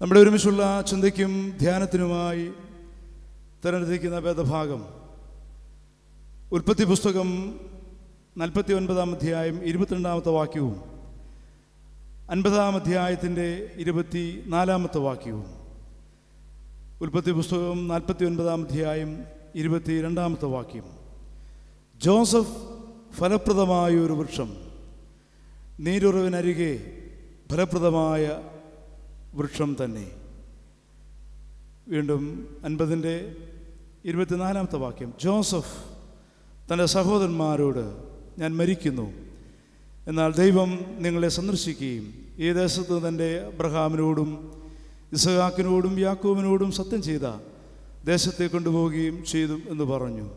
നമ്മുടെ ഒരുമിച്ചുള്ള ചിന്തയ്ക്കും ധ്യാനത്തിനുമായി തിരഞ്ഞെടുത്തിരിക്കുന്ന വേദഭാഗം. ഉൽപ്പത്തി പുസ്തകം നാൽപ്പത്തി ഒൻപതാം അധ്യായം ഇരുപത്തിരണ്ടാമത്തെ വാക്യവും അൻപതാം അധ്യായത്തിന്റെ ഇരുപത്തി നാലാമത്തെ വാക്യവും. ഉൽപ്പത്തി പുസ്തകം നാൽപ്പത്തി ഒൻപതാം അധ്യായം ഇരുപത്തി രണ്ടാമത്തെ വാക്യം. ജോസഫ് ഫലപ്രദമായ ഒരു വൃക്ഷം. നീരുറവിനരികെ ഫലപ്രദമായ വൃക്ഷം തന്നെ. വീണ്ടും അൻപതിന്റെ ഇരുപത്തിനാലാമത്തെ വാക്യം. ജോസഫ് തന്റെ സഹോദരന്മാരോട് ഞാൻ മരിക്കുന്നു. എന്നാൽ ദൈവം നിങ്ങളെ സന്ദർശിക്കുകയും ഈ ദേശത്ത് തന്റെ അബ്രഹാമിനോടും ഇസഹാക്കിനോടും യാക്കോവിനോടും സത്യം ചെയ്ത ദേശത്തെ കൊണ്ടുപോവുകയും ചെയ്തു എന്ന് പറഞ്ഞു.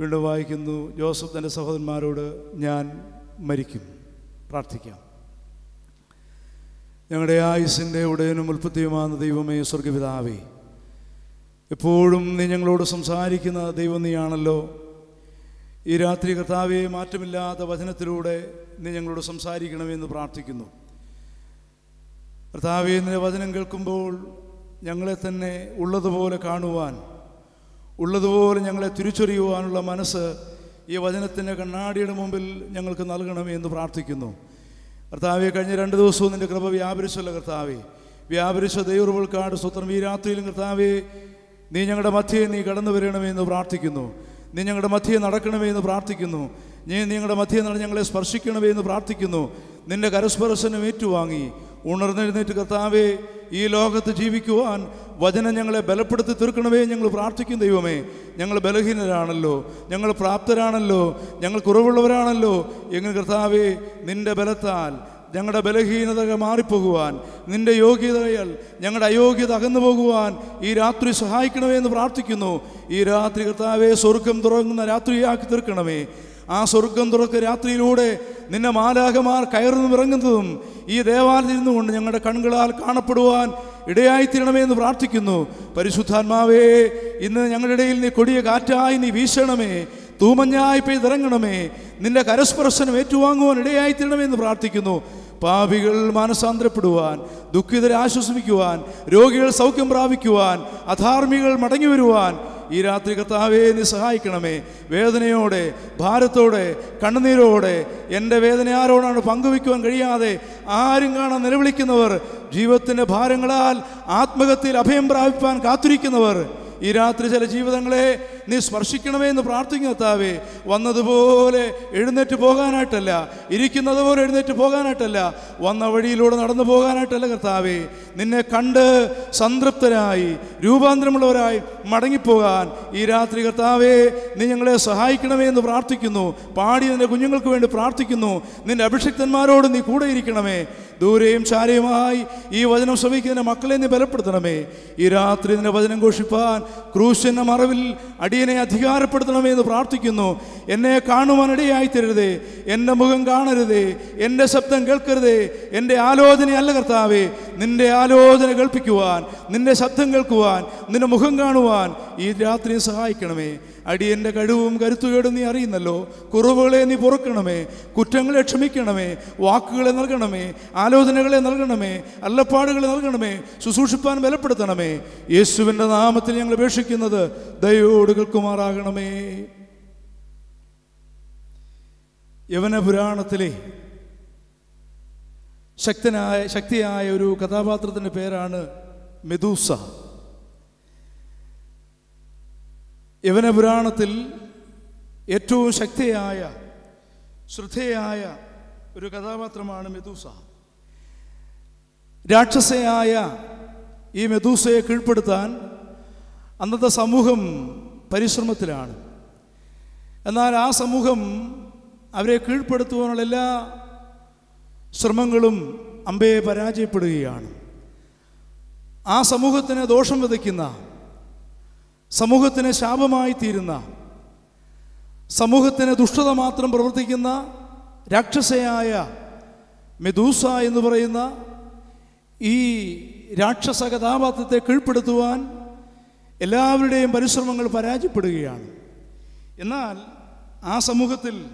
വീണ്ടും വായിക്കുന്നു ജോസഫ് തന്റെ സഹോദരന്മാരോട് ഞാൻ മരിക്കും. പ്രാർത്ഥിക്കാം. ഞങ്ങളുടെ ആയുസിന്റെ ഉടയനും ഉൽപ്പത്തിയുമാകുന്ന ദൈവമേ സ്വർഗപിതാവേ എപ്പോഴും നീ ഞങ്ങളോട് സംസാരിക്കുന്ന ദൈവം നീയാണല്ലോ. ഈ രാത്രി കർത്താവെ മാറ്റമില്ലാത്ത വചനത്തിലൂടെ നീ ഞങ്ങളോട് സംസാരിക്കണമെന്ന് പ്രാർത്ഥിക്കുന്നു. കർത്താവെ നിന്റെ വചനം കേൾക്കുമ്പോൾ ഞങ്ങളെ തന്നെ ഉള്ളതുപോലെ കാണുവാൻ ഉള്ളതുപോലെ ഞങ്ങളെ തിരിച്ചറിയുവാനുള്ള മനസ്സ് ഈ വചനത്തിന്റെ കണ്ണാടിയുടെ മുമ്പിൽ ഞങ്ങൾക്ക് നൽകണമേ എന്ന് പ്രാർത്ഥിക്കുന്നു. കർത്താവെ കഴിഞ്ഞ രണ്ട് ദിവസവും നിന്റെ കൃപ വ്യാപരിച്ചല്ല കർത്താവെ. വ്യാപരിച്ച ദൈവങ്ങൾക്കാട് സ്വത്രം ഈ രാത്രിയിലും കർത്താവെ നീ ഞങ്ങളുടെ മധ്യയെ നീ കടന്നു വരണമേ എന്ന് പ്രാർത്ഥിക്കുന്നു. നീ ഞങ്ങളുടെ മധ്യയെ നടക്കണമേ എന്ന് പ്രാർത്ഥിക്കുന്നു. നീ നിങ്ങളുടെ മധ്യയെ നടന്ന് ഞങ്ങളെ സ്പർശിക്കണമേ എന്ന് പ്രാർത്ഥിക്കുന്നു. നിന്റെ കരസ്പർശനം ഏറ്റുവാങ്ങി. ഉണർന്നെഴുന്നേറ്റ് കർത്താവെ ഈ ലോകത്ത് ജീവിക്കുവാൻ വചനം ഞങ്ങളെ ബലപ്പെടുത്തി തീർക്കണമേ ഞങ്ങൾ പ്രാർത്ഥിക്കും ദൈവമേ. ഞങ്ങൾ ബലഹീനരാണല്ലോ. ഞങ്ങൾ പ്രാപ്തരാണല്ലോ. ഞങ്ങൾ കുറവുള്ളവരാണല്ലോ. എങ്ങനെ കർത്താവേ നിന്റെ ബലത്താൽ ഞങ്ങളുടെ ബലഹീനതകൾ മാറിപ്പോകുവാൻ നിന്റെ യോഗ്യതകൾ ഞങ്ങളുടെ അയോഗ്യത അകന്നു പോകുവാൻ ഈ രാത്രി സഹായിക്കണമേ എന്ന് പ്രാർത്ഥിക്കുന്നു. ഈ രാത്രി കർത്താവെ സ്വർഗം തുറങ്ങുന്ന രാത്രിയാക്കി തീർക്കണമേ. ആ സ്വർഗം തുറക്ക് രാത്രിയിലൂടെ നിന്നെ മാലാകമാർ കയറുന്നു ഇറങ്ങുന്നതും ഈ ദേവാലയത്തിൽ നിന്നുകൊണ്ട് ഞങ്ങളുടെ കണ്ണുകളാൽ കാണപ്പെടുവാൻ ഇടയായിത്തീരണമേ എന്ന് പ്രാർത്ഥിക്കുന്നു. പരിശുദ്ധാത്മാവേ ഇന്ന് ഞങ്ങളുടെ ഇടയിൽ നീ കൊടിയ കാറ്റായി നീ വീശണമേ തൂമഞ്ഞായി പെയ്തിറങ്ങണമേ നിന്റെ കരസ്പർശനം ഏറ്റുവാങ്ങുവാൻ ഇടയായിത്തീരണമേ എന്ന് പ്രാർത്ഥിക്കുന്നു. പാപികൾ മാനസാന്തരപ്പെടുവാൻ ദുഃഖിതരെ ആശ്വസിപ്പിക്കുവാൻ രോഗികൾ സൗഖ്യം പ്രാപിക്കുവാൻ അധാർമികൾ മടങ്ങി വരുവാൻ ഈ രാത്രി കർത്താവേ നീ സഹായിക്കണമേ. വേദനയോടെ ഭാരത്തോടെ കണ്ണുനീരോടെ എന്റെ വേദന ആരോടാണ് പങ്കുവയ്ക്കുവാൻ കഴിയാതെ ആരും കാണാൻ നിലവിളിക്കുന്നവർ ജീവിതത്തിന്റെ ഭാരങ്ങളാൽ ആത്മഹത്യയിൽ അഭയം പ്രാപിപ്പാൻ കാത്തിരിക്കുന്നവർ ഈ രാത്രി ചില ജീവിതങ്ങളെ നീ സ്പർശിക്കണമേ എന്ന് പ്രാർത്ഥിക്കുന്ന കർത്താവേ. വന്നതുപോലെ എഴുന്നേറ്റ് പോകാനായിട്ടല്ല ഇരിക്കുന്നത് പോലെ എഴുന്നേറ്റ് പോകാനായിട്ടല്ല വന്ന വഴിയിലൂടെ നടന്നു പോകാനായിട്ടല്ല കർത്താവേ. നിന്നെ കണ്ട് സംതൃപ്തരായി രൂപാന്തരമുള്ളവരായി മടങ്ങിപ്പോകാൻ ഈ രാത്രി കർത്താവേ നീ ഞങ്ങളെ സഹായിക്കണമേ എന്ന് പ്രാർത്ഥിക്കുന്നു. പാടി നിന്റെ കുഞ്ഞുങ്ങൾക്ക് വേണ്ടി പ്രാർത്ഥിക്കുന്നു. നിന്റെ അഭിഷിക്തന്മാരോട് നീ കൂടെ ഇരിക്കണമേ ദൂരെയും ചാരയുമായി ഈ വചനം ശ്രമിക്കുന്ന മക്കളെ നീ ബലപ്പെടുത്തണമേ. ഈ രാത്രി നിന്റെ വചനം ഘോഷിപ്പാൻ ക്രൂശന്റെ മറവിൽ അടിയനെ അധികാരപ്പെടുത്തണമേ എന്ന് പ്രാർത്ഥിക്കുന്നു. എന്നെ കാണുവാൻ ഇടയായി തരുതേ എന്റെ മുഖം കാണരുതേ. എന്റെ ശബ്ദം കേൾക്കരുതേ. എന്റെ ആലോചനയല്ല കർത്താവേ. നിന്റെ ആലോചന കേൾപ്പിക്കുവാൻ നിന്റെ ശബ്ദം കേൾക്കുവാൻ നിന്റെ മുഖം കാണുവാൻ ഈ രാത്രി സഹായിക്കണമേ. അടിയന്റെ കഴിവും കരുത്തുകേടും നീ അറിയുന്നല്ലോ. കുറവുകളെ നീ പൊറുക്കണമേ. കുറ്റങ്ങളെ ക്ഷമിക്കണമേ. വാക്കുകളെ നൽകണമേ. ആലോചനകളെ നൽകണമേ. അല്ലപ്പാടുകളെ നൽകണമേ. ശുശ്രൂഷിപ്പാൻ ബലപ്പെടുത്തണമേ. യേശുവിന്റെ നാമത്തിൽ ഞങ്ങൾ അപേക്ഷിക്കുന്നത് ദയോട് കേൾക്കുമാറാകണമേ. യവന പുരാണത്തിലെ ശക്തനായ ശക്തിയായ ഒരു കഥാപാത്രത്തിന്റെ പേരാണ് മെദൂസ. യവന പുരാണത്തിൽ ഏറ്റവും ശക്തിയായ ശ്രദ്ധേയായ ഒരു കഥാപാത്രമാണ് മെദൂസ. രാക്ഷസയായ ഈ മെദൂസയെ കീഴ്പ്പെടുത്താൻ അന്നത്തെ സമൂഹം പരിശ്രമത്തിലാണ്. എന്നാൽ ആ സമൂഹം അവരെ കീഴ്പ്പെടുത്തുവാനുള്ള എല്ലാ ശ്രമങ്ങളും അമ്പയെ പരാജയപ്പെടുകയാണ്. ആ സമൂഹത്തിന് ദോഷം വിതയ്ക്കുന്ന സമൂഹത്തിന് ശാപമായി തീരുന്ന സമൂഹത്തിന് ദുഷ്ടത മാത്രം പ്രവർത്തിക്കുന്ന രാക്ഷസയായ മെദൂസ എന്ന് പറയുന്ന ഈ രാക്ഷസ കഥാപാത്രത്തെ കീഴ്പ്പെടുത്തുവാൻ എല്ലാവരുടെയും പരിശ്രമങ്ങൾ പരാജയപ്പെടുകയാണ്. എന്നാൽ ആ സമൂഹത്തിൽ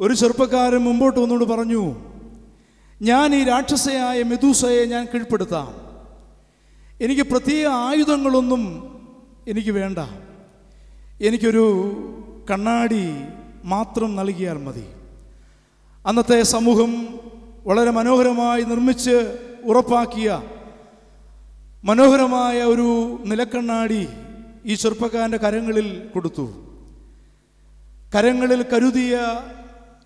ഒരു ചെറുപ്പക്കാരൻ മുമ്പോട്ട് വന്നുകൊണ്ട് പറഞ്ഞു ഞാൻ ഈ രാക്ഷസയായ മെദൂസയെ ഞാൻ കീഴ്പ്പെടുത്താം. എനിക്ക് പ്രത്യേക ആയുധങ്ങളൊന്നും എനിക്ക് വേണ്ട. എനിക്കൊരു കണ്ണാടി മാത്രം നൽകിയാൽ മതി. അന്നത്തെ സമൂഹം വളരെ മനോഹരമായി നിർമ്മിച്ച് ഉറപ്പാക്കിയ മനോഹരമായ ഒരു നിലക്കണ്ണാടി ഈ ചെറുപ്പക്കാരന്റെ കരങ്ങളിൽ കൊടുത്തു. കരങ്ങളിൽ കരുതിയ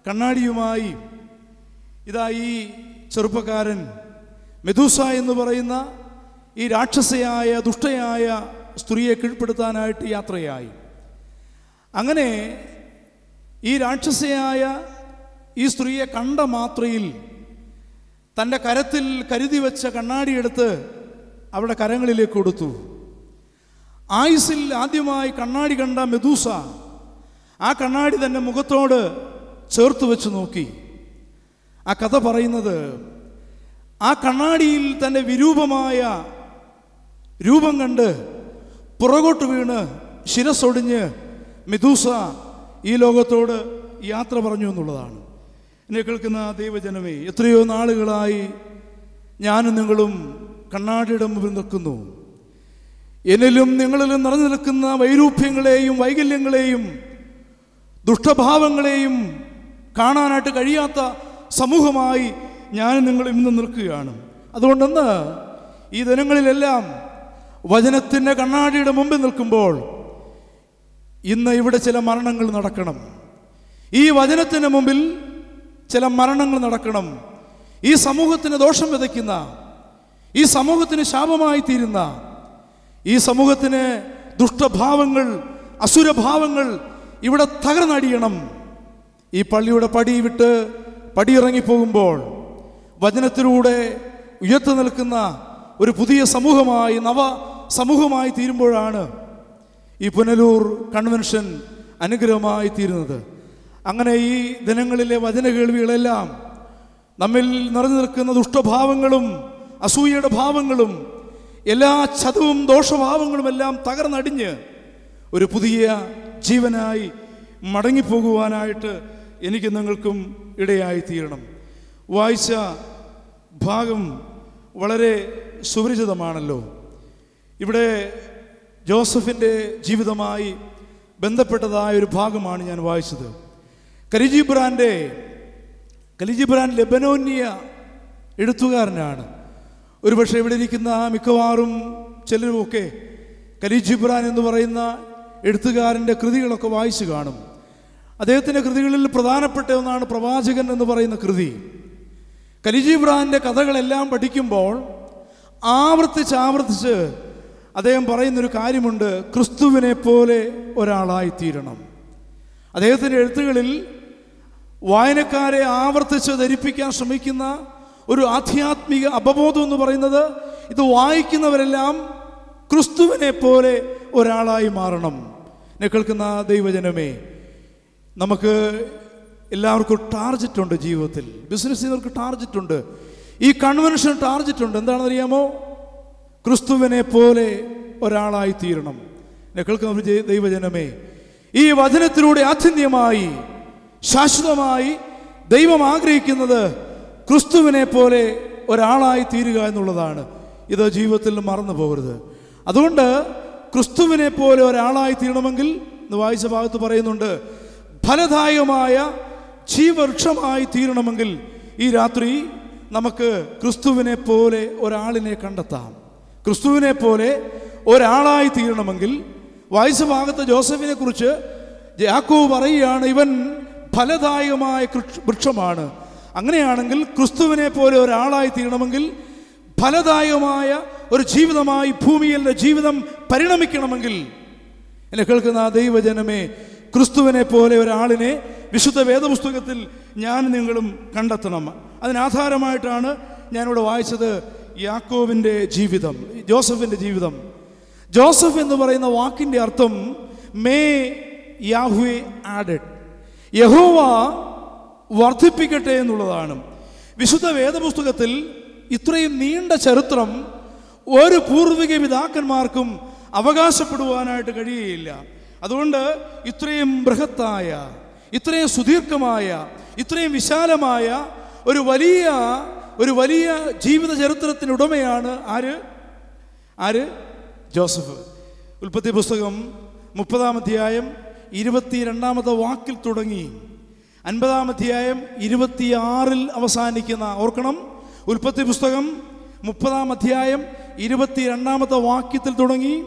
കണ്ണാടിയുമായി ഇതാ ഈ ചെറുപ്പക്കാരൻ മെദൂസ എന്ന് പറയുന്ന ഈ രാക്ഷസയായ ദുഷ്ടയായ സ്ത്രീയെ കീഴ്പ്പെടുത്താനായിട്ട് യാത്രയായി. അങ്ങനെ ഈ രാക്ഷസയായ ഈ സ്ത്രീയെ കണ്ട മാത്രയിൽ തന്റെ കരത്തിൽ കരുതി വെച്ച കണ്ണാടിയെടുത്ത് അവളുടെ കരങ്ങളിലേക്ക് കൊടുത്തു. ആയുസിൽ ആദ്യമായി കണ്ണാടി കണ്ട മെദൂസ ആ കണ്ണാടി തന്നെ മുഖത്തോട് ചേർത്ത് വെച്ച് നോക്കി. ആ കഥ പറയുന്നത് ആ കണ്ണാടിയിൽ തന്റെ വിരൂപമായ രൂപം കണ്ട് പുറകോട്ട് വീണ് ശിരസൊടിഞ്ഞ് മെദൂസ ഈ ലോകത്തോട് യാത്ര പറഞ്ഞു എന്നുള്ളതാണ്. എന്നെ കേൾക്കുന്ന ദൈവജനമേ എത്രയോ നാളുകളായി ഞാനും നിങ്ങളും കണ്ണാടിയുടെ മുമ്പിൽ നിൽക്കുന്നു. എന്നിലും നിങ്ങളിലും നിറഞ്ഞു നിൽക്കുന്ന വൈരൂപ്യങ്ങളെയും വൈകല്യങ്ങളെയും ദുഷ്ടഭാവങ്ങളെയും കാണാനായിട്ട് കഴിയാത്ത സമൂഹമായി ഞാൻ നിങ്ങൾ ഇന്ന് നിൽക്കുകയാണ്. അതുകൊണ്ടെന്ന് ഈ ദിനങ്ങളിലെല്ലാം വചനത്തിന്റെ കണ്ണാടിയുടെ മുമ്പിൽ നിൽക്കുമ്പോൾ ഇന്ന് ഇവിടെ ചില മരണങ്ങൾ നടക്കണം. ഈ വചനത്തിന് മുമ്പിൽ ചില മരണങ്ങൾ നടക്കണം. ഈ സമൂഹത്തിന് ദോഷം വിതയ്ക്കുന്ന ഈ സമൂഹത്തിന് ശാപമായി തീരുന്ന ഈ സമൂഹത്തിന് ദുഷ്ടഭാവങ്ങൾ അസുരഭാവങ്ങൾ ഇവിടെ തകർന്നടിയണം. ഈ പള്ളിയുടെ പടി വിട്ട് പടിയിറങ്ങിപ്പോകുമ്പോൾ വചനത്തിലൂടെ ഉയർത്തു നിൽക്കുന്ന ഒരു പുതിയ സമൂഹമായി നവ സമൂഹമായി തീരുമ്പോഴാണ് ഈ പുനലൂർ കൺവെൻഷൻ അനുഗ്രഹമായി തീരുന്നത്. അങ്ങനെ ഈ ദിനങ്ങളിലെ വചന കേൾവികളെല്ലാം നമ്മിൽ നിറഞ്ഞു നിൽക്കുന്ന ദുഷ്ടഭാവങ്ങളും അസൂയയുടെ ഭാവങ്ങളും എല്ലാ ചതവും ദോഷഭാവങ്ങളും എല്ലാം തകർന്നടിഞ്ഞ് ഒരു പുതിയ ജീവനായി മടങ്ങിപ്പോകുവാനായിട്ട് എനിക്ക് നിങ്ങൾക്കും ഇടയായി തീരണം. വായിച്ച ഭാഗം വളരെ സുപരിചിതമാണല്ലോ. ഇവിടെ ജോസഫിന്റെ ജീവിതമായി ബന്ധപ്പെട്ടതായ ഒരു ഭാഗമാണ് ഞാൻ വായിച്ചത്. കലിജിബ്രാന്റെ കലിജിബ്രാൻ ലെബനോന്യ എഴുത്തുകാരനാണ്. ഒരുപക്ഷെ ഇവിടെ ഇരിക്കുന്ന മിക്കവാറും ചിലരുമൊക്കെ കലിജിബ്രാൻ എന്ന് പറയുന്ന എഴുത്തുകാരന്റെ കൃതികളൊക്കെ വായിച്ചു കാണും. അദ്ദേഹത്തിന്റെ കൃതികളിൽ പ്രധാനപ്പെട്ട ഒന്നാണ് പ്രവാചകൻ എന്ന് പറയുന്ന കൃതി. കലിജിബ്രാന്റെ കഥകളെല്ലാം പഠിക്കുമ്പോൾ ആവർത്തിച്ച് ആവർത്തിച്ച് അദ്ദേഹം പറയുന്നൊരു കാര്യമുണ്ട് ക്രിസ്തുവിനെ പോലെ ഒരാളായിത്തീരണം. അദ്ദേഹത്തിന്റെ എഴുത്തുകളിൽ വായനക്കാരെ ആവർത്തിച്ച് ധരിപ്പിക്കാൻ ശ്രമിക്കുന്ന ഒരു ആധ്യാത്മിക അപബോധം എന്ന് പറയുന്നത് ഇത് വായിക്കുന്നവരെല്ലാം ക്രിസ്തുവിനെ പോലെ ഒരാളായി മാറണം. എന്നെ കേൾക്കുന്ന ദൈവജനമേ നമുക്ക് എല്ലാവർക്കും ടാർജറ്റുണ്ട് ജീവിതത്തിൽ. ബിസിനസ് ചെയ്തവർക്ക് ടാർജറ്റുണ്ട്. ഈ കൺവെൻഷൻ ടാർജറ്റുണ്ട്. എന്താണെന്ന് അറിയാമോ ക്രിസ്തുവിനെ പോലെ ഒരാളായി തീരണം. എന്നെ കേൾക്കുന്ന ദൈവജനമേ ഈ വചനത്തിലൂടെ ആത്യന്തികമായി ശാശ്വതമായി ദൈവം ആഗ്രഹിക്കുന്നത് ക്രിസ്തുവിനെ പോലെ ഒരാളായി തീരുക എന്നുള്ളതാണ്. ഇത് ജീവിതത്തിൽ മറന്നു പോകരുത്. അതുകൊണ്ട് ക്രിസ്തുവിനെ പോലെ ഒരാളായി തീരണമെങ്കിൽ ഇന്ന് വായിച്ച ഭാഗത്ത് പറയുന്നുണ്ട് ഫലദായകമായ ജീവവൃക്ഷമായി തീരണമെങ്കിൽ ഈ രാത്രി നമുക്ക് ക്രിസ്തുവിനെ പോലെ ഒരാളിനെ കണ്ടെത്താം. ക്രിസ്തുവിനെ പോലെ ഒരാളായി തീരണമെങ്കിൽ വായിച്ച ഭാഗത്ത് ജോസഫിനെ കുറിച്ച് യാക്കോവ് പറയുകയാണ് ഇവൻ ഫലദായകമായ കൃഷ്- വൃക്ഷമാണ്. അങ്ങനെയാണെങ്കിൽ ക്രിസ്തുവിനെ പോലെ ഒരാളായി തീരണമെങ്കിൽ ഫലദായകമായ ഒരു ജീവിതമായി ഭൂമിയിലെ ജീവിതം പരിണമിക്കണമെങ്കിൽ. എന്നെ കേൾക്കുന്ന ആ ദൈവജനമേ ക്രിസ്തുവിനെ പോലെ ഒരാളിനെ വിശുദ്ധ വേദപുസ്തകത്തിൽ ഞാൻ നിങ്ങളും കണ്ടെത്തണം. അതിനാധാരമായിട്ടാണ് ഞാനിവിടെ വായിച്ചത്. യാക്കോവിന്റെ ജീവിതം ജോസഫിന്റെ ജീവിതം. ജോസഫ് എന്ന് പറയുന്ന വാക്കിന്റെ അർത്ഥം മേ യാഹുവെ ആഡഡ്. യഹോവ വർദ്ധിപ്പിക്കട്ടെ എന്നുള്ളതാണ്. വിശുദ്ധ വേദപുസ്തകത്തിൽ ഇത്രയും നീണ്ട ചരിത്രം ഒരു പൂർവിക പിതാക്കന്മാർക്കും അവകാശപ്പെടുവാനായിട്ട് കഴിയുകയില്ല. അതുകൊണ്ട് ഇത്രയും ബൃഹത്തായ ഇത്രയും സുദീർഘമായ ഇത്രയും വിശാലമായ ഒരു വലിയ ഒരു വലിയ ജീവിത ചരിത്രത്തിന് ഉടമയാണ് ആര്? ആര്? ജോസഫ്. ഉൽപ്പത്തി പുസ്തകം മുപ്പതാം അധ്യായം ഇരുപത്തിരണ്ടാമത്തെ വാക്കിൽ തുടങ്ങി. അൻപതാം അധ്യായം ഇരുപത്തിയാറിൽ അവസാനിക്കുന്ന ഓർക്കണം ഉൽപ്പത്തി പുസ്തകം മുപ്പതാം അധ്യായം ഇരുപത്തിരണ്ടാമത്തെ വാക്യത്തിൽ തുടങ്ങി.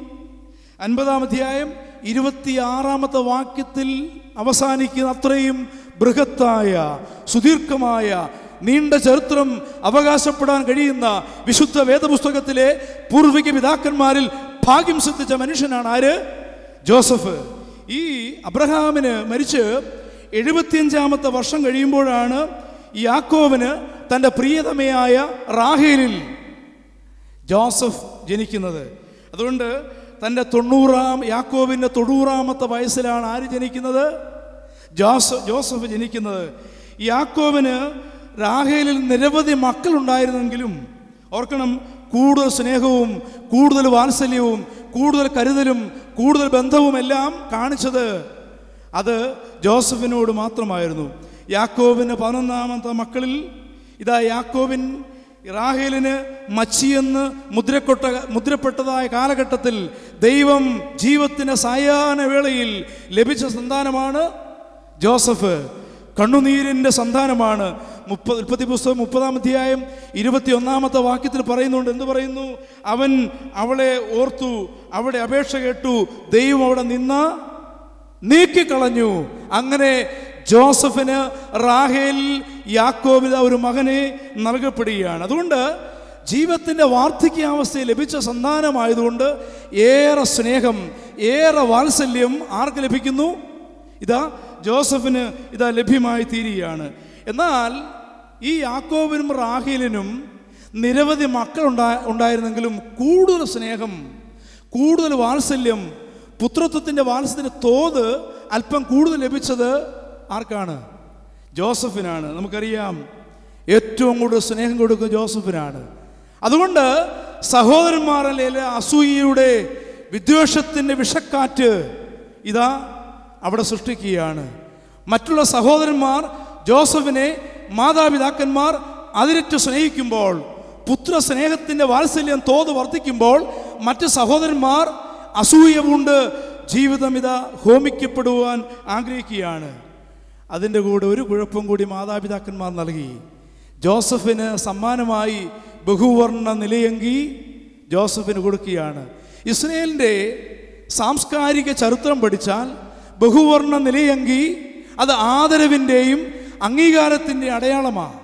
അൻപതാം അധ്യായം ഇരുപത്തിയാറാമത്തെ വാക്യത്തിൽ അവസാനിക്കുന്ന അത്രയും ബൃഹത്തായ സുദീർഘമായ നീണ്ട ചരിത്രം അവകാശപ്പെടാൻ കഴിയുന്ന വിശുദ്ധ വേദപുസ്തകത്തിലെ പൂർവിക പിതാക്കന്മാരിൽ ഭാഗ്യം സിദ്ധിച്ച മനുഷ്യനാണ് ആര്? ജോസഫ്. ഈ അബ്രഹാമിന് മരിച്ച് എഴുപത്തിയഞ്ചാമത്തെ വർഷം കഴിയുമ്പോഴാണ് യാക്കോവിന് തന്റെ പ്രിയതമയായ റാഹേലിൽ ജോസഫ് ജനിക്കുന്നത്. അതുകൊണ്ട് തന്റെ തൊണ്ണൂറാം യാക്കോവിന്റെ തൊണ്ണൂറാമത്തെ വയസ്സിലാണ് ആര് ജനിക്കുന്നത്? ജോസഫ് ജോസഫ് ജനിക്കുന്നത്. ഈ യാക്കോബിന് രാഹേലിൽ നിരവധി മക്കളുണ്ടായിരുന്നെങ്കിലും ഓർക്കണം കൂടുതൽ സ്നേഹവും കൂടുതൽ വാത്സല്യവും കൂടുതൽ കരുതലും കൂടുതൽ ബന്ധവും എല്ലാം കാണിച്ചത് അത് ജോസഫിനോട് മാത്രമായിരുന്നു. യാക്കോബിന് പതിനൊന്നാമത്തെ മക്കളിൽ ഇതാ യാക്കോബിൻ റാഹേലിന് മച്ചിയെന്ന് മുദ്രക്കൊട്ട മുദ്രപ്പെട്ടതായ കാലഘട്ടത്തിൽ ദൈവം ജീവത്തിന്റെ സായാഹ്ന വേളയിൽ ലഭിച്ച സന്താനമാണ് ജോസഫ്. കണ്ണുനീരിന്റെ സന്താനമാണ്. മുപ്പത് ഉൽപ്പത്തി പുസ്തകം മുപ്പതാം അധ്യായം ഇരുപത്തി ഒന്നാമത്തെ വാക്യത്തിൽ പറയുന്നുണ്ട്. എന്ത് പറയുന്നു? അവൻ അവളെ ഓർത്തു അവിടെ അപേക്ഷ കേട്ടു. ദൈവം അവിടെ നിന്ന് നീക്കിക്കളഞ്ഞു. അങ്ങനെ ജോസഫിന് റാഹേൽ യാക്കോബിത ഒരു മകനെ നൽകപ്പെടുകയാണ്. അതുകൊണ്ട് ജീവിതത്തിന്റെ വാർദ്ധക്യാവസ്ഥയിൽ ലഭിച്ച സന്താനമായതുകൊണ്ട് ഏറെ സ്നേഹം ഏറെ വാത്സല്യം ആർക്ക് ലഭിക്കുന്നു? ഇതാ ജോസഫിന് ഇതാ ലഭ്യമായി തീരുകയാണ്. എന്നാൽ ഈ യാക്കോബിനും റാഹിലിനും നിരവധി മക്കൾ ഉണ്ടാ ഉണ്ടായിരുന്നെങ്കിലും കൂടുതൽ സ്നേഹം കൂടുതൽ വാത്സല്യം പുത്രത്വത്തിന്റെ വാത്സല്യത്തിന്റെ തോത് അല്പം കൂടുതൽ ലഭിച്ചത് ആർക്കാണ്? ജോസഫിനാണ്. നമുക്കറിയാം ഏറ്റവും കൂടുതൽ സ്നേഹം കൊടുക്കുക ജോസഫിനാണ്. അതുകൊണ്ട് സഹോദരന്മാരല്ലേ അസൂയയുടെ വിദ്വേഷത്തിന്റെ വിഷക്കാറ്റ് ഇതാ അവിടെ സൃഷ്ടിക്കുകയാണ്. മറ്റുള്ള സഹോദരന്മാർ ജോസഫിനെ മാതാപിതാക്കന്മാർ അതിരറ്റ് സ്നേഹിക്കുമ്പോൾ പുത്ര സ്നേഹത്തിന്റെ വാത്സല്യം തോത് വർദ്ധിക്കുമ്പോൾ മറ്റ് സഹോദരന്മാർ അസൂയ കൊണ്ട് ജീവിതം ഇതാ ഹോമിക്കപ്പെടുവാൻ ആഗ്രഹിക്കുകയാണ്. അതിന്റെ കൂടെ ഒരു കുഴപ്പം കൂടി മാതാപിതാക്കന്മാർ നൽകി. ജോസഫിന് സമ്മാനമായി ബഹുവർണ നിലയങ്കി ജോസഫിന് കൊടുക്കുകയാണ്. ഇസ്രയേലിന്റെ സാംസ്കാരിക ചരിത്രം പഠിച്ചാൽ ബഹുവർണ നിലയങ്കി അത് ആദരവിന്റെയും അംഗീകാരത്തിന്റെ അടയാളമാണ്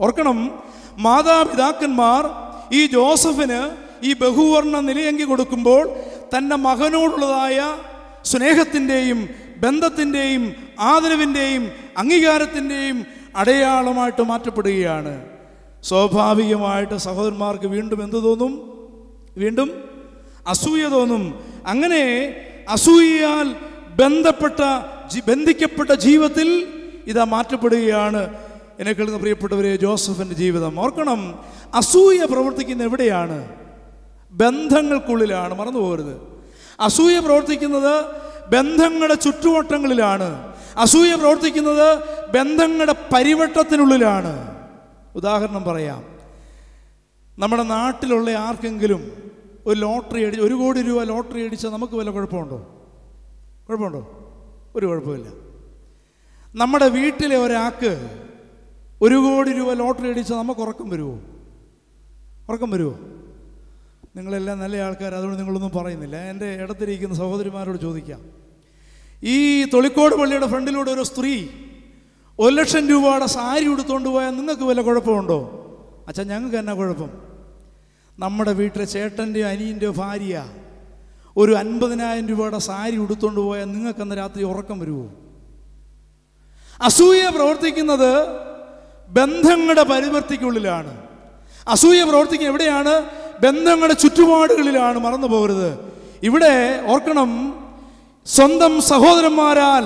ഓർക്കണം മാതാപിതാക്കന്മാർ ഈ ജോസഫിന് ഈ ബഹുവർണ നിലയങ്കി കൊടുക്കുമ്പോൾ തന്റെ മകനോടുള്ളതായ സ്നേഹത്തിന്റെയും ബന്ധത്തിന്റെയും ആദരവിന്റെയും അംഗീകാരത്തിന്റെയും അടയാളമായിട്ട് മാറ്റപ്പെടുകയാണ്. സ്വാഭാവികമായിട്ട് സഹോദരന്മാർക്ക് വീണ്ടും എന്ത് തോന്നും? വീണ്ടും അസൂയ തോന്നും. അങ്ങനെ അസൂയയാൽ ബന്ധപ്പെട്ട ബന്ധിക്കപ്പെട്ട ജീവിതത്തിൽ ഇതാ മാറ്റപ്പെടുകയാണ്. എന്നെ കേൾക്കുന്ന പ്രിയപ്പെട്ടവരെ ജോസഫിന്റെ ജീവിതം. ഓർക്കണം അസൂയ പ്രവർത്തിക്കുന്ന എവിടെയാണ്? ബന്ധങ്ങൾക്കുള്ളിലാണ്. മറന്നു പോകരുത് അസൂയ പ്രവർത്തിക്കുന്നത് ബന്ധങ്ങളുടെ ചുറ്റുവട്ടങ്ങളിലാണ്. അസൂയ പ്രവർത്തിക്കുന്നത് ബന്ധങ്ങളുടെ പരിവട്ടത്തിനുള്ളിലാണ്. ഉദാഹരണം പറയാം. നമ്മുടെ നാട്ടിലുള്ള ആർക്കെങ്കിലും ഒരു ലോട്ടറി അടി ഒരു കോടി രൂപ ലോട്ടറി അടിച്ചാൽ നമുക്ക് വല്ല കുഴപ്പമുണ്ടോ? കുഴപ്പമുണ്ടോ? ഒരു കുഴപ്പമില്ല. നമ്മുടെ വീട്ടിലെ ഒരാൾക്ക് ഒരു കോടി രൂപ ലോട്ടറി അടിച്ചാൽ നമുക്ക് ഉറക്കം വരുമോ ഉറക്കം വരുമോ നിങ്ങളെല്ലാം നല്ല ആൾക്കാർ അതുകൊണ്ട് നിങ്ങളൊന്നും പറയുന്നില്ല. എന്റെ ഇടത്തിരിക്കുന്ന സഹോദരിമാരോട് ചോദിക്കാം. ഈ തൊളിക്കോട് പള്ളിയുടെ ഫ്രണ്ടിലൂടെ ഒരു സ്ത്രീ ഒരു ലക്ഷം രൂപയുടെ സാരി ഉടുത്തുകൊണ്ട് പോയാൽ നിങ്ങൾക്ക് വല്ല കുഴപ്പമുണ്ടോ? അച്ഛാ ഞങ്ങൾക്ക് എന്നാ കുഴപ്പം? നമ്മുടെ വീട്ടിലെ ചേട്ടന്റെയോ അനിയന്റെയോ ഭാര്യ ഒരു അൻപതിനായിരം രൂപയുടെ സാരി ഉടുത്തുകൊണ്ട് പോയാൽ നിങ്ങൾക്ക് അന്ന് രാത്രി ഉറക്കം വരുമോ അസൂയ പ്രവർത്തിക്കുന്നത് ബന്ധങ്ങളുടെ പരിവർത്തിക്കുള്ളിലാണ്. അസൂയ പ്രവർത്തിക്കുന്ന എവിടെയാണ്? ബന്ധങ്ങളുടെ ചുറ്റുപാടുകളിലാണ് മറന്നു പോകരുത്. ഇവിടെ ഓർക്കണം സ്വന്തം സഹോദരന്മാരാൽ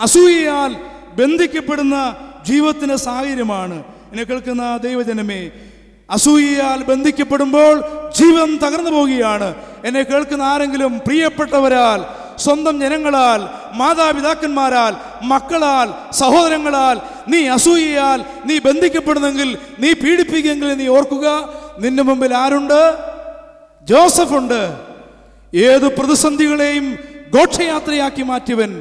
അസൂയയാൽ ബന്ധിക്കപ്പെടുന്ന ജീവിതത്തിന്റെ സാഹചര്യമാണ്. എന്നെ കേൾക്കുന്ന ദൈവജനമേ അസൂയയാൽ ബന്ധിക്കപ്പെടുമ്പോൾ ജീവൻ തകർന്നു പോവുകയാണ്. എന്നെ കേൾക്കുന്ന ആരെങ്കിലും പ്രിയപ്പെട്ടവരാൽ സ്വന്തം ജനങ്ങളാൽ മാതാപിതാക്കന്മാരാൽ മക്കളാൽ സഹോദരങ്ങളാൽ നീ അസൂയയാൽ നീ ബന്ധിക്കപ്പെടുന്നെങ്കിൽ നീ പീഡിപ്പിക്കുമെങ്കിൽ നീ ഓർക്കുക നിന്റെ മുമ്പിൽ ആരുണ്ട്? ജോസഫ് ഉണ്ട് ഏത് പ്രതിസന്ധികളെയും ഘോഷയാത്രയാക്കി മാറ്റിയവൻ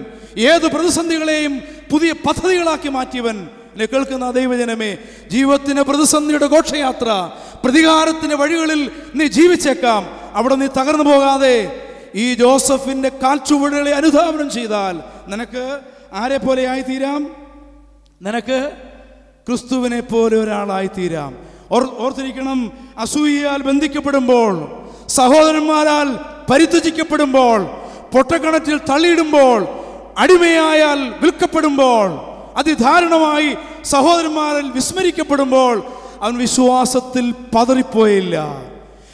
ഏത് പ്രതിസന്ധികളെയും പുതിയ പദ്ധതികളാക്കി മാറ്റിയവൻ എന്നെ കേൾക്കുന്ന ദൈവജനമേ ജീവിതത്തിന് പ്രതിസന്ധിയുടെ ഘോഷയാത്ര പ്രതികാരത്തിന്റെ വഴികളിൽ നീ ജീവിച്ചേക്കാം. അവിടെ നീ തകർന്നു പോകാതെ ഈ ജോസഫിന്റെ കാൽച്ചുവടുകളെ അനുധാപനം ചെയ്താൽ നിനക്ക് ആരെ പോലെ ആയിത്തീരാം? നിനക്ക് ക്രിസ്തുവിനെ പോലെ ഒരാളായി തീരാം. ഓർ- ഓർത്തിരിക്കണം അസൂയയാൽ ബന്ധിക്കപ്പെടുമ്പോൾ സഹോദരന്മാരാൽ പരിത്യജിക്കപ്പെടുമ്പോൾ പൊട്ടക്കണറ്റിൽ തള്ളിയിടുമ്പോൾ അടിമയായാൽ വിൽക്കപ്പെടുമ്പോൾ അതിദാരുണമായി സഹോദരന്മാരിൽ വിസ്മരിക്കപ്പെടുമ്പോൾ അവൻ വിശ്വാസത്തിൽ പതറിപ്പോയില്ല.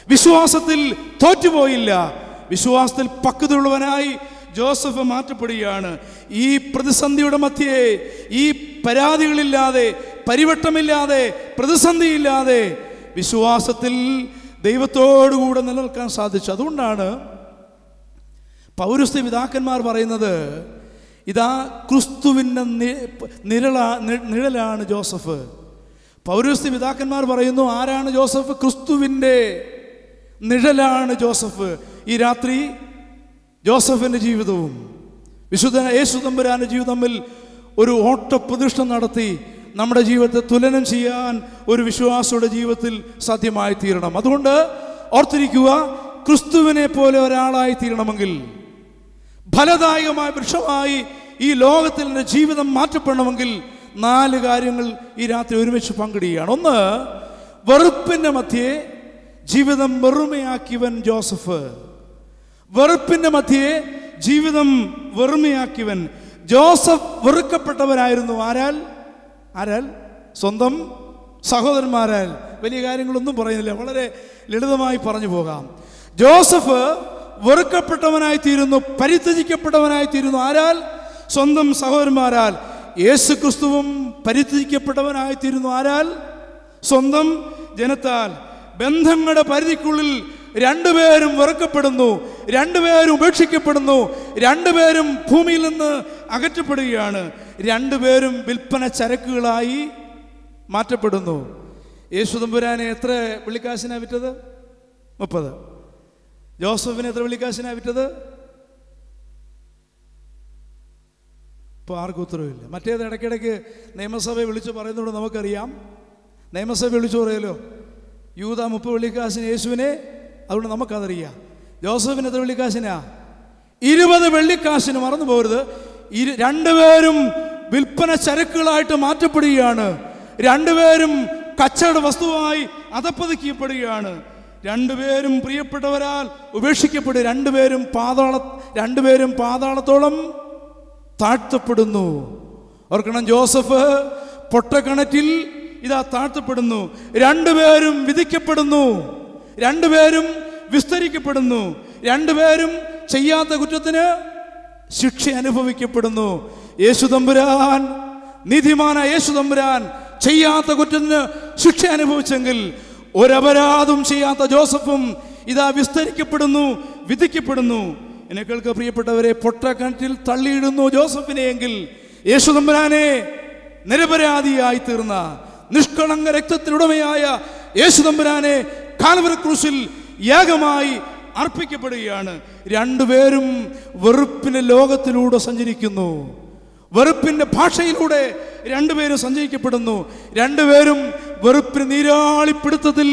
വിശ്വാസത്തിൽ തോറ്റുപോയില്ല. വിശ്വാസത്തിൽ പക്വതയുള്ളവനായി ജോസഫ് മാറ്റപ്പെടുകയാണ്. ഈ പ്രതിസന്ധിയുടെ മധ്യേ ഈ പരാതികളില്ലാതെ പരിവട്ടമില്ലാതെ പ്രതിസന്ധിയില്ലാതെ വിശ്വാസത്തിൽ ദൈവത്തോടുകൂടെ നിലനിൽക്കാൻ സാധിച്ചു. അതുകൊണ്ടാണ് പൗരസ്ത്യ പിതാക്കന്മാർ പറയുന്നത് ഇതാ ക്രിസ്തുവിന്റെ നിഴല നിഴലാ നിഴലാണ് ജോസഫ്. പൗരസ്ത്യ പിതാക്കന്മാർ പറയുന്നു ആരാണ് ജോസഫ്? ക്രിസ്തുവിന്റെ നിഴലാണ് ജോസഫ്. ഈ രാത്രി ജോസഫിന്റെ ജീവിതവും വിശുദ്ധ യേശു തമ്പുരാന്റെ ജീവിതം തമ്മിൽ ഒരു ഓട്ടപ്രതിഷ്ഠ നടത്തി നമ്മുടെ ജീവിതത്തെ തുലനം ചെയ്യാൻ ഒരു വിശ്വാസിയുടെ ജീവിതത്തിൽ സാധ്യമായി തീരണം അതുകൊണ്ട് ഓർത്തിരിക്കുക ക്രിസ്തുവിനെ പോലെ ഒരാളായി തീരണമെങ്കിൽ ഫലദായകമായ വൃക്ഷമായി ഈ ലോകത്തിൽ എന്റെ ജീവിതം മാറ്റപ്പെടണമെങ്കിൽ നാല് കാര്യങ്ങൾ ഈ രാത്രി ഒരുമിച്ച് പങ്കിടുകയാണ്. ഒന്ന് വെറുപ്പിന്റെ മധ്യേ ജീവിതം വെറുമയാക്കിയവൻ ജോസഫ്. വെറുപ്പിന്റെ മധ്യേ ജീവിതം വെറുമയാക്കിയവൻ. ജോസഫ് വെറുക്കപ്പെട്ടവരായിരുന്നു ആരാൽ? ആരാൽ? സ്വന്തം സഹോദരന്മാരാൽ. വലിയ കാര്യങ്ങളൊന്നും പറയുന്നില്ല. വളരെ ലളിതമായി പറഞ്ഞു പോകാം. ജോസഫ് വെറുക്കപ്പെട്ടവനായി തീരുന്നു പരിത്യജിക്കപ്പെട്ടവനായി തീരുന്നു ആരാൽ? സ്വന്തം സഹോദരന്മാരാൽ. യേശു ക്രിസ്തുവും പരിത്യജിക്കപ്പെട്ടവനായി തീരുന്നു ആരാൽ? സ്വന്തം ജനത്താൽ. ബന്ധങ്ങളുടെ പരിധിക്കുള്ളിൽ രണ്ടുപേരും വെറുക്കപ്പെടുന്നു രണ്ടുപേരും ഉപേക്ഷിക്കപ്പെടുന്നു രണ്ടുപേരും ഭൂമിയിൽ നിന്ന് അകറ്റപ്പെടുകയാണ് രണ്ടുപേരും വിൽപ്പന ചരക്കുകളായി മാറ്റപ്പെടുന്നു. യേശുദമ്പുരാനെ എത്ര വിളിക്കാശിനാ വിറ്റത്? മുപ്പത്. ജോസഫിനെ എത്ര വെള്ളിക്കാശിനാ വിറ്റത്? ഇപ്പോൾ ആർക്കും ഉത്തരവില്ല. മറ്റേത് ഇടയ്ക്കിടയ്ക്ക് നിയമസഭയെ വിളിച്ച് പറയുന്നതുകൊണ്ട് നമുക്കറിയാം. നിയമസഭ വിളിച്ചു പറയലോ? യൂത മുപ്പത് വെള്ളിക്കാശിന് യേശുവിനെ? അതുകൊണ്ട് നമുക്കതറിയാം. ജോസഫിന് എത്ര വെള്ളിക്കാശിനാ? ഇരുപത് വെള്ളിക്കാശിന് മറന്നു പോകരുത്. ഇരു രണ്ടുപേരും വിൽപ്പന ചരക്കുകളായിട്ട് മാറ്റപ്പെടുകയാണ്. രണ്ടുപേരും കച്ചവട വസ്തുവായി അതപ്പതിക്കപ്പെടുകയാണ്. രണ്ടുപേരും പ്രിയപ്പെട്ടവരാൽ ഉപേക്ഷിക്കപ്പെടും. രണ്ടുപേരും പാതാള രണ്ടുപേരും പാതാളത്തോളം താഴ്ത്തപ്പെടുന്നു. ഓർക്കണം ജോസഫ് പൊട്ടക്കിണറ്റിൽ ഇതാ താഴ്ത്തപ്പെടുന്നു. രണ്ടുപേരും വിധിക്കപ്പെടുന്നു. രണ്ടുപേരും വിസ്തരിക്കപ്പെടുന്നു. രണ്ടുപേരും ചെയ്യാത്ത കുറ്റത്തിന് ശിക്ഷ അനുഭവിക്കപ്പെടുന്നു. യേശു തമ്പുരാൻ നീതിമാന യേശു തമ്പുരാൻ ചെയ്യാത്ത കുറ്റത്തിന് ശിക്ഷ അനുഭവിച്ചെങ്കിൽ ഒരപരാധം ചെയ്യാത്ത ജോസഫും ഇതാ വിസ്തരിക്കപ്പെടുന്നു വിധിക്കപ്പെടുന്നു. എന്നെ കേൾക്ക പ്രിയപ്പെട്ടവരെ പൊട്ടക്കണറ്റിൽ തള്ളിയിടുന്നു ജോസഫിനെ എങ്കിൽ യേശു തമ്പുരാനെ നിരപരാധിയായി തീർന്ന നിഷ്കളങ്ക രക്തത്തിനുടമയായ യേശു തമ്പുരാനെ കാൽവര ക്രൂശിൽ യാഗമായി അർപ്പിക്കപ്പെടുകയാണ്. രണ്ടുപേരും വെറുപ്പിന് ലോകത്തിലൂടെ സഞ്ചരിക്കുന്നു. വെറുപ്പിന്റെ ഭാഷയിലൂടെ രണ്ടുപേരും സഞ്ചയിക്കപ്പെടുന്നു രണ്ടുപേരും വെറുപ്പിന് നീരാളിപ്പിടുത്തത്തിൽ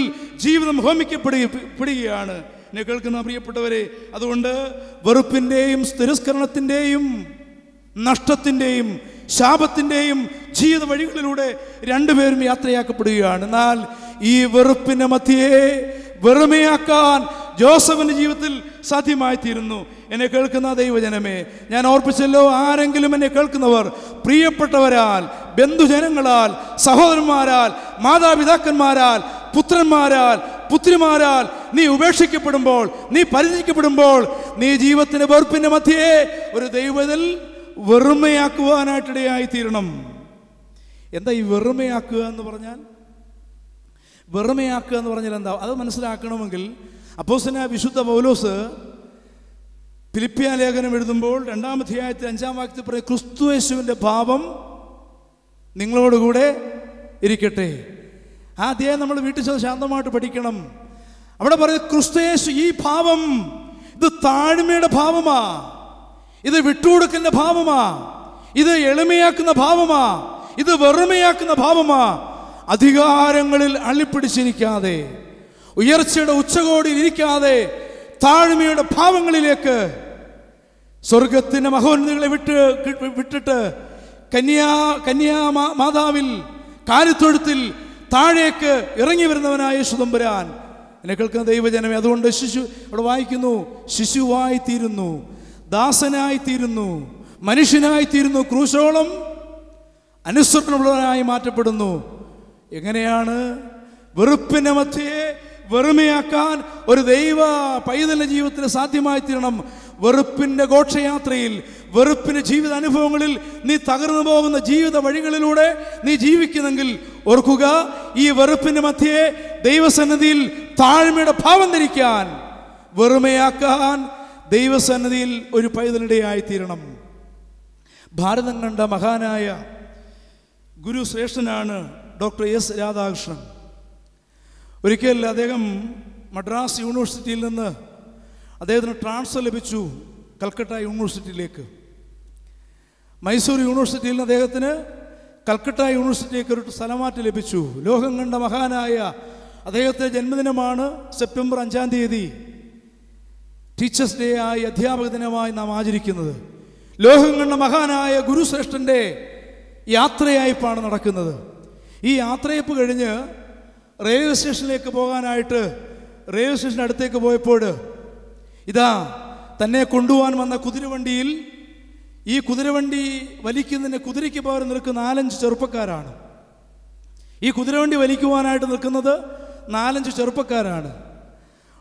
ജീവിതം ഹോമിക്കപ്പെടുകയാണ് എന്നെ കേൾക്കുന്ന പ്രിയപ്പെട്ടവരെ അതുകൊണ്ട് വെറുപ്പിന്റെയും തിരസ്കരണത്തിന്റെയും നഷ്ടത്തിന്റെയും ശാപത്തിന്റെയും ജീവിത വഴികളിലൂടെ രണ്ടുപേരും യാത്രയാക്കപ്പെടുകയാണ്. എന്നാൽ ഈ വെറുപ്പിന്റെ മധ്യേ വെറുമയാക്കാൻ ജോസഫിന്റെ ജീവിതത്തിൽ സാധ്യമായി തീരുന്നു എന്നെ കേൾക്കുന്ന ദൈവജനമേ ഞാൻ ഓർപ്പിച്ചല്ലോ ആരെങ്കിലും എന്നെ കേൾക്കുന്നവർ പ്രിയപ്പെട്ടവരാൽ ബന്ധുജനങ്ങളാൽ സഹോദരന്മാരാൽ മാതാപിതാക്കന്മാരാൽ പുത്രന്മാരാൽ പുത്രിമാരാൽ നീ ഉപേക്ഷിക്കപ്പെടുമ്പോൾ നീ പരിചയപ്പെടുമ്പോൾ നീ ജീവിതത്തിന്റെ വെറുപ്പിന്റെ മധ്യേ ഒരു ദൈവത്തിൽ വെറുമയാക്കുവാനായിട്ടിടയായി തീരണം എന്താ ഈ വെറുമയാക്കുക എന്ന് പറഞ്ഞാൽ? വെറുമയാക്കുക എന്ന് പറഞ്ഞാൽ എന്താ? അത് മനസ്സിലാക്കണമെങ്കിൽ അപ്പോസന വിശുദ്ധ പൗലോസ് ഫിലിപ്പിയ ലേഖനം എഴുതുമ്പോൾ രണ്ടാം അധ്യായത്തിൽ അഞ്ചാം വാക്യത്തിൽ പറയും ക്രിസ്തു യേശുവിന്റെ ഭാവം നിങ്ങളോടുകൂടെ ഇരിക്കട്ടെ. ആ അധ്യായം നമ്മൾ വീട്ടിൽ ചെന്ന് ശാന്തമായിട്ട് പഠിക്കണം. അവിടെ പറയുന്നത് ക്രിസ്തുയേശു ഈ ഭാവം ഇത് താഴ്മയുടെ ഭാവമാ ഇത് വിട്ടുകൊടുക്കുന്ന ഭാവമാ ഇത് എളിമയാക്കുന്ന ഭാവമാ ഇത് വെറുമയാക്കുന്ന ഭാവമാ അധികാരങ്ങളിൽ അള്ളിപ്പിടിച്ചിരിക്കാതെ ഉയർച്ചയുടെ ഉച്ചകോടിയിൽ ഇരിക്കാതെ താഴ്മയുടെ ഭാവങ്ങളിലേക്ക് സ്വർഗത്തിന്റെ മഹോന്നതികളെ വിട്ട് വിട്ടിട്ട് കന്യാ കന്യാ മാതാവിൽ കാലിത്തൊഴുത്തിൽ താഴേക്ക് ഇറങ്ങി വരുന്നവനായ സുതമ്പുരാൻ എന്നെ കേൾക്കുന്ന ദൈവജനമേ അതുകൊണ്ട് ശിശു അവിടെ വായിക്കുന്നു ശിശുവായി തീരുന്നു ദാസനായി തീരുന്നു മനുഷ്യനായി തീരുന്നു ക്രൂശോളം അനുസരണമുള്ളവനായി മാറ്റപ്പെടുന്നു. എങ്ങനെയാണ് വെറുപ്പിന്റെ മധ്യയെ വെറുമയാക്കാൻ ഒരു ദൈവ പൈതല ജീവിതത്തിന് സാധ്യമായി തീരണം. വെറുപ്പിന്റെ ഘോഷയാത്രയിൽ വെറുപ്പിന്റെ ജീവിത അനുഭവങ്ങളിൽ നീ തകർന്നു പോകുന്ന ജീവിത വഴികളിലൂടെ നീ ജീവിക്കുന്നെങ്കിൽ ഓർക്കുക ഈ വെറുപ്പിന്റെ മധ്യയെ ദൈവസന്നിധിയിൽ താഴ്മയുടെ ഭാവം ധരിക്കാൻ വെറുമയാക്കാൻ ദൈവസന്നിധിയിൽ ഒരു പൈതലിടയായി തീരണം ഭാരതം കണ്ട മഹാനായ ഗുരു ശ്രേഷ്ഠനാണ് ഡോക്ടർ എസ് രാധാകൃഷ്ണൻ. ഒരിക്കൽ അദ്ദേഹം മദ്രാസ് യൂണിവേഴ്സിറ്റിയിൽ നിന്ന് അദ്ദേഹത്തിന് ട്രാൻസ്ഫർ ലഭിച്ചു കൽക്കട്ട യൂണിവേഴ്സിറ്റിയിലേക്ക്. മൈസൂർ യൂണിവേഴ്സിറ്റിയിൽ നിന്ന് അദ്ദേഹത്തിന് കൽക്കട്ട യൂണിവേഴ്സിറ്റിയിലേക്ക് ഒരു സ്ഥലമാറ്റം ലഭിച്ചു. ലോകം കണ്ട മഹാനായ അദ്ദേഹത്തിന്റെ ജന്മദിനമാണ് സെപ്റ്റംബർ അഞ്ചാം തീയതി. ടീച്ചേഴ്സ് ഡേ ആയി അധ്യാപക ദിനമായി നാം ആചരിക്കുന്നത്. ലോകം കണ്ട മഹാനായ ഗുരുശ്രേഷ്ഠന്റെ യാത്രയായിപ്പാണ് നടക്കുന്നത്. ഈ യാത്രയപ്പ് കഴിഞ്ഞ് റെയിൽവേ സ്റ്റേഷനിലേക്ക് പോകാനായിട്ട് റെയിൽവേ സ്റ്റേഷന്റെ അടുത്തേക്ക് പോയപ്പോൾ ഇതാ തന്നെ കൊണ്ടുപോകാൻ വന്ന കുതിരവണ്ടിയിൽ ഈ കുതിരവണ്ടി വലിക്കുന്നതിന് കുതിരയ്ക്ക് പകരം നിൽക്കുന്ന നാലഞ്ച് ചെറുപ്പക്കാരാണ്. ഈ കുതിരവണ്ടി വലിക്കുവാനായിട്ട് നിൽക്കുന്നത് നാലഞ്ച് ചെറുപ്പക്കാരാണ്.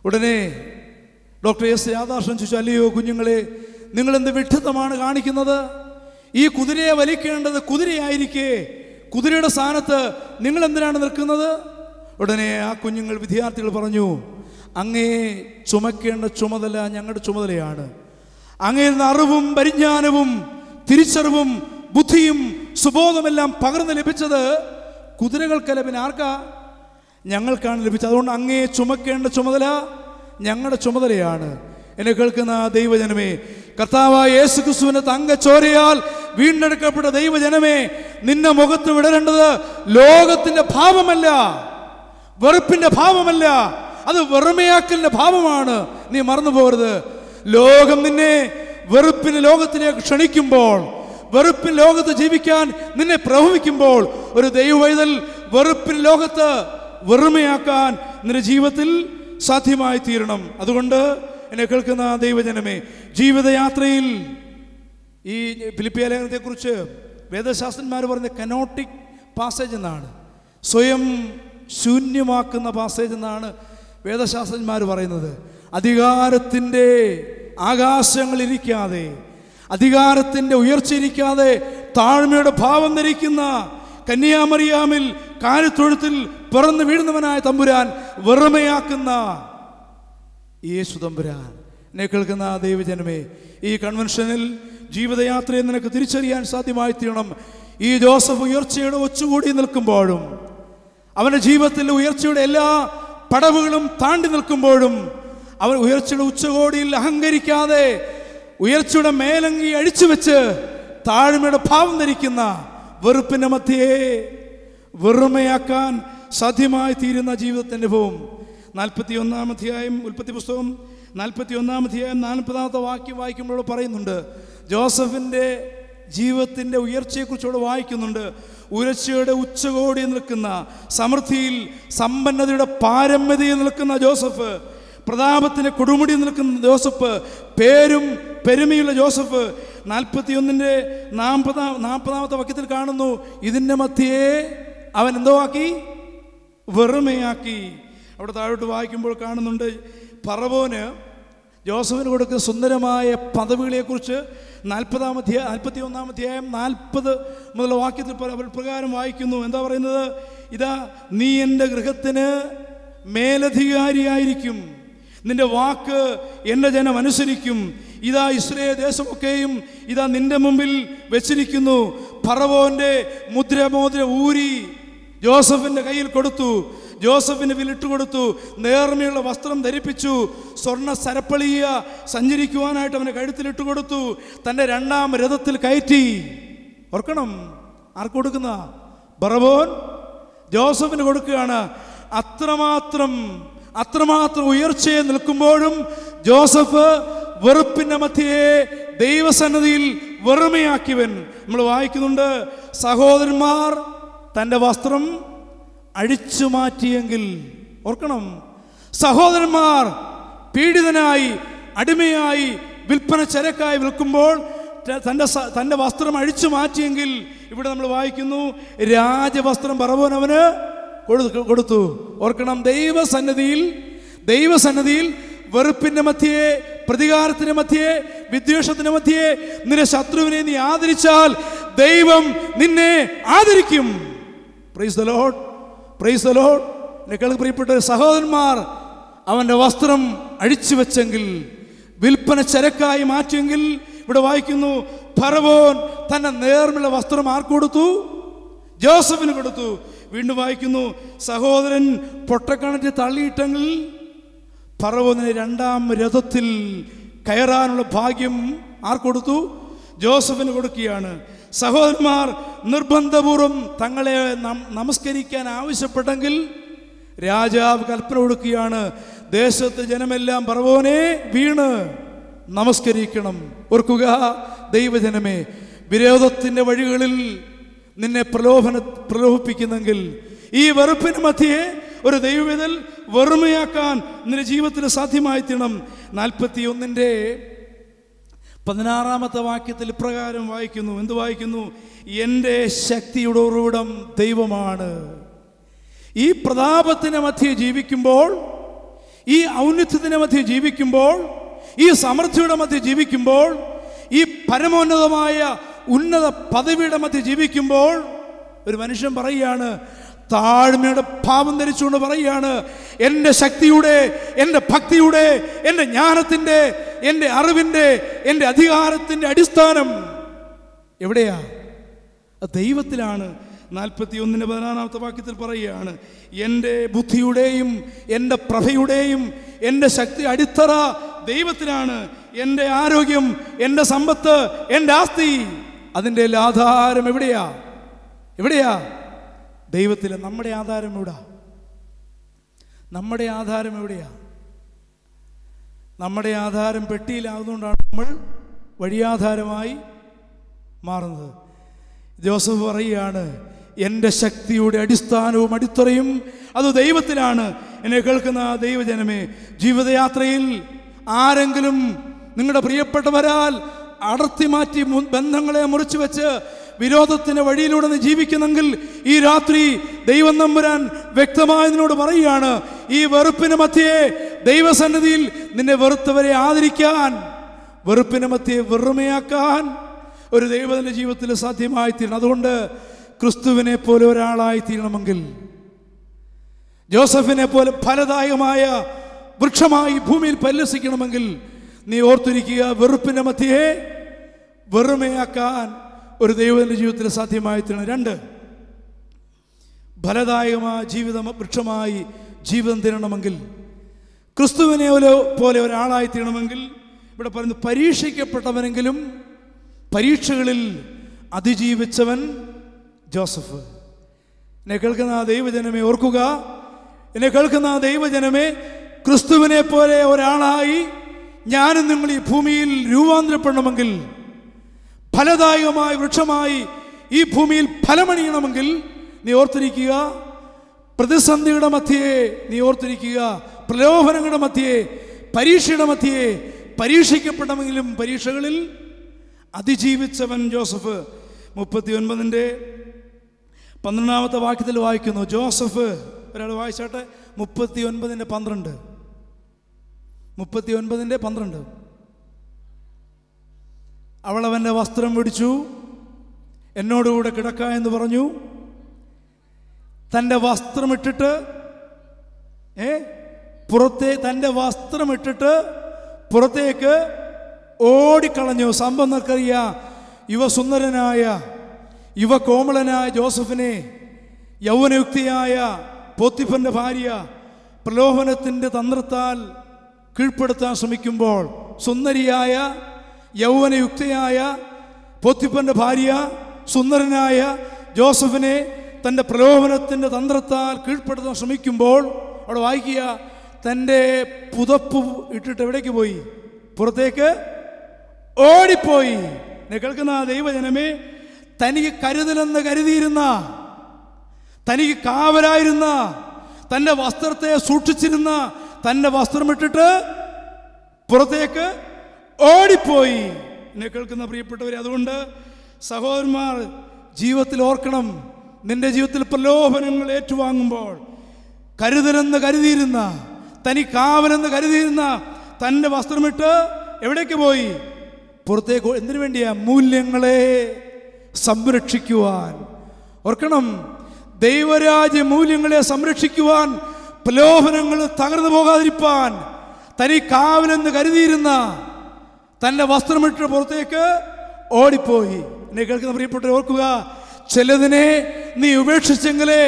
ഉടനെ ഡോക്ടർ എസ് രാധാകൃഷ്ണൻ ചോദിച്ചു അല്ലയോ കുഞ്ഞുങ്ങളെ നിങ്ങളെന്ത് വിഡ്ഢിത്തമാണ് കാണിക്കുന്നത്? ഈ കുതിരയെ വലിക്കേണ്ടത് കുതിരയായിരിക്കെ കുതിരയുടെ സ്ഥാനത്ത് നിങ്ങൾ എന്തിനാണ് നിൽക്കുന്നത്? ഉടനെ ആ കുഞ്ഞുങ്ങൾ വിദ്യാർത്ഥികൾ പറഞ്ഞു അങ്ങേ ചുമക്കേണ്ട ചുമതല ഞങ്ങളുടെ ചുമതലയാണ്. അങ്ങേ അറിവും പരിജ്ഞാനവും തിരിച്ചറിവും ബുദ്ധിയും സുബോധമെല്ലാം പകർന്ന് ലഭിച്ചത് കുതിരകൾക്കല്ല പിന്നെ ആർക്കാ? ഞങ്ങൾക്കാണ് ലഭിച്ചത്. അതുകൊണ്ട് അങ്ങേ ചുമക്കേണ്ട ചുമതല ഞങ്ങളുടെ ചുമതലയാണ്. എന്നെ കേൾക്കുന്ന ദൈവജനമേ കർത്താവായ യേശു ക്രിസ്തുവിന്റെ തങ്കച്ചോരയാൽ വീണ്ടെടുക്കപ്പെട്ട ദൈവജനമേ നിന്റെ മുഖത്ത് വിടരേണ്ടത് ലോകത്തിന്റെ ഭാവമല്ല വെറുപ്പിന്റെ ഭാവമല്ല അത് വെറുമയാക്കലിന്റെ ഭാവമാണ്. നീ മറന്നു പോകരുത്. ലോകം നിന്നെ വെറുപ്പിന് ലോകത്തിലേക്ക് ക്ഷണിക്കുമ്പോൾ വെറുപ്പിൻ ലോകത്ത് ജീവിക്കാൻ നിന്നെ പ്രഭവിക്കുമ്പോൾ ഒരു ദൈവവൈതൽ വെറുപ്പിൻ ലോകത്ത് വെറുമയാക്കാൻ നിന്റെ ജീവിതത്തിൽ സാധ്യമായി തീരണം അതുകൊണ്ട് എന്നെ കേൾക്കുന്ന ദൈവജനമേ ജീവിതയാത്രയിൽ ഈ ഫിലിപ്പിയ ലേഖനത്തെക്കുറിച്ച് വേദശാസ്ത്രന്മാർ പറഞ്ഞ കനോട്ടിക് പാസേജ് എന്നാണ്. സ്വയം ശൂന്യമാക്കുന്ന പാസേജ് എന്നാണ് വേദശാസ്ത്രന്മാർ പറയുന്നത്. അധികാരത്തിന്റെ ആകാശങ്ങളിരിക്കാതെ അധികാരത്തിന്റെ ഉയർച്ചയിരിക്കാതെ താഴ്മയുടെ ഭാവം ധരിക്കുന്ന കന്യാമറിയാമിൽ കാലിത്തൊഴുത്തിൽ പിറന്നു വീഴുന്നവനായ തമ്പുരാൻ വെറുമയാക്കുന്ന യേശു തമ്പുരാൻ. എന്നെ കേൾക്കുന്ന ദൈവജനമേ ഈ കൺവെൻഷനിൽ ജീവിതയാത്രയെ നിനക്ക് തിരിച്ചറിയാൻ സാധ്യമായി തീരണം ഈ ജോസഫ് ഉയർച്ചയുടെ ഒച്ചുകൂടി നിൽക്കുമ്പോഴും അവന്റെ ജീവിതത്തിലെ ഉയർച്ചയുടെ എല്ലാ പടവുകളും താണ്ടി നിൽക്കുമ്പോഴും അവൻ ഉയർച്ചയുടെ ഉച്ചകോടിയിൽ അഹങ്കരിക്കാതെ ഉയർച്ചയുടെ മേലങ്കി അഴിച്ചു വെച്ച് താഴ്മയുടെ ഭാവം ധരിക്കുന്ന വെറുപ്പിന്റെ മധ്യേ വെറുമയാക്കാൻ സാധ്യമായി തീരുന്ന ജീവിതത്തിന്റെ അനുഭവം. നാൽപ്പത്തി ഒന്നാം അധ്യായം ഉൽപ്പത്തി പുസ്തകം നാൽപ്പത്തി ഒന്നാം അധ്യായം നാൽപ്പതാമത്തെ വാക്യം വായിക്കുമ്പോൾ പറയുന്നുണ്ട് ജോസഫിന്റെ ജീവിതത്തിന്റെ ഉയർച്ചയെക്കുറിച്ചോട് വായിക്കുന്നുണ്ട് ഉയർച്ചയുടെ ഉച്ചകോടി നിൽക്കുന്ന സമൃദ്ധിയിൽ സമ്പന്നതയുടെ പാരമ്യതയിൽ നിൽക്കുന്ന ജോസഫ് പ്രതാപത്തിന്റെ കൊടുമുടി നിൽക്കുന്ന ജോസഫ് പേരും പെരുമയുള്ള ജോസഫ് നാൽപ്പത്തിയൊന്നിന്റെ നാൽപ്പതാ നാൽപ്പതാമത്തെ വാക്യത്തിൽ കാണുന്നു ഇതിന്റെ മധ്യേ അവൻ എന്തോ ആക്കി? വെറുമയാക്കി. അവിടെ താഴോട്ട് വായിക്കുമ്പോൾ കാണുന്നുണ്ട് പറവോന് ജോസഫിന് കൊടുക്കുന്ന സുന്ദരമായ പദവികളെക്കുറിച്ച് നാൽപ്പതാം അധ്യായം നാൽപ്പത്തി ഒന്നാം അധ്യായം നാൽപ്പത് മുതലുള്ള വാക്യത്തിൽ പ്രകാരം വായിക്കുന്നു. എന്താ പറയുന്നത്? ഇതാ നീ എന്റെ ഗൃഹത്തിന് മേലധികാരിയായിരിക്കും. നിന്റെ വാക്ക് എന്റെ ജനം അനുസരിക്കും. ഇതാ ഇസ്രയേൽ ദേശമൊക്കെയും ഇതാ നിന്റെ മുമ്പിൽ വെച്ചിരിക്കുന്നു. പറവോന്റെ മുദ്രമോദ്ര ഊരി ജോസഫിന്റെ കയ്യിൽ കൊടുത്തു. ജോസഫിന് വിലിട്ട് കൊടുത്തു നേർമയുള്ള വസ്ത്രം ധരിപ്പിച്ചു. സ്വർണ സരപ്പളിയ സഞ്ചരിക്കുവാനായിട്ട് അവന് കഴുത്തിലിട്ട് കൊടുത്തു തന്റെ രണ്ടാം രഥത്തിൽ കയറ്റി. ഓർക്കണം ആർക്ക് കൊടുക്കുന്ന? ബറബോൻ ജോസഫിന് കൊടുക്കുകയാണ്. അത്രമാത്രം അത്രമാത്രം ഉയർച്ചയെ നിൽക്കുമ്പോഴും ജോസഫ് വെറുപ്പിന്റെ മധ്യയെ ദൈവസന്നതിയിൽ വെറുമയാക്കിയവൻ. നമ്മൾ വായിക്കുന്നുണ്ട് സഹോദരന്മാർ തന്റെ വസ്ത്രം അഴിച്ചു മാറ്റിയെങ്കിൽ ഓർക്കണം. സഹോദരന്മാർ പീഡിതനായി അടിമയായി വിൽപ്പന ചരക്കായി വിൽക്കുമ്പോൾ തന്റെ തന്റെ വസ്ത്രം അഴിച്ചു മാറ്റിയെങ്കിൽ ഇവിടെ നമ്മൾ വായിക്കുന്നു രാജവസ്ത്രം പറവോൻ അവന് കൊടുത്തു. ഓർക്കണം ദൈവസന്നതിയിൽ ദൈവസന്നതിയിൽ വെറുപ്പിന്റെ മധ്യേ പ്രതികാരത്തിന്റെ മധ്യേ വിദ്വേഷത്തിന്റെ മധ്യേ നിന്റെ ശത്രുവിനെ നീ ആദരിച്ചാൽ ദൈവം നിന്നെ ആദരിക്കും. Praise the Lord praise the Lord എന്നെ പ്രിയപ്പെട്ട സഹോദരന്മാർ അവന്റെ വസ്ത്രം അഴിച്ചു വെച്ചെങ്കിൽ വിൽപ്പന ചരക്കായി മാറ്റിയെങ്കിൽ ഇവിടെ വായിക്കുന്നു ഫറവോൻ തന്റെ നേർമുള്ള വസ്ത്രം ആർക്ക് കൊടുത്തു? ജോസഫിന് കൊടുത്തു. വീണ്ടും വായിക്കുന്നു സഹോദരൻ പൊട്ടക്കണറ്റ് തള്ളിയിട്ടെങ്കിൽ ഫറവോനിന് രണ്ടാം രഥത്തിൽ കയറാനുള്ള ഭാഗ്യം ആർക്ക് കൊടുത്തു? ജോസഫിന് കൊടുക്കുകയാണ്. സഹോദരന്മാർ നിർബന്ധപൂർവം തങ്ങളെ നമസ്കരിക്കാൻ ആവശ്യപ്പെട്ടെങ്കിൽ രാജാവ് കൽപ്പന കൊടുക്കുകയാണ് ദേശത്തെ ജനമെല്ലാം പറവോനെ വീണ് നമസ്കരിക്കണം. ഓർക്കുക ദൈവജനമേ വിരോധത്തിന്റെ വഴികളിൽ നിന്നെ പ്രലോഭന പ്രലോഭിപ്പിക്കുന്നെങ്കിൽ ഈ വെറുപ്പിന് മധ്യേ ഒരു ദൈവവിതൽ വെറുമയാക്കാൻ നിന്റെ ജീവിതത്തിന് സാധ്യമായി തീണം നാൽപ്പത്തി ഒന്നിന്റെ പതിനാറാമത്തെ വാക്യത്തിൽ ഇപ്രകാരം വായിക്കുന്നു. എന്ത് വായിക്കുന്നു? എന്റെ ശക്തിയുടെ ഉറവിടം ദൈവമാണ്. ഈ പ്രതാപത്തിന് മധ്യേ ജീവിക്കുമ്പോൾ ഈ ഔന്നത്യത്തിന് മധ്യേ ജീവിക്കുമ്പോൾ ഈ സമൃദ്ധിയുടെ മധ്യേ ജീവിക്കുമ്പോൾ ഈ പരമോന്നതമായ ഉന്നത പദവിയുടെ മധ്യേ ജീവിക്കുമ്പോൾ ഒരു മനുഷ്യൻ പറയുകയാണ് താഴ്മയുടെ ഭാവം ധരിച്ചുകൊണ്ട് പറയുകയാണ് എന്റെ ശക്തിയുടെ എന്റെ ഭക്തിയുടെ എന്റെ ജ്ഞാനത്തിന്റെ എന്റെ അറിവിന്റെ എന്റെ അധികാരത്തിന്റെ അടിസ്ഥാനം എവിടെയാ? ദൈവത്തിലാണ്. നാൽപ്പത്തി ഒന്നിന് പതിനാറാമത്തെ വാക്യത്തിൽ പറയുകയാണ് എന്റെ ബുദ്ധിയുടെയും എന്റെ പ്രഭയുടെയും എന്റെ ശക്തി അടിത്തറ ദൈവത്തിലാണ് എന്റെ ആരോഗ്യം എന്റെ സമ്പത്ത് എന്റെ ആസ്തി അതിന്റെ എല്ലാ ആധാരം എവിടെയാ? എവിടെയാ? ദൈവത്തിൽ നമ്മുടെ ആധാരം എവിടാ? നമ്മുടെ ആധാരം എവിടെയാ? നമ്മുടെ ആധാരം പെട്ടിയിലാകുന്നതുകൊണ്ടാണ് നമ്മൾ വഴിയാധാരമായി മാറുന്നത്. ജോസഫ് പറയുകയാണ് എന്റെ ശക്തിയുടെ അടിസ്ഥാനവും അടിത്തറയും അത് ദൈവത്തിലാണ്. എന്നെ കേൾക്കുന്ന ദൈവജനമേ ജീവിതയാത്രയിൽ ആരെങ്കിലും നിങ്ങളുടെ പ്രിയപ്പെട്ടവരാൽ അടർത്തി മാറ്റി ബന്ധങ്ങളെ മുറിച്ചു വെച്ച് വിരോധത്തിന്റെ വഴിയിലൂടെ നീ ജീവിക്കുന്നെങ്കിൽ ഈ രാത്രി ദൈവം നമ്പുരാൻ വ്യക്തമായതിനോട് പറയുകയാണ് ഈ വെറുപ്പിന് മധ്യേ ദൈവസന്നിധിയിൽ നിന്നെ വെറുത്തവരെ ആദരിക്കാൻ വെറുപ്പിന് മധ്യേ വെറുമയാക്കാൻ ഒരു ദൈവത്തിന്റെ ജീവിതത്തിൽ സാധ്യമായി തീരണം അതുകൊണ്ട് ക്രിസ്തുവിനെ പോലെ ഒരാളായി തീരണമെങ്കിൽ ജോസഫിനെ പോലെ ഫലദായകമായ വൃക്ഷമായി ഭൂമിയിൽ പല്ലസിക്കണമെങ്കിൽ നീ ഓർത്തിരിക്കുക വെറുപ്പിന്റെ മധ്യേ വെറുമയാക്കാൻ ഒരു ദൈവത്തിന്റെ ജീവിതത്തിൽ സാധ്യമായി തീരണം രണ്ട് ഫലദായകമായ ജീവിതം വൃക്ഷമായി ജീവിതം തീരണമെങ്കിൽ ക്രിസ്തുവിനെ പോലെ ഒരാളായി തീരണമെങ്കിൽ ഇവിടെ പറയുന്നു പരീക്ഷിക്കപ്പെട്ടവനെങ്കിലും പരീക്ഷകളിൽ അതിജീവിച്ചവൻ ജോസഫ്. എന്നെ കേൾക്കുന്ന ആ ദൈവജനമേ ഓർക്കുക എന്നെ കേൾക്കുന്ന ആ ദൈവജനമേ ക്രിസ്തുവിനെ പോലെ ഒരാളായി ഞാനും നിങ്ങൾ ഈ ഭൂമിയിൽ രൂപാന്തരപ്പെടണമെങ്കിൽ ഫലദായകമായ വൃക്ഷമായി ഈ ഭൂമിയിൽ ഫലമണിയണമെങ്കിൽ നീ ഓർത്തിരിക്കുക പ്രതിസന്ധിയുടെ മധ്യേ നീ ഓർത്തിരിക്കുക പ്രലോഭനങ്ങളുടെ മധ്യേ പരീക്ഷയുടെ മധ്യേ പരീക്ഷിക്കപ്പെടണമെങ്കിലും പരീക്ഷകളിൽ അതിജീവിച്ചവൻ ജോസഫ്. മുപ്പത്തി ഒൻപതിന്റെ പന്ത്രണ്ടാമത്തെ വാക്യത്തിൽ വായിക്കുന്നു ജോസഫ് ഒരാൾ വായിച്ചാട്ടെ മുപ്പത്തി ഒൻപതിന്റെ പന്ത്രണ്ട്. മുപ്പത്തി ഒൻപതിന്റെ പന്ത്രണ്ട്. അവൾ അവന്റെ വസ്ത്രം പിടിച്ചു എന്നോടുകൂടെ കിടക്ക എന്ന് പറഞ്ഞു. തന്റെ വസ്ത്രമിട്ടിട്ട് ഏ പുറത്തെ തന്റെ വസ്ത്രമിട്ടിട്ട് പുറത്തേക്ക് ഓടിക്കളഞ്ഞു. സംഭവം നിൽക്കറിയ യുവസുന്ദരനായ യുവകോമളനായ ജോസഫിനെ യൗവനയുക്തിയായ പോത്തിഫന്റെ ഭാര്യ പ്രലോഭനത്തിന്റെ തന്ത്രത്താൽ കീഴ്പ്പെടുത്താൻ ശ്രമിക്കുമ്പോൾ സുന്ദരിയായ യൗവനയുക്തയായ പോത്തിപ്പന്റെ ഭാര്യ സുന്ദരനായ ജോസഫിനെ തന്റെ പ്രലോഭനത്തിന്റെ തന്ത്രത്താൽ കീഴ്പ്പെടുത്താൻ ശ്രമിക്കുമ്പോൾ അവിടെ വായിക്കുക തന്റെ പുതപ്പ് ഇട്ടിട്ട് എവിടേക്ക് പോയി? പുറത്തേക്ക് ഓടിപ്പോയി. കേൾക്കുന്ന ദൈവജനമേ തനിക്ക് കരുതലെന്ന് കരുതിയിരുന്ന തനിക്ക് കാവലായിരുന്ന തന്റെ വസ്ത്രത്തെ സൂക്ഷിച്ചിരുന്ന തന്റെ വസ്ത്രമിട്ടിട്ട് പുറത്തേക്ക് ഓടിപ്പോയി. എന്നെ കേൾക്കുന്ന പ്രിയപ്പെട്ടവരെ അതുകൊണ്ട് സഹോദരന്മാർ ജീവിതത്തിൽ ഓർക്കണം നിന്റെ ജീവിതത്തിൽ പ്രലോഭനങ്ങൾ ഏറ്റുവാങ്ങുമ്പോൾ കരുതലെന്ന് കരുതിയിരുന്ന തനി കാവലെന്ന് കരുതിയിരുന്ന തന്റെ വസ്ത്രമിട്ട് എവിടേക്ക് പോയി? പുറത്തേക്ക് എന്തിനു വേണ്ടിയാ? മൂല്യങ്ങളെ സംരക്ഷിക്കുവാൻ. ഓർക്കണം ദൈവരാജ്യ മൂല്യങ്ങളെ സംരക്ഷിക്കുവാൻ പ്രലോഭനങ്ങൾ തകർന്നു പോകാതിരിപ്പാൻ തനി കാവലെന്ന് കരുതിയിരുന്ന തന്റെ വസ്ത്രമിട്ട് പുറത്തേക്ക് ഓടിപ്പോയി. എന്നെ കേൾക്കുന്ന പ്രിയപ്പെട്ടവർ ഓർക്കുക ചിലതിനെ നീ ഉപേക്ഷിച്ചെങ്കിലേ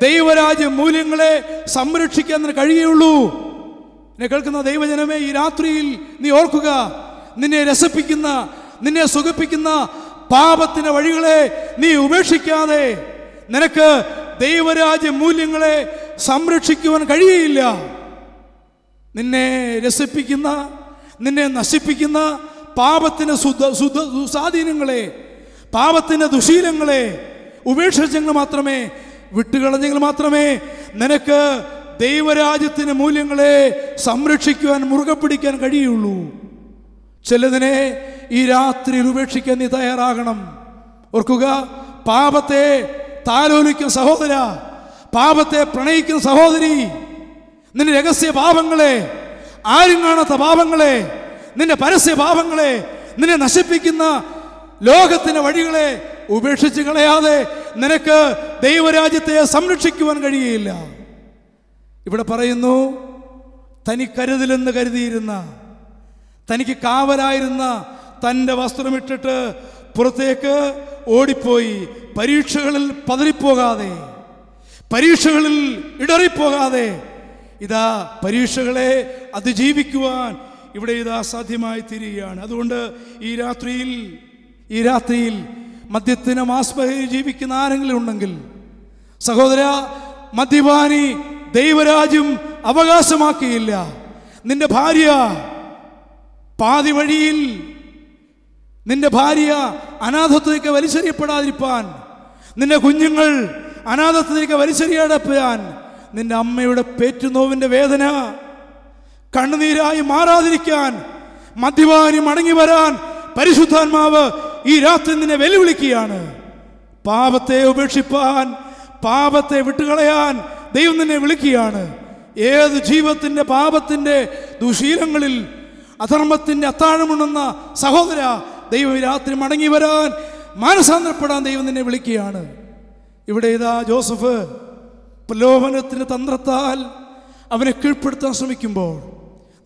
ദൈവരാജ്യ മൂല്യങ്ങളെ സംരക്ഷിക്കാൻ കഴിയുള്ളൂ എന്നെ കേൾക്കുന്ന ദൈവജനമേ ഈ രാത്രിയിൽ നീ ഓർക്കുക നിന്നെ രസിപ്പിക്കുന്ന നിന്നെ സുഖിപ്പിക്കുന്ന പാപത്തിന്റെ വഴികളെ നീ ഉപേക്ഷിക്കാതെ നിനക്ക് ദൈവരാജ്യ മൂല്യങ്ങളെ സംരക്ഷിക്കുവാൻ കഴിയുകയില്ല. നിന്നെ രസിപ്പിക്കുന്ന നിന്നെ നശിപ്പിക്കുന്ന പാപത്തിന് സ്വാധീനങ്ങളെ പാപത്തിന്റെ ദുശീലങ്ങളെ ഉപേക്ഷിച്ചെങ്കിൽ മാത്രമേ വിട്ടുകളഞ്ഞെങ്കിൽ മാത്രമേ നിനക്ക് ദൈവരാജ്യത്തിന്റെ മൂല്യങ്ങളെ സംരക്ഷിക്കുവാൻ മുറുകെ പിടിക്കാൻ കഴിയുള്ളൂ. ചിലതിനെ ഈ രാത്രിയിൽ ഉപേക്ഷിക്കാൻ നീ തയ്യാറാകണം. ഓർക്കുക പാപത്തെ താലോലിക്കുന്ന സഹോദര പാപത്തെ പ്രണയിക്കുന്ന സഹോദരി നിന്റെ രഹസ്യ പാപങ്ങളെ ആരും കാണാത്ത പാപങ്ങളെ നിന്റെ പരസ്യ പാപങ്ങളെ നിന്നെ നശിപ്പിക്കുന്ന ലോകത്തിന്റെ വഴികളെ ഉപേക്ഷിച്ച് കളയാതെ നിനക്ക് ദൈവരാജ്യത്തെ സംരക്ഷിക്കുവാൻ കഴിയുകയില്ല. ഇവിടെ പറയുന്നു തനി കരുതലെന്ന് കരുതിയിരുന്ന തനിക്ക് കാവലായിരുന്ന തന്റെ വസ്ത്രമിട്ടിട്ട് പുറത്തേക്ക് ഓടിപ്പോയി പരീക്ഷകളിൽ പതറിപ്പോകാതെ പരീക്ഷകളിൽ ഇടറിപ്പോകാതെ ഇതാ പരീക്ഷകളെ അതിജീവിക്കുവാൻ ഇവിടെ ഇതാ സാധ്യമായി തീരുകയാണ്. അതുകൊണ്ട് ഈ രാത്രിയിൽ ഈ രാത്രിയിൽ മദ്യത്തിന് മാസ്മഹയിൽ ജീവിക്കുന്ന ആരെങ്കിലും ഉണ്ടെങ്കിൽ സഹോദര മദ്യപാനി ദൈവരാജ്യം അവകാശമാക്കിയില്ല. നിന്റെ ഭാര്യ പാതി വഴിയിൽ നിന്റെ ഭാര്യ അനാഥത്തിലേക്ക് വലിച്ചെറിയപ്പെടാതിരിപ്പാൻ നിന്റെ കുഞ്ഞുങ്ങൾ അനാഥത്തിലേക്ക് വലിച്ചെറിയപ്പെടാൻ നിന്റെ അമ്മയുടെ പേറ്റുനോവിന്റെ വേദന കണ്ണുനീരായി മാറാതിരിക്കാൻ മദ്യപാനി മടങ്ങി വരാൻ പരിശുദ്ധാത്മാവ് ഈ രാത്രി നിന്നെ വെല്ലുവിളിക്കുകയാണ്. പാപത്തെ ഉപേക്ഷിപ്പാൻ പാപത്തെ വിട്ടുകളയാൻ ദൈവം നിന്നെ വിളിക്കുകയാണ്. ഏത് ജീവിതത്തിന്റെ പാപത്തിന്റെ ദുശീലങ്ങളിൽ അധർമ്മത്തിന്റെ അത്താഴമുണ്ടെന്ന സഹോദര ദൈവം രാത്രി മടങ്ങി വരാൻ മാനസാന്തരപ്പെടാൻ ദൈവം നിന്നെ വിളിക്കുകയാണ്. ഇവിടെ ഇതാ ജോസഫ് പ്രലോഭനത്തിന് തന്ത്രത്താൽ അവനെ കീഴ്പ്പെടുത്താൻ ശ്രമിക്കുമ്പോൾ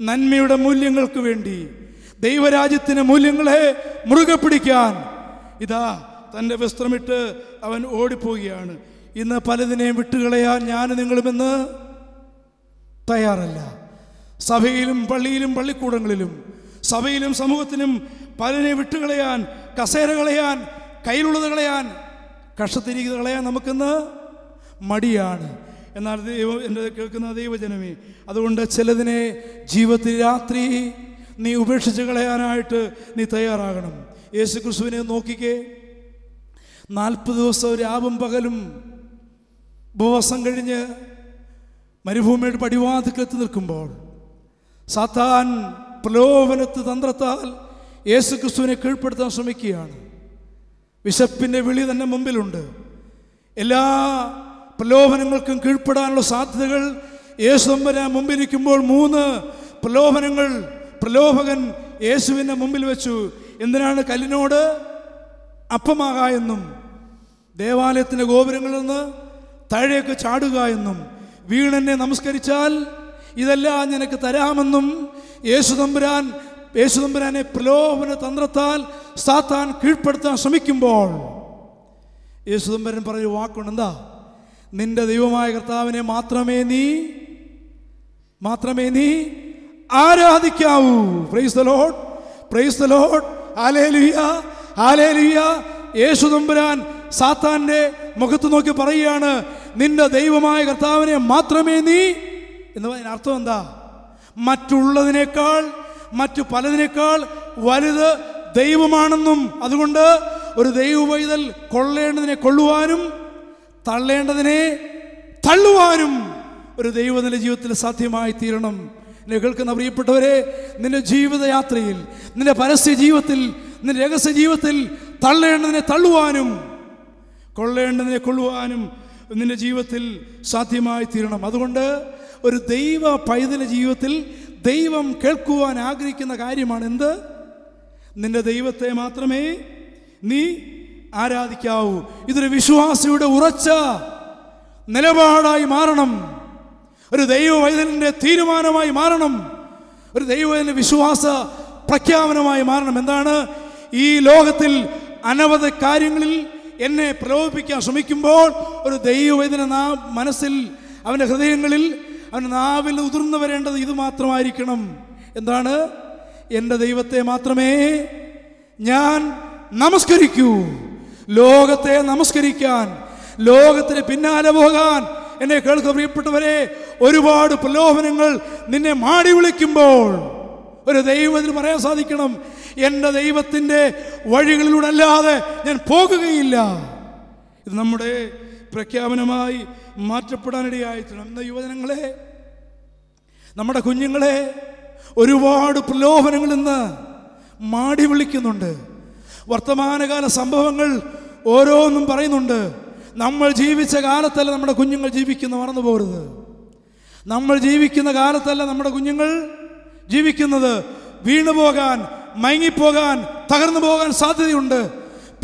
നന്മയുടെ മൂല്യങ്ങൾക്ക് വേണ്ടി ദൈവരാജ്യത്തിന്റെ മൂല്യങ്ങളെ മുറുകെ പിടിക്കാൻ ഇതാ തന്റെ വസ്ത്രമിട്ട് അവൻ ഓടിപ്പോവുകയാണ്. ഇന്ന് പലതിനെയും വിട്ടുകളയാൻ ഞാൻ നിങ്ങളുമെന്ന് തയ്യാറല്ല. സഭയിലും പള്ളിയിലും പള്ളിക്കൂടങ്ങളിലും സഭയിലും സമൂഹത്തിലും പലരെ വിട്ടുകളയാൻ കസേര കളയാൻ കയ്യിലുള്ളത് കളയാൻ കഷത്തിരിക്കുന്നത് കളയാൻ നമുക്കിന്ന് മടിയാണ്. എന്നാൽ ദൈവം എന്റെ കേൾക്കുന്ന ദൈവജനമേ അതുകൊണ്ട് ചിലതിനെ ജീവിതത്തിൽ രാത്രി നീ ഉപേക്ഷിച്ച് കളയാനായിട്ട് നീ തയ്യാറാകണം. യേശു ക്രിസ്തുവിനെ നോക്കിക്കേ. നാൽപ്പത് ദിവസം രാവും പകലും ഉപവാസം കഴിഞ്ഞ് മരുഭൂമിയുടെ പടിവാതിക്കത്ത് നിൽക്കുമ്പോൾ സാത്താൻ പ്രലോഭനത്ത് തന്ത്രത്താൽ യേശു ക്രിസ്തുവിനെ കീഴ്പ്പെടുത്താൻ ശ്രമിക്കുകയാണ്. വിശപ്പിന്റെ വിളി തന്നെ മുമ്പിലുണ്ട്. എല്ലാ പ്രലോഭനങ്ങൾക്കും കീഴ്പ്പെടാനുള്ള സാധ്യതകൾ യേശുമ്പരാൻ മുമ്പിരിക്കുമ്പോൾ മൂന്ന് പ്രലോഭനങ്ങൾ. പ്രലോഭകൻ യേശുവിന്റെ മുമ്പിൽ വെച്ചു. എന്തിനാണ് കല്ലിനോട് അപ്പമാക എന്നും ദേവാലയത്തിന്റെ ഗോപുരങ്ങളിൽ നിന്ന് താഴേക്ക് ചാടുക എന്നും വീണെന്നെ നമസ്കരിച്ചാൽ ഇതെല്ലാം നിനക്ക് തരാമെന്നും യേശുതമ്പുരാൻ യേശുതമ്പുരാനെ പ്രലോഭന തന്ത്രത്താൽ സാത്താൻ കീഴ്പ്പെടുത്താൻ ശ്രമിക്കുമ്പോൾ യേശുദമ്പരൻ പറഞ്ഞ വാക്കുണ്ട്. എന്താ? നിന്റെ ദൈവമായ കർത്താവിനെ മാത്രമേ നീ മാത്രമേ നീ ആരാധിക്കാവൂ. Praise Lord praise Lord hallelujah hallelujah യേശു തമ്പുരാൻ സാത്താന്റെ മുഖത്ത് നോക്കി പറയുകയാണ് നിന്റെ ദൈവമായ കർത്താവിനെ മാത്രമേ നീ എന്ന് പറഞ്ഞ അർത്ഥം എന്താ? മറ്റുള്ളതിനേക്കാൾ മറ്റു പലതിനേക്കാൾ വലുത് ദൈവമാണെന്നും അതുകൊണ്ട് ഒരു ദൈവ പൈതൽ കൊള്ളേണ്ടതിനെ കൊള്ളുവാനും തള്ളേണ്ടതിനെ തള്ളുവാനും ഒരു ദൈവ ജീവിതത്തിൽ സാധ്യമായി തീരണം. എന്നെ കേൾക്കുന്ന പ്രിയപ്പെട്ടവരെ നിന്റെ ജീവിതയാത്രയിൽ നിന്റെ പരസ്യ ജീവിതത്തിൽ നിന്റെ രഹസ്യ ജീവിതത്തിൽ തള്ളേണ്ടതിനെ തള്ളുവാനും കൊള്ളേണ്ടതിനെ കൊള്ളുവാനും നിന്റെ ജീവിതത്തിൽ സാധ്യമായി തീരണം. അതുകൊണ്ട് ഒരു ദൈവ പൈതല ജീവിതത്തിൽ ദൈവം കേൾക്കുവാൻ ആഗ്രഹിക്കുന്ന കാര്യമാണ് എന്ത് നിന്റെ ദൈവത്തെ മാത്രമേ നീ ആരാധിക്കാവൂ. ഇതൊരു വിശ്വാസിയുടെ ഉറച്ച നിലപാടായി മാറണം. ഒരു ദൈവവൈതലിന്റെ തീരുമാനമായി മാറണം. ഒരു ദൈവത്തിന്റെ വിശ്വാസ പ്രഖ്യാപനമായി മാറണം. എന്താണ്? ഈ ലോകത്തിൽ അനവധ കാര്യങ്ങളിൽ എന്നെ പ്രലോഭിപ്പിക്കാൻ ശ്രമിക്കുമ്പോൾ ഒരു ദൈവവേദന നാ മനസ്സിൽ അവന്റെ ഹൃദയങ്ങളിൽ അവന്റെ നാവിൽ ഉതിർന്നു വരേണ്ടത് ഇത് മാത്രമായിരിക്കണം. എന്താണ്? എന്റെ ദൈവത്തെ മാത്രമേ ഞാൻ നമസ്കരിക്കൂ. ലോകത്തെ നമസ്കരിക്കാൻ ലോകത്തിന് പിന്നാലെ പോകാൻ എന്നെ കേൾക്കുക പ്രിയപ്പെട്ടവരെ ഒരുപാട് പ്രലോഭനങ്ങൾ നിന്നെ മാടി വിളിക്കുമ്പോൾ ഒരു ദൈവത്തിന് പറയാൻ സാധിക്കണം. എന്റെ ദൈവത്തിന്റെ വഴികളിലൂടെ അല്ലാതെ ഞാൻ പോകുകയില്ല. ഇത് നമ്മുടെ പ്രഖ്യാപനമായി മാറ്റപ്പെടാനിടയായിത്തീരണം. എന്ന യുവജനങ്ങളെ നമ്മുടെ കുഞ്ഞുങ്ങളെ ഒരുപാട് പ്രലോഭനങ്ങളിൽ നിന്ന് മാടി വിളിക്കുന്നുണ്ട്. വർത്തമാനകാല സംഭവങ്ങൾ ഓരോന്നും പറയുന്നുണ്ട്. നമ്മൾ ജീവിച്ച കാലത്തല്ല നമ്മുടെ കുഞ്ഞുങ്ങൾ ജീവിക്കുന്ന മറന്നു പോകരുത് നമ്മൾ ജീവിക്കുന്ന കാലത്തല്ല നമ്മുടെ കുഞ്ഞുങ്ങൾ ജീവിക്കുന്നത്. വീണു പോകാൻ മയങ്ങിപ്പോകാൻ തകർന്നു പോകാൻ സാധ്യതയുണ്ട്.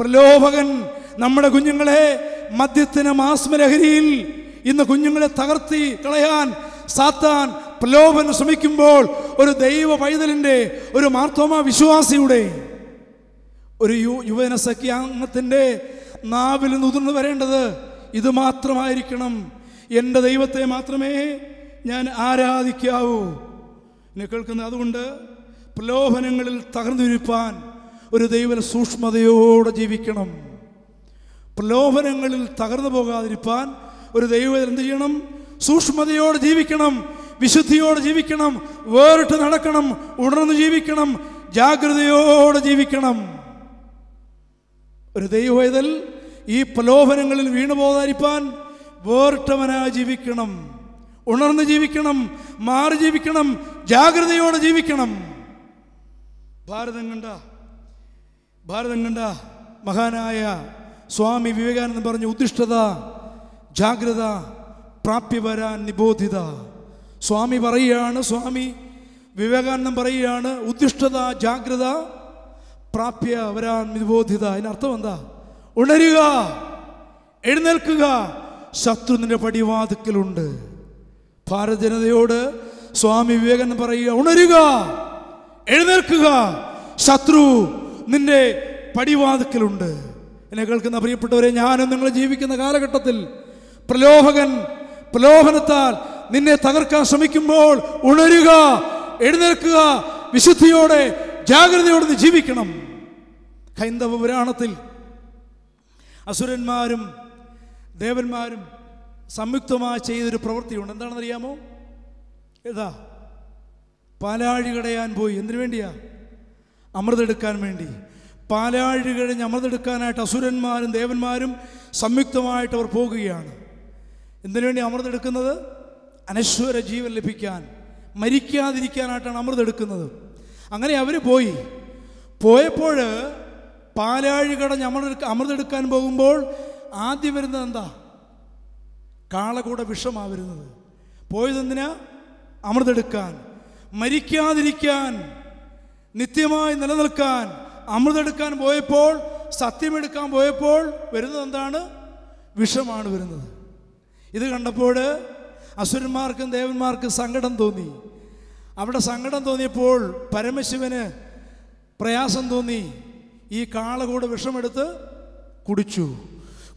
പ്രലോഭകൻ നമ്മുടെ കുഞ്ഞുങ്ങളെ മദ്യത്തിന് മാസ്മലഹരിയിൽ ഇന്ന് കുഞ്ഞുങ്ങളെ തകർത്തി കളയാൻ സാത്താൻ പ്രലോഭനം ശ്രമിക്കുമ്പോൾ ഒരു ദൈവ പൈതലിന്റെ ഒരു മാർത്തോമ വിശ്വാസിയുടെ ഒരു യു യുവജന സഖ്യാംഗത്തിന്റെ നാവിൽ നുതിർന്നു വരേണ്ടത് ഇത് മാത്രമായിരിക്കണം. എന്റെ ദൈവത്തെ മാത്രമേ ഞാൻ ആരാധിക്കാവൂ. എന്നെ കേൾക്കുന്നത് അതുകൊണ്ട് പ്രലോഭനങ്ങളിൽ തകർന്നിരിപ്പാൻ ഒരു ദൈവ സൂക്ഷ്മതയോടെ ജീവിക്കണം. പ്രലോഭനങ്ങളിൽ തകർന്നു പോകാതിരിപ്പാൻ ഒരു ദൈവം എന്ത് ചെയ്യണം? സൂക്ഷ്മതയോടെ ജീവിക്കണം വിശുദ്ധിയോടെ ജീവിക്കണം വേറിട്ട് നടക്കണം ഉണർന്ന് ജീവിക്കണം ജാഗ്രതയോടെ ജീവിക്കണം. ഒരു ഈ പ്രലോഭനങ്ങളിൽ വീണു പോകാതിരിപ്പാൻ വേറിട്ടവനായി ജീവിക്കണം. ഉണർന്ന് ജീവിക്കണം മാറി ജീവിക്കണം ജാഗ്രതയോടെ ജീവിക്കണം. ഭാരതം കണ്ട ഭാരതം കണ്ട മഹാനായ സ്വാമി വിവേകാനന്ദൻ പറഞ്ഞ ഉദ്ദിഷ്ടത ജാഗ്രത പ്രാപ്തി വരാൻ നിബോധിത. സ്വാമി പറയുകയാണ് സ്വാമി വിവേകാനന്ദൻ പറയുകയാണ് ഉദ്ദിഷ്ടത ജാഗ്രത പ്രാപ്യ വരാൻ നിബോധിത. അതിനർത്ഥം എന്താ? ഉണരുക എഴുന്നേൽക്കുക. ശത്രു നിന്റെ പടിവാതിക്കലുണ്ട്. ഭാരത ജനതയോട് സ്വാമി വിവേകൻ പറയുക ഉണരുക എഴുന്നേൽക്കുക. ശത്രു നിന്റെ പടിവാതിക്കലുണ്ട്. എന്നെ കേൾക്കുന്ന പ്രിയപ്പെട്ടവരെ ഞാനും നിങ്ങൾ ജീവിക്കുന്ന കാലഘട്ടത്തിൽ പ്രലോഭകൻ പ്രലോഭനത്താൽ നിന്നെ തകർക്കാൻ ശ്രമിക്കുമ്പോൾ ഉണരുക എഴുന്നേൽക്കുക. വിശുദ്ധിയോടെ ജാഗ്രതയോടെ ജീവിക്കണം. ഹൈന്ദവ പുരാണത്തിൽ അസുരന്മാരും ദേവന്മാരും സംയുക്തമായി ചെയ്തൊരു പ്രവൃത്തിയുണ്ട്. എന്താണെന്നറിയാമോ? ഏതാ? പാലാഴി കടയാൻ പോയി. എന്തിനു വേണ്ടിയാ? അമൃതെടുക്കാൻ വേണ്ടി. പാലാഴി കഴിഞ്ഞ് അമൃതെടുക്കാനായിട്ട് അസുരന്മാരും ദേവന്മാരും സംയുക്തമായിട്ട് അവർ പോകുകയാണ്. എന്തിനു വേണ്ടി അമൃതെടുക്കുന്നത്? അനശ്വര ജീവൻ ലഭിക്കാൻ. മരിക്കാതിരിക്കാനായിട്ടാണ് അമൃതെടുക്കുന്നത്. അങ്ങനെ അവർ പോയി. പോയപ്പോൾ പാലാഴി കടഞ്ഞ് അമൃത അമൃതെടുക്കാൻ പോകുമ്പോൾ ആദ്യം വരുന്നത് എന്താ? കാളകൂടെ വിഷമാ വരുന്നത്. പോയതെന്തിനാ അമൃതെടുക്കാൻ മരിക്കാതിരിക്കാൻ. നിത്യമായി നിലനിൽക്കാൻ. അമൃതെടുക്കാൻ പോയപ്പോൾ സത്യമെടുക്കാൻ പോയപ്പോൾ വരുന്നത് എന്താണ്? വിഷമാണ് വരുന്നത്. ഇത് കണ്ടപ്പോൾ അസുരന്മാർക്കും ദേവന്മാർക്കും സങ്കടം തോന്നി. അവിടെ സങ്കടം തോന്നിയപ്പോൾ പരമശിവന് പ്രയാസം തോന്നി. ഈ കാളകൂടെ വിഷമെടുത്ത് കുടിച്ചു.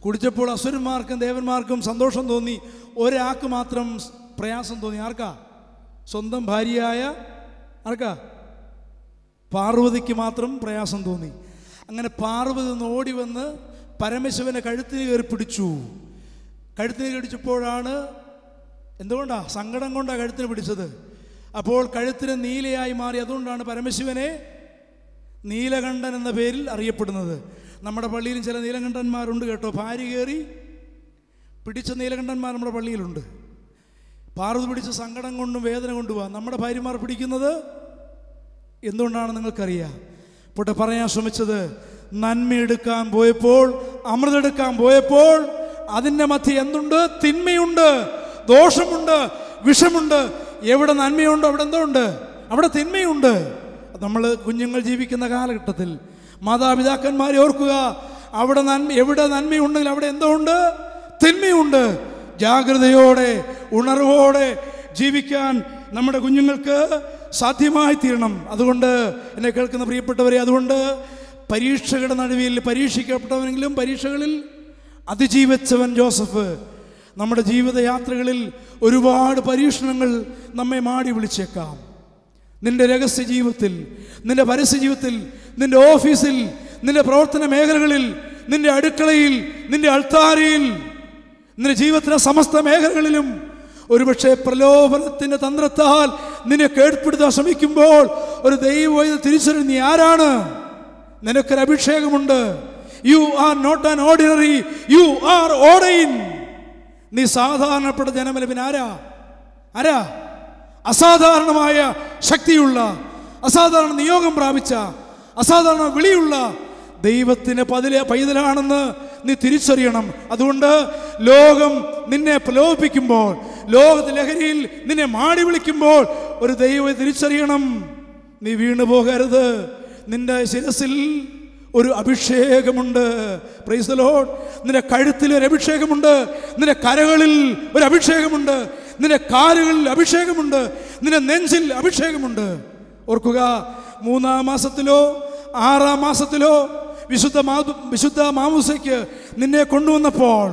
കുടിച്ചപ്പോൾ അസുരന്മാർക്കും ദേവന്മാർക്കും സന്തോഷം തോന്നി. ഒരാൾക്ക് മാത്രം പ്രയാസം തോന്നി. ആർക്കാ? സ്വന്തം ഭാര്യയായ ആർക്കാ? പാർവതിക്ക് മാത്രം പ്രയാസം തോന്നി. അങ്ങനെ പാർവതി നിന്ന് ഓടി വന്ന് പരമശിവനെ കഴുത്തിന് കയറി പിടിച്ചു. കഴുത്തിന് കടിച്ചപ്പോഴാണ് എന്തുകൊണ്ടാ? സങ്കടം കൊണ്ടാണ് കഴുത്തിന് പിടിച്ചത്? അപ്പോൾ കഴുത്തിന് നീലയായി മാറി അതുകൊണ്ടാണ് പരമശിവനെ നീലകണ്ഠൻ എന്ന പേരിൽ അറിയപ്പെടുന്നത്. നമ്മുടെ പള്ളിയിലും ചില നീലകണ്ഠന്മാരുണ്ട് കേട്ടോ. ഭാര്യ കയറി പിടിച്ച നീലകണ്ഠന്മാർ നമ്മുടെ പള്ളിയിലുണ്ട്. പാർവതി പിടിച്ച സങ്കടം കൊണ്ടും വേദന കൊണ്ടും പോവാം നമ്മുടെ ഭാര്യമാർ പിടിക്കുന്നത് എന്തുകൊണ്ടാണ് നിങ്ങൾക്കറിയാം? പോട്ടെ പറയാൻ ശ്രമിച്ചത് നന്മയെടുക്കാൻ പോയപ്പോൾ അമൃതെടുക്കാൻ പോയപ്പോൾ അതിന്റെ മധ്യ എന്തുണ്ട്? തിന്മയുണ്ട് ദോഷമുണ്ട് വിഷമുണ്ട്. എവിടെ നന്മയുണ്ടോ അവിടെ എന്തോ ഉണ്ട്? അവിടെ തിന്മയുണ്ട്. നമ്മൾ കുഞ്ഞുങ്ങൾ ജീവിക്കുന്ന കാലഘട്ടത്തിൽ മാതാപിതാക്കന്മാരെ ഓർക്കുക. അവിടെ നന്മ എവിടെ നന്മയുണ്ടെങ്കിൽ അവിടെ എന്തോ ഉണ്ട്? തിന്മയുണ്ട്. ജാഗ്രതയോടെ ഉണർവോടെ ജീവിക്കാൻ നമ്മുടെ കുഞ്ഞുങ്ങൾക്ക് സാധ്യമായി തീരണം. അതുകൊണ്ട് എന്നെ കേൾക്കുന്ന പ്രിയപ്പെട്ടവരെ അതുകൊണ്ട് പരീക്ഷകളുടെ നടുവിൽ പരീക്ഷിക്കപ്പെട്ടവനെങ്കിലും പരീക്ഷകളിൽ അതിജീവിച്ചവൻ ജോസഫ്. നമ്മുടെ ജീവിതയാത്രകളിൽ ഒരുപാട് പരീക്ഷണങ്ങൾ നമ്മെ മാടി വിളിച്ചേക്കാം. നിന്റെ രഹസ്യ ജീവിതത്തിൽ നിന്റെ പരസ്യ ജീവിതത്തിൽ നിന്റെ ഓഫീസിൽ നിന്റെ പ്രവർത്തന മേഖലകളിൽ നിന്റെ അടുക്കളയിൽ നിന്റെ അൾത്താരയിൽ നിന്റെ ജീവിതത്തിലെ സമസ്ത മേഖലകളിലും ഒരുപക്ഷെ പ്രലോഭനത്തിന്റെ തന്ത്രത്താൽ നിന്നെ കേൾപ്പെടുത്താൻ ശ്രമിക്കുമ്പോൾ ഒരു ദൈവ തിരിച്ചറിഞ്ഞ് നീ ആരാണ്? നിനക്കൊരു അഭിഷേകമുണ്ട് you are not an ordinary you are ordained നീ സാധാരണപ്പെട്ട ജനമല്ല? പിന്നെ ആരാ? ആരാ? അസാധാരണമായ ശക്തിയുള്ള അസാധാരണ നിയോഗം പ്രാപിച്ച അസാധാരണ വിളിയുള്ള ദൈവത്തിന് പതിലെ പൈതലാണെന്ന് നീ തിരിച്ചറിയണം. അതുകൊണ്ട് ലോകം നിന്നെ പ്രലോഭിപ്പിക്കുമ്പോൾ ലോകത്തെ ലഹരിയിൽ നിന്നെ മാടി വിളിക്കുമ്പോൾ ഒരു ദൈവം തിരിച്ചറിയണം. നീ വീണു പോകരുത് നിന്റെ ശിരസിൽ ഒരു അഭിഷേകമുണ്ട്. പ്രൈസ് ദി ലോർഡ് നിന്റെ കഴുത്തിൽ ഒരു അഭിഷേകമുണ്ട്. നിന്റെ കരകളിൽ ഒരു അഭിഷേകമുണ്ട്. നിന്റെ കാലുകളിൽ അഭിഷേകമുണ്ട്. നിന്റെ നെഞ്ചിൽ അഭിഷേകമുണ്ട്. ഓർക്കുക മൂന്നാം മാസത്തിലോ ആറാം മാസത്തിലോ വിശുദ്ധ മാതു വിശുദ്ധ മാമൂസയ്ക്ക് നിന്നെ കൊണ്ടുവന്നപ്പോൾ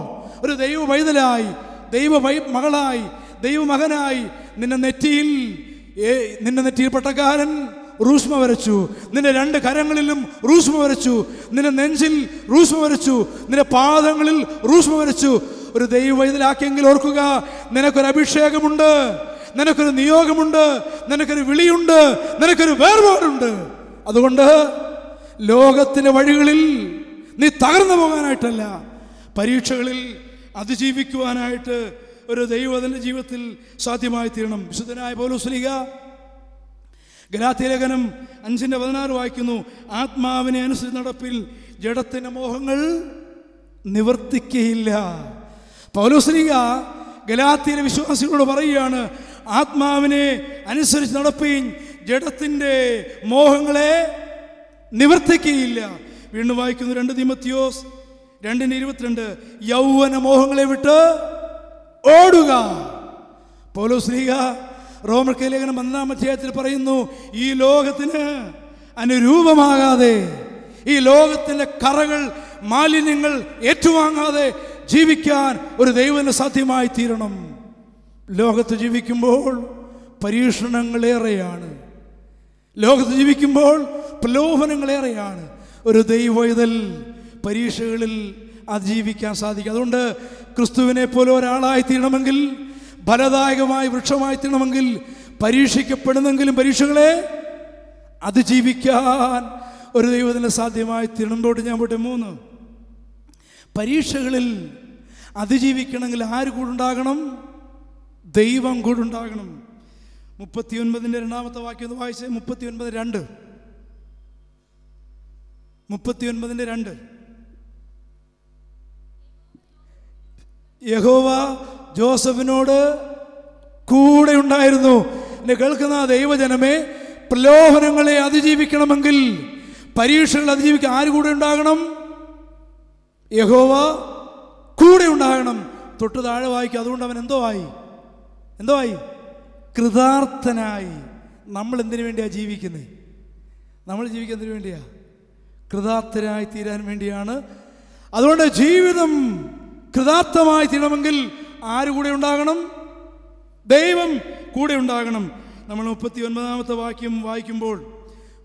ഒരു ദൈവ പൈതലായി ദൈവ മകളായി ദൈവമകനായി നിന്റെ നെറ്റിയിൽ നിന്നെ നെറ്റിയിൽ പട്ടക്കാരൻ റൂഷ്മ വരച്ചു. നിന്റെ രണ്ട് കരങ്ങളിലും റൂഷ്മ വരച്ചു. നിന്റെ നെഞ്ചിൽ റൂഷ്മ വരച്ചു. നിന്റെ പാദങ്ങളിൽ റൂഷ്മ വരച്ചു. ഒരു ദൈവ ഇതിലാക്കിയെങ്കിൽ ഓർക്കുക നിനക്കൊരു അഭിഷേകമുണ്ട് നിനക്കൊരു നിയോഗമുണ്ട് നിനക്കൊരു വിളിയുണ്ട് നിനക്കൊരു വേർപാടുണ്ട്. അതുകൊണ്ട് ലോകത്തിന്റെ വഴികളിൽ നീ തകർന്നു പോകാനായിട്ടല്ല പരീക്ഷകളിൽ അതിജീവിക്കുവാനായിട്ട് ഒരു ദൈവത്തിന്റെ ജീവിതത്തിൽ സാധ്യമായി തീരണം വിശുദ്ധനായ പോലും പൗലോസ്ലിക ഗലാത്തിലേഖനം അഞ്ചിന്റെ പതിനാറ് വായിക്കുന്നു. ആത്മാവിനെ അനുസരിച്ച് നടപ്പിൽ ജഡത്തിന്റെ മോഹങ്ങൾ നിവർത്തിക്കയില്ല. പൗലോസ്ലിക ഗലാത്തിയിലെ വിശ്വാസികളോട് പറയുകയാണ് ആത്മാവിനെ അനുസരിച്ച് നടപ്പീൻ ജഡത്തിന്റെ മോഹങ്ങളെ നിവർത്തിക്കയില്ല. വീണ്ടും വായിക്കുന്നു രണ്ട് തിമത്തിയോസ് രണ്ടിന് ഇരുപത്തിരണ്ട് യൗവന മോഹങ്ങളെ വിട്ട് ഓടുക. പൗലോസ്ലീഹ റോമർക്കെ ലേഖനം പന്ത്രണ്ടാം അധ്യായത്തിൽ പറയുന്നു ഈ ലോകത്തിന് അനുരൂപമാകാതെ ഈ ലോകത്തിന്റെ കറകൾ മാലിന്യങ്ങൾ ഏറ്റുവാങ്ങാതെ ജീവിക്കാൻ ഒരു ദൈവത്തിന് സാധ്യമായി തീരണം ലോകത്ത് ജീവിക്കുമ്പോൾ പരീക്ഷണങ്ങളേറെയാണ് ലോകത്ത് ജീവിക്കുമ്പോൾ പ്രലോഭനങ്ങളേറെയാണ് ഒരു ദൈവ ഇതൽ പരീക്ഷകളിൽ അതിജീവിക്കാൻ സാധിക്കും. അതുകൊണ്ട് ക്രിസ്തുവിനെ പോലെ ഒരാളായി തീരണമെങ്കിൽ ഫലദായകമായ വൃക്ഷമായി തീരണമെങ്കിൽ പരീക്ഷിക്കപ്പെടുന്നെങ്കിലും പരീക്ഷകളെ അതിജീവിക്കാൻ ഒരു ദൈവത്തിന് സാധ്യമായി തീരണത്തോട്ട് ഞാൻ പോട്ടെ മൂന്ന്. പരീക്ഷകളിൽ അതിജീവിക്കണമെങ്കിൽ ആര് കൂടുണ്ടാകണം? ദൈവം കൂടുണ്ടാകണം. മുപ്പത്തി ഒൻപതിന്റെ രണ്ടാമത്തെ വാക്യം ഒന്ന് വായിച്ച്. മുപ്പത്തി ഒൻപത് രണ്ട്. മുപ്പത്തി ഒൻപതിന്റെ രണ്ട്. യഹോവ ജോസഫിനോട് കൂടെ ഉണ്ടായിരുന്നു. എന്നെ കേൾക്കുന്ന ദൈവജനമേ പ്രലോഭനങ്ങളെ അതിജീവിക്കണമെങ്കിൽ പരീക്ഷകൾ അതിജീവിക്കാൻ ആര് കൂടെ ഉണ്ടാകണം? യഹോവ കൂടെ ഉണ്ടാകണം. തൊട്ട് താഴെ വായിക്കും അതുകൊണ്ട് അവൻ എന്തോ ആയി? എന്തോ ആയി? കൃതാർത്ഥനായി. നമ്മൾ എന്തിനു വേണ്ടിയാണ് ജീവിക്കുന്നത് നമ്മൾ ജീവിക്കുന്നതിന് വേണ്ടിയാ? കൃതാർത്ഥനായി തീരാൻ വേണ്ടിയാണ്. അതുകൊണ്ട് ജീവിതം കൃതാർത്ഥമായി തീരണമെങ്കിൽ ആര് കൂടെ ഉണ്ടാകണം? ദൈവം കൂടെ ഉണ്ടാകണം. നമ്മൾ മുപ്പത്തി ഒൻപതാമത്തെ വാക്യം വായിക്കുമ്പോൾ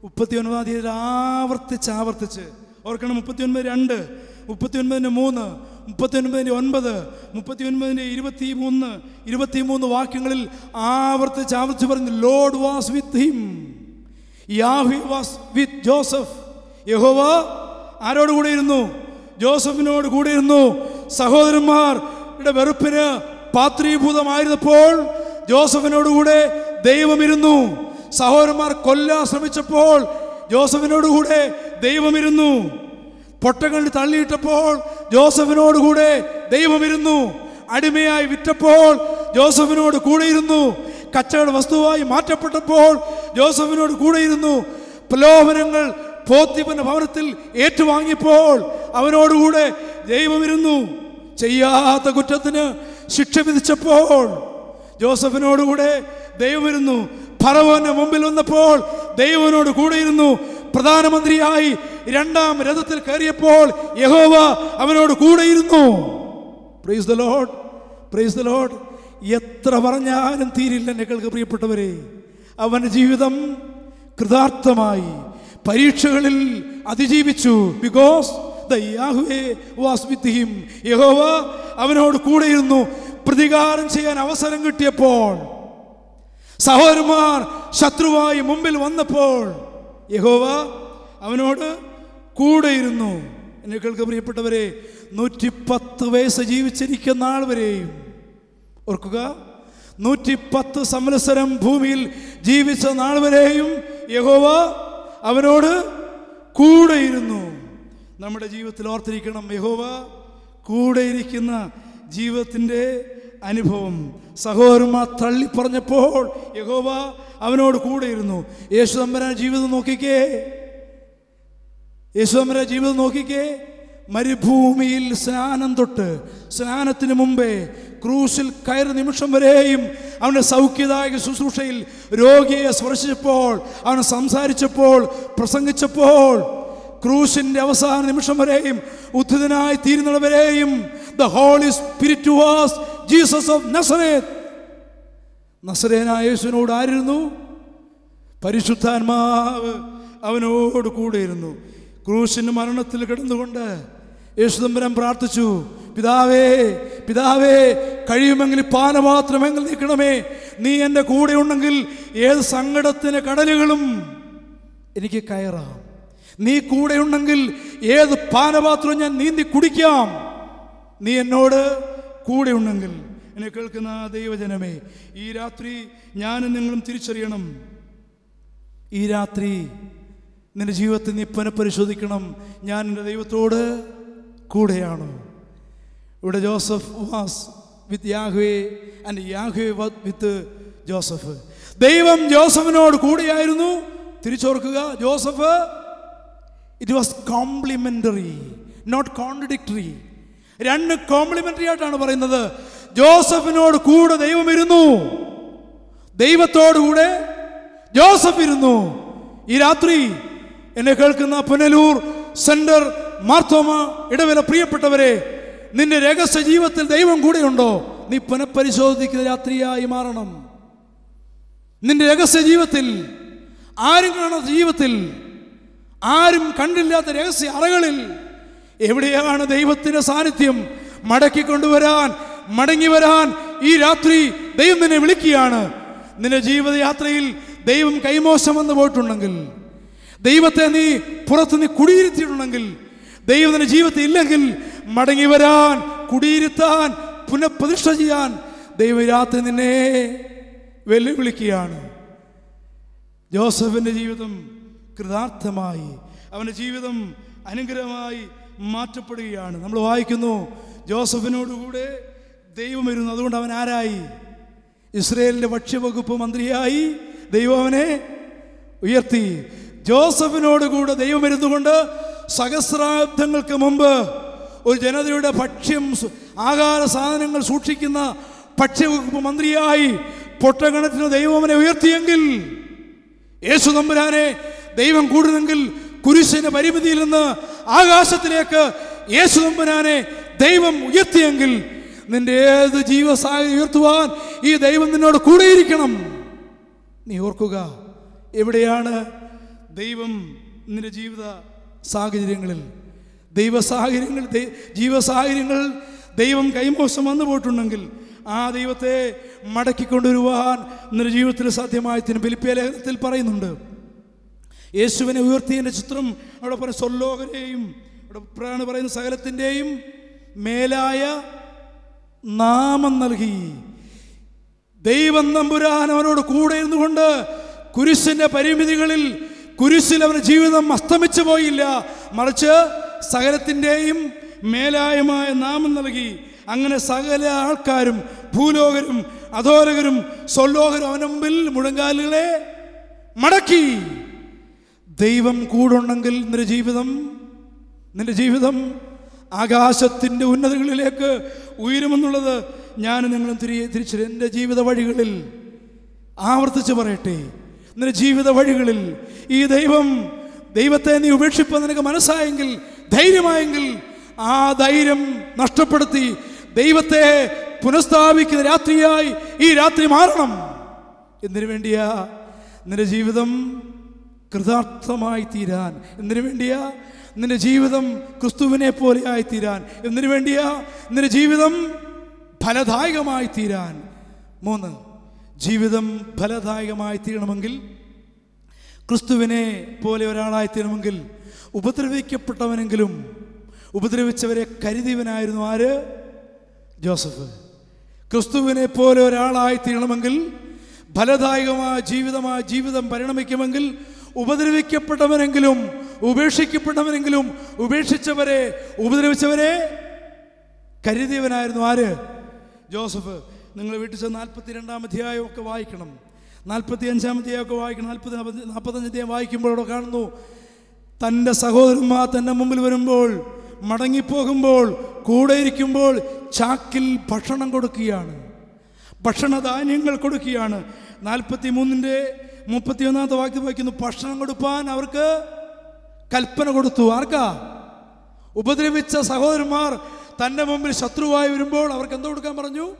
മുപ്പത്തി ഒൻപതാം തീയതി ആവർത്തിച്ച് ആവർത്തിച്ച് ഓർക്കണം. മുപ്പത്തി ഒൻപത് രണ്ട് മുപ്പത്തി ഒൻപതിന്റെ മൂന്ന് മുപ്പത്തി ഒൻപതിന്റെ ഒൻപത് മുപ്പത്തി ഒൻപതിന്റെ ഇരുപത്തി മൂന്ന് ഇരുപത്തി മൂന്ന് വാക്യങ്ങളിൽ ആവർത്തിച്ച് ആവർത്തിച്ച് പറഞ്ഞു Lord was with him. Yahoo was with Joseph. യഹോവ ആരോട് കൂടെ ഇരുന്നു ജോസഫിനോട് കൂടെ ഇരുന്നു സഹോദരന്മാരുടെ വെറുപ്പിന് പാത്രീഭൂതമായിരുന്നപ്പോൾ ജോസഫിനോടുകൂടെ ദൈവമിരുന്നു. സഹോദരന്മാർ കൊല്ലാൻ ശ്രമിച്ചപ്പോൾ ജോസഫിനോടുകൂടെ ദൈവമിരുന്നു. പൊട്ടകളിൽ തള്ളിയിട്ടപ്പോൾ ജോസഫിനോടുകൂടെ ദൈവമിരുന്നു. ദൈവം അടിമയായി വിറ്റപ്പോൾ ജോസഫിനോട് കൂടെയിരുന്നു. കച്ചവട വസ്തുവായി മാറ്റപ്പെട്ടപ്പോൾ ജോസഫിനോട് കൂടെയിരുന്നു. പ്രലോഭനങ്ങൾ പോത്തിപ്പന്റെ ഭവനത്തിൽ ഏറ്റുവാങ്ങിയപ്പോൾ അവനോടുകൂടെ ദൈവമിരുന്നു. ചെയ്യാത്ത കുറ്റത്തിന് ശിക്ഷ വിധിച്ചപ്പോൾ ജോസഫിനോടുകൂടെ ദൈവം ഇരുന്നു ഫറവോന്റെ മുമ്പിൽ വന്നപ്പോൾ ദൈവനോട് കൂടെ ഇരുന്നു പ്രധാനമന്ത്രിയായി രണ്ടാം രഥത്തിൽ കയറിയപ്പോൾ യഹോവ അവനോട് കൂടെയിരുന്നു. Praise the Lord praise the Lord എത്ര പറഞ്ഞാലും തീരില്ല ഞങ്ങൾക്ക് പ്രിയപ്പെട്ടവരെ. അവന്റെ ജീവിതം കൃതാർത്ഥമായി. പരീക്ഷകളിൽ അതിജീവിച്ചു. ബിക്കോസ് ദ യാഹുവേ അവനോട് കൂടെയിരുന്നു. പ്രതികാരം ചെയ്യാൻ അവസരം കിട്ടിയപ്പോൾ സഹോദരന്മാർ ശത്രുവായി മുമ്പിൽ വന്നപ്പോൾ യഹോവ അവനോട് കൂടെയിരുന്നു. എന്നെ കേൾക്ക് പ്രിയപ്പെട്ടവരെ നൂറ്റിപ്പത്ത് വയസ്സ് ജീവിച്ചിരിക്കുന്ന ആൾ വരെയും ഓർക്കുക നൂറ്റിപ്പത്ത് സംവത്സരം ഭൂമിയിൽ ജീവിച്ച നാൾ വരെയും യഹോവ അവനോട് കൂടെയിരുന്നു. നമ്മുടെ ജീവിതത്തിൽ ഓർത്തിരിക്കണം യഹോവ കൂടെയിരിക്കുന്ന ജീവിതത്തിന്റെ അനുഭവം. സഹോദരന്മാർ തള്ളിപ്പറഞ്ഞപ്പോൾ യഹോവ അവനോട് കൂടെയിരുന്നു യേശു ജീവിതം നോക്കിക്കേ. യേശുദമ്പര ജീവിതം നോക്കിക്കേ. മരുഭൂമിയിൽ സ്നാനം തൊട്ട് സ്നാനത്തിന് മുമ്പേ ക്രൂശിൽ കയറി നിമിഷം വരെയും അവന്റെ സൗഖ്യദായക ശുശ്രൂഷയിൽ രോഗിയെ സ്പർശിച്ചപ്പോൾ അവൻ സംസാരിച്ചപ്പോൾ പ്രസംഗിച്ചപ്പോൾ ക്രൂശിന്റെ അവസാന നിമിഷം വരെയും ഉദ്ധിതനായി തീരുന്നവരെയും the holy spirit was Jesus of Nazareth നസറേനായ യേശുവിനോട് ആയിരുന്നു പരിശുദ്ധാത്മാവ് അവനോട് കൂടെയിരുന്നു ക്രൂശിന് മരണത്തിൽ കിടന്നുകൊണ്ട് യേശുദമ്പരം പ്രാർത്ഥിച്ചു പിതാവേ പിതാവേ കഴിയുമെങ്കിൽ പാനപാത്രമെങ്കിൽ നിൽക്കണമേ നീ എന്റെ കൂടെ ഉണ്ടെങ്കിൽ ഏത് സങ്കടത്തിന് കടലുകളും എനിക്ക് കയറാം. നീ കൂടെ ഉണ്ടെങ്കിൽ ഏത് പാനപാത്രവും ഞാൻ നീന്തി കുടിക്കാം. നീ എന്നോട് കൂടെ ഉണ്ടെങ്കിൽ എന്നെ കേൾക്കുന്ന ദൈവജനമേ ഈ രാത്രി ഞാനും നിങ്ങളും തിരിച്ചറിയണം. ഈ രാത്രി നിന്റെ ജീവിതത്തിൽ നീ പുനഃപരിശോധിക്കണം ഞാൻ എന്റെ ദൈവത്തോട് കൂടെയാണ്. ഇവിടെ Joseph was with Yahweh and Yahweh with Joseph. ദൈവം ജോസഫിനോട് കൂടെയായിരുന്നു. തിരിച്ചോർക്കുക Joseph. It was complimentary not contradictory രണ്ട് കോംപ്ലിമെന്ററി ആയിട്ടാണ് പറയുന്നത്. ജോസഫിനോട് കൂടെ ദൈവം ഇരുന്നു. ദൈവത്തോടുകൂടെ ജോസഫ് ഇരുന്നു. ഈ രാത്രി എന്നെ കേൾക്കുന്ന പുനലൂർ സെന്റർ മാർത്തോമ ഇടവില പ്രിയപ്പെട്ടവരെ നിന്റെ രഹസ്യ ജീവിതത്തിൽ ദൈവം കൂടെയുണ്ടോ? നീ പുനഃപരിശോധിക്കുന്ന രാത്രിയായി മാറണം. നിന്റെ രഹസ്യ ജീവിതത്തിൽ ആരും കാണാത്ത ജീവിതത്തിൽ ആരും കണ്ടില്ലാത്ത രഹസ്യ അറകളിൽ എവിടെയാണ് ദൈവത്തിന്റെ സാന്നിധ്യം? മടക്കി കൊണ്ടുവരാൻ മടങ്ങി വരാൻ ഈ രാത്രി ദൈവം നിന്നെ വിളിക്കുകയാണ്. നിന്റെ ജീവിതയാത്രയിൽ ദൈവം കൈമോശം വന്നു പോയിട്ടുണ്ടെങ്കിൽ ദൈവത്തെ നീ പുറത്ത് നീ കുടിയിരുത്തിയിട്ടുണ്ടെങ്കിൽ ദൈവം നിന്റെ ജീവിതത്തിൽ ഇല്ലെങ്കിൽ മടങ്ങി വരാൻ കുടിയിരുത്താൻ പുനഃപ്രതിഷ്ഠ ചെയ്യാൻ ദൈവം രാത്രി നിന്നെ വെല്ലുവിളിക്കുകയാണ്. ജോസഫിന്റെ ജീവിതം കൃതാർത്ഥമായി അവന്റെ ജീവിതം അനുഗ്രഹമായി മാറ്റപ്പെടുകയാണ്. നമ്മൾ വായിക്കുന്നു ജോസഫിനോടുകൂടെ ദൈവം വരുന്നു അതുകൊണ്ട് അവൻ ആരായി? ഇസ്രയേലിന്റെ ഭക്ഷ്യവകുപ്പ് മന്ത്രിയായി ദൈവം അവനെ ഉയർത്തി. ജോസഫിനോടുകൂടെ ദൈവം വരുന്നുകൊണ്ട് സഹസ്രാബ്ദങ്ങൾക്ക് മുമ്പ് ഒരു ജനതയുടെ ഭക്ഷ്യം ആകാര സാധനങ്ങൾ സൂക്ഷിക്കുന്ന ഭക്ഷ്യവകുപ്പ് മന്ത്രിയായി പൊട്ടഗണത്തിന് ദൈവം അവനെ ഉയർത്തിയെങ്കിൽ യേശു തമ്പുരാനെ ദൈവം കൂടുന്നെങ്കിൽ കുരിശിന്റെ പരിമിതിയിൽ നിന്ന് ആകാശത്തിലേക്ക് യേശു തമ്പുരാനെ ദൈവം ഉയർത്തിയെങ്കിൽ നിന്റെ ഏത് ജീവസാഹചര്യം ഉയർത്തുവാൻ ഈ ദൈവം നിന്നോട് കൂടെയിരിക്കണം. നീ ഓർക്കുക എവിടെയാണ് ദൈവം നിന്റെ ജീവിത സാഹചര്യങ്ങളിൽ? ദൈവ സാഹചര്യങ്ങൾ ജീവ സാഹചര്യങ്ങൾ ദൈവം കൈമോശം വന്നു പോയിട്ടുണ്ടെങ്കിൽ ആ ദൈവത്തെ മടക്കിക്കൊണ്ടുവരുവാൻ നിന്റെ ജീവിതത്തിൽ സാധ്യമായതിന് ഫിലിപ്പിയ ലേഖനത്തിൽ പറയുന്നുണ്ട്. യേശുവിനെ ഉയർത്തിയതിന്റെ ചിത്രം അവിടെ പറയുന്ന സ്വല്ലോകരെയും അവിടെ പ്രാണ് പറയുന്ന സകലത്തിന്റെയും മേലായ നാമം നൽകി. ദൈവം നമ്പുരാൻ അവനോട് കൂടെ ഇരുന്നുകൊണ്ട് കുരിശിന്റെ പരിമിതികളിൽ കുരിശിൽ അവൻ ജീവിതം അസ്തമിച്ചു പോയില്ല. മറിച്ച് സകലത്തിന്റെയും മേലായമായ നാമം നൽകി. അങ്ങനെ സകല ആൾക്കാരും ഭൂലോകരും അധോലകരും സ്വല്ലോകരും അവന് മുമ്പിൽ മുഴങ്കാലുകളെ മടക്കി. ദൈവം കൂടുണ്ടെങ്കിൽ നിന്റെ ജീവിതം നിന്റെ ജീവിതം ആകാശത്തിന്റെ ഉന്നതകളിലേക്ക് ഉയരുമെന്നുള്ളത് ഞാൻ നിങ്ങളും തിരികെ തിരിച്ചു എന്റെ ജീവിത വഴികളിൽ ആവർത്തിച്ച് പറയട്ടെ. നിന്റെ ജീവിത വഴികളിൽ ഈ ദൈവം ദൈവത്തെ നീ ഉപേക്ഷിപ്പോൾ നിനക്ക് മനസ്സായെങ്കിൽ ധൈര്യമായെങ്കിൽ ആ ധൈര്യം നഷ്ടപ്പെടുത്തി ദൈവത്തെ പുനഃസ്ഥാപിക്കുന്ന രാത്രിയായി ഈ രാത്രി മാറണം. എന്തിനു വേണ്ടിയാ? നിന്റെ ജീവിതം കൃതാർത്ഥമായി തീരാൻ എന്തിനു വേണ്ടിയാ? നിന്റെ ജീവിതം ക്രിസ്തുവിനെ പോലെ ആയി തീരാൻ എന്തിനു വേണ്ടിയാ? നിന്റെ ജീവിതം ഫലദായകമായി തീരാൻ മൂന്ന് ജീവിതം ഫലദായകമായി തീരണമെങ്കിൽ ക്രിസ്തുവിനെ പോലെ ഒരാളായി തീരണമെങ്കിൽ ഉപദ്രവിക്കപ്പെട്ടവനെങ്കിലും ഉപദ്രവിച്ചവരെ കരുതിയവനായിരുന്നു ആര്? ജോസഫ്. ക്രിസ്തുവിനെ പോലെ ഒരാളായി തീരണമെങ്കിൽ ഫലദായകമായ ജീവിതമായ ജീവിതം പരിണമിക്കുമെങ്കിൽ ഉപദ്രവിക്കപ്പെട്ടവനെങ്കിലും ഉപേക്ഷിക്കപ്പെട്ടവനെങ്കിലും ഉപേക്ഷിച്ചവരെ ഉപദ്രവിച്ചവരെ കരുതിയവനായിരുന്നു ആര്? ജോസഫ്. നിങ്ങൾ വീട്ടിൽ ചെന്ന് നാൽപ്പത്തി രണ്ടാം അധ്യായം ഒക്കെ വായിക്കണം. നാൽപ്പത്തി അഞ്ചാം അധ്യായം ഒക്കെ വായിക്കണം. നാൽപ്പത്തി നാൽപ്പത്തഞ്ച് അധ്യായം വായിക്കുമ്പോൾ അവിടെ കാണുന്നു തന്റെ സഹോദരന്മാർ തന്റെ മുമ്പിൽ വരുമ്പോൾ മടങ്ങിപ്പോകുമ്പോൾ കൂടെ ഇരിക്കുമ്പോൾ ചാക്കിൽ ഭക്ഷണം കൊടുക്കുകയാണ്. ഭക്ഷണധാന്യങ്ങൾ കൊടുക്കുകയാണ്. നാൽപ്പത്തി മൂന്നിന്റെ മുപ്പത്തി ഒന്നാമത്തെ വാക്യം വായിക്കുന്നു ഭക്ഷണം കൊടുപ്പാൻ അവർക്ക് കൽപ്പന കൊടുത്തു. ആർക്കാ? ഉപദ്രവിച്ച സഹോദരന്മാർ തന്റെ മുമ്പിൽ ശത്രുവായി വരുമ്പോൾ അവർക്ക് എന്ത് കൊടുക്കാൻ പറഞ്ഞു?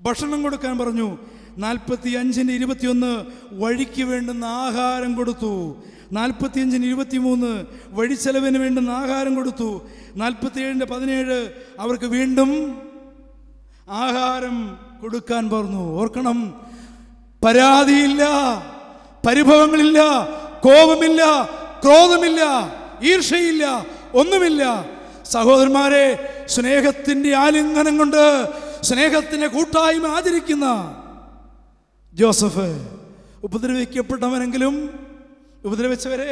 ഭക്ഷണം കൊടുക്കാൻ പറഞ്ഞു. നാൽപ്പത്തി അഞ്ചിന് ഇരുപത്തിയൊന്ന് വഴിക്ക് വേണ്ടുന്ന ആഹാരം കൊടുത്തു. നാൽപ്പത്തി അഞ്ചിന് ഇരുപത്തി മൂന്ന് വഴിച്ചെലവിന് വേണ്ടുന്ന ആഹാരം കൊടുത്തു. നാൽപ്പത്തി ഏഴിന്റെ പതിനേഴ് അവർക്ക് വീണ്ടും ആഹാരം കൊടുക്കാൻ പറഞ്ഞു. ഓർക്കണം പരാതിയില്ല പരിഭവങ്ങളില്ല കോപമില്ല ക്രോധമില്ല ഈർഷയില്ല ഒന്നുമില്ല. സഹോദരന്മാരെ സ്നേഹത്തിന്റെ ആലിംഗനം കൊണ്ട് സ്നേഹത്തിന്റെ കൂട്ടായ്മ ആചരിക്കുന്ന ജോസഫ് ഉപദ്രവിക്കപ്പെട്ടവനെങ്കിലും ഉപദ്രവിച്ചവരെ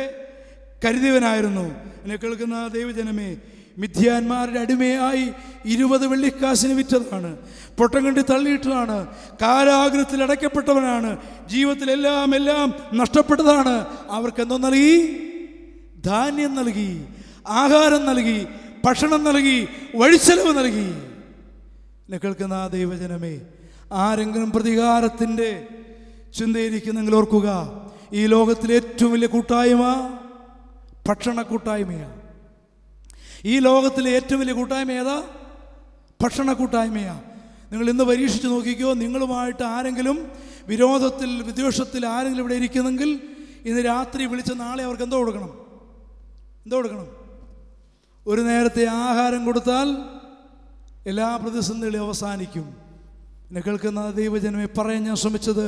കരുതിയവനായിരുന്നു. എന്നെ കേൾക്കുന്ന ദൈവജനമേ മിഥ്യാന്മാരുടെ അടിമയായി ഇരുപത് വെള്ളിക്കാശിന് വിറ്റതാണ്. പൊട്ടം കണ്ടി തള്ളിയിട്ടതാണ്. കാരാഗ്രഹത്തിൽ അടയ്ക്കപ്പെട്ടവനാണ്. ജീവിതത്തിലെല്ലാം എല്ലാം നഷ്ടപ്പെട്ടതാണ്. അവർക്ക് എന്തോ നൽകി? ധാന്യം നൽകി ആഹാരം നൽകി ഭക്ഷണം നൽകി വഴിച്ചെലവ് നൽകി. എന്നെ കേൾക്കുന്ന ആ ദൈവജനമേ ആരെങ്കിലും പ്രതികാരത്തിന്റെ ചിന്തയിരിക്കുന്നെങ്കിൽ ഓർക്കുക. ഈ ലോകത്തിലെ ഏറ്റവും വലിയ കൂട്ടായ്മ ഭക്ഷണ കൂട്ടായ്മയാണ്. ഈ ലോകത്തിലെ ഏറ്റവും വലിയ കൂട്ടായ്മ ഏതാ? ഭക്ഷണ കൂട്ടായ്മയാണ് നിങ്ങൾ ഇന്ന് പരീക്ഷിച്ച് നോക്കിക്കോ നിങ്ങളുമായിട്ട് ആരെങ്കിലും വിരോധത്തിൽ വിദ്വേഷത്തിൽ ആരെങ്കിലും ഇവിടെ ഇരിക്കുന്നെങ്കിൽ ഇന്ന് രാത്രി വിളിച്ച് നാളെ അവർക്ക് എന്തോ കൊടുക്കണം? എന്തോ കൊടുക്കണം? ഒരു നേരത്തെ ആഹാരം കൊടുത്താൽ എല്ലാ പ്രതിസന്ധികളും അവസാനിക്കും. എന്നെ കേൾക്കുന്ന ദൈവജനമേ പറയാൻ ഞാൻ ശ്രമിച്ചത്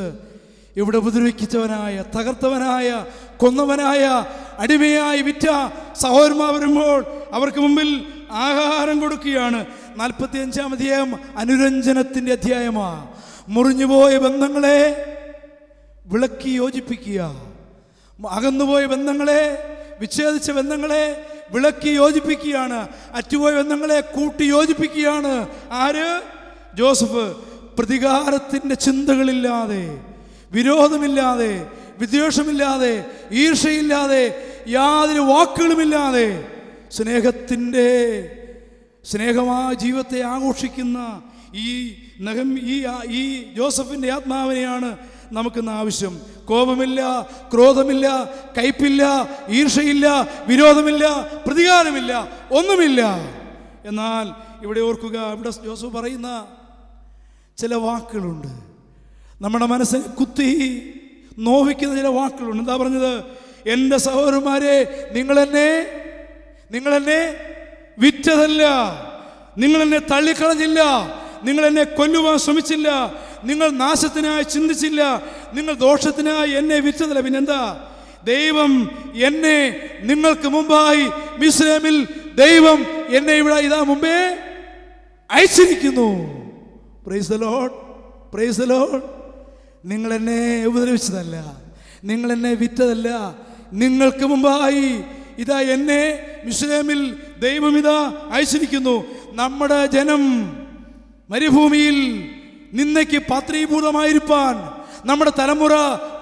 ഇവിടെ ഉപദ്രവിച്ചവനായ തകർത്തവനായ കൊന്നവനായ അടിമയായി വിറ്റ സഹോദരന്മാർ വരുമ്പോൾ അവർക്ക് മുമ്പിൽ ആഹാരം കൊടുക്കുകയാണ്. നാൽപ്പത്തി അഞ്ചാം അധ്യായം അനുരഞ്ജനത്തിന്റെ അധ്യായമാ. മുറിഞ്ഞുപോയ ബന്ധങ്ങളെ വിളക്കി യോജിപ്പിക്കുക. അകന്നുപോയ ബന്ധങ്ങളെ വിച്ഛേദിച്ച ബന്ധങ്ങളെ വിളക്കി യോജിപ്പിക്കുകയാണ്. അറ്റുപോയ ബന്ധങ്ങളെ കൂട്ടി യോജിപ്പിക്കുകയാണ്. ആര്? ജോസഫ്. പ്രതികാരത്തിന്റെ ചിന്തകളില്ലാതെ. വിരോധമില്ലാതെ വിദ്വേഷമില്ലാതെ ഈർഷയില്ലാതെ യാതൊരു വാക്കുകളുമില്ലാതെ സ്നേഹത്തിന്റെ സ്നേഹമായ ജീവിതത്തെ ആഘോഷിക്കുന്ന ഈ നഗം ഈ ഈ ജോസഫിന്റെ ആത്മാവിനെയാണ് നമുക്കിന്ന് ആവശ്യം. കോപമില്ല ക്രോധമില്ല കയ്പില്ല ഈർഷയില്ല വിരോധമില്ല പ്രതികാരമില്ല ഒന്നുമില്ല. എന്നാൽ ഇവിടെ ഓർക്കുക ഇവിടെ ജോസഫ് പറയുന്ന ചില വാക്കുകളുണ്ട്. നമ്മുടെ മനസ്സിനെ കുത്തി നോവിക്കുന്ന ചില വാക്കുകളുണ്ട്. എന്താ പറഞ്ഞത്? എന്റെ സഹോദരന്മാരെ നിങ്ങളെന്നെ നിങ്ങളെന്നെ വിറ്റതല്ല. നിങ്ങളെന്നെ തള്ളിക്കളഞ്ഞില്ല. നിങ്ങളെന്നെ കൊല്ലുവാൻ ശ്രമിച്ചില്ല. നിങ്ങൾ നാശത്തിനായി ചിന്തിച്ചില്ല. നിങ്ങൾ ദോഷത്തിനായി എന്നെ വിറ്റതല്ല. പിന്നെന്താ? ദൈവം എന്നെ നിങ്ങൾക്ക് മുമ്പായി മിസ്ലേമിൽ ദൈവം എന്നെ ഇവിടെ ഇതാ മുമ്പേ അയച്ചിരിക്കുന്നു. Praise the Lord praise the Lord നിങ്ങൾ എന്നെ ഉപദ്രവിച്ചതല്ല. നിങ്ങൾ എന്നെ വിറ്റതല്ല. നിങ്ങൾക്ക് മുമ്പായി ഇതാ എന്നെ മിസ്ലേമിൽ ദൈവം ഇതാ അയച്ചിരിക്കുന്നു. നമ്മുടെ ജനം മരുഭൂമിയിൽ നിന്നയ്ക്ക് പാത്രീഭൂതമായിരിക്കാൻ നമ്മുടെ തലമുറ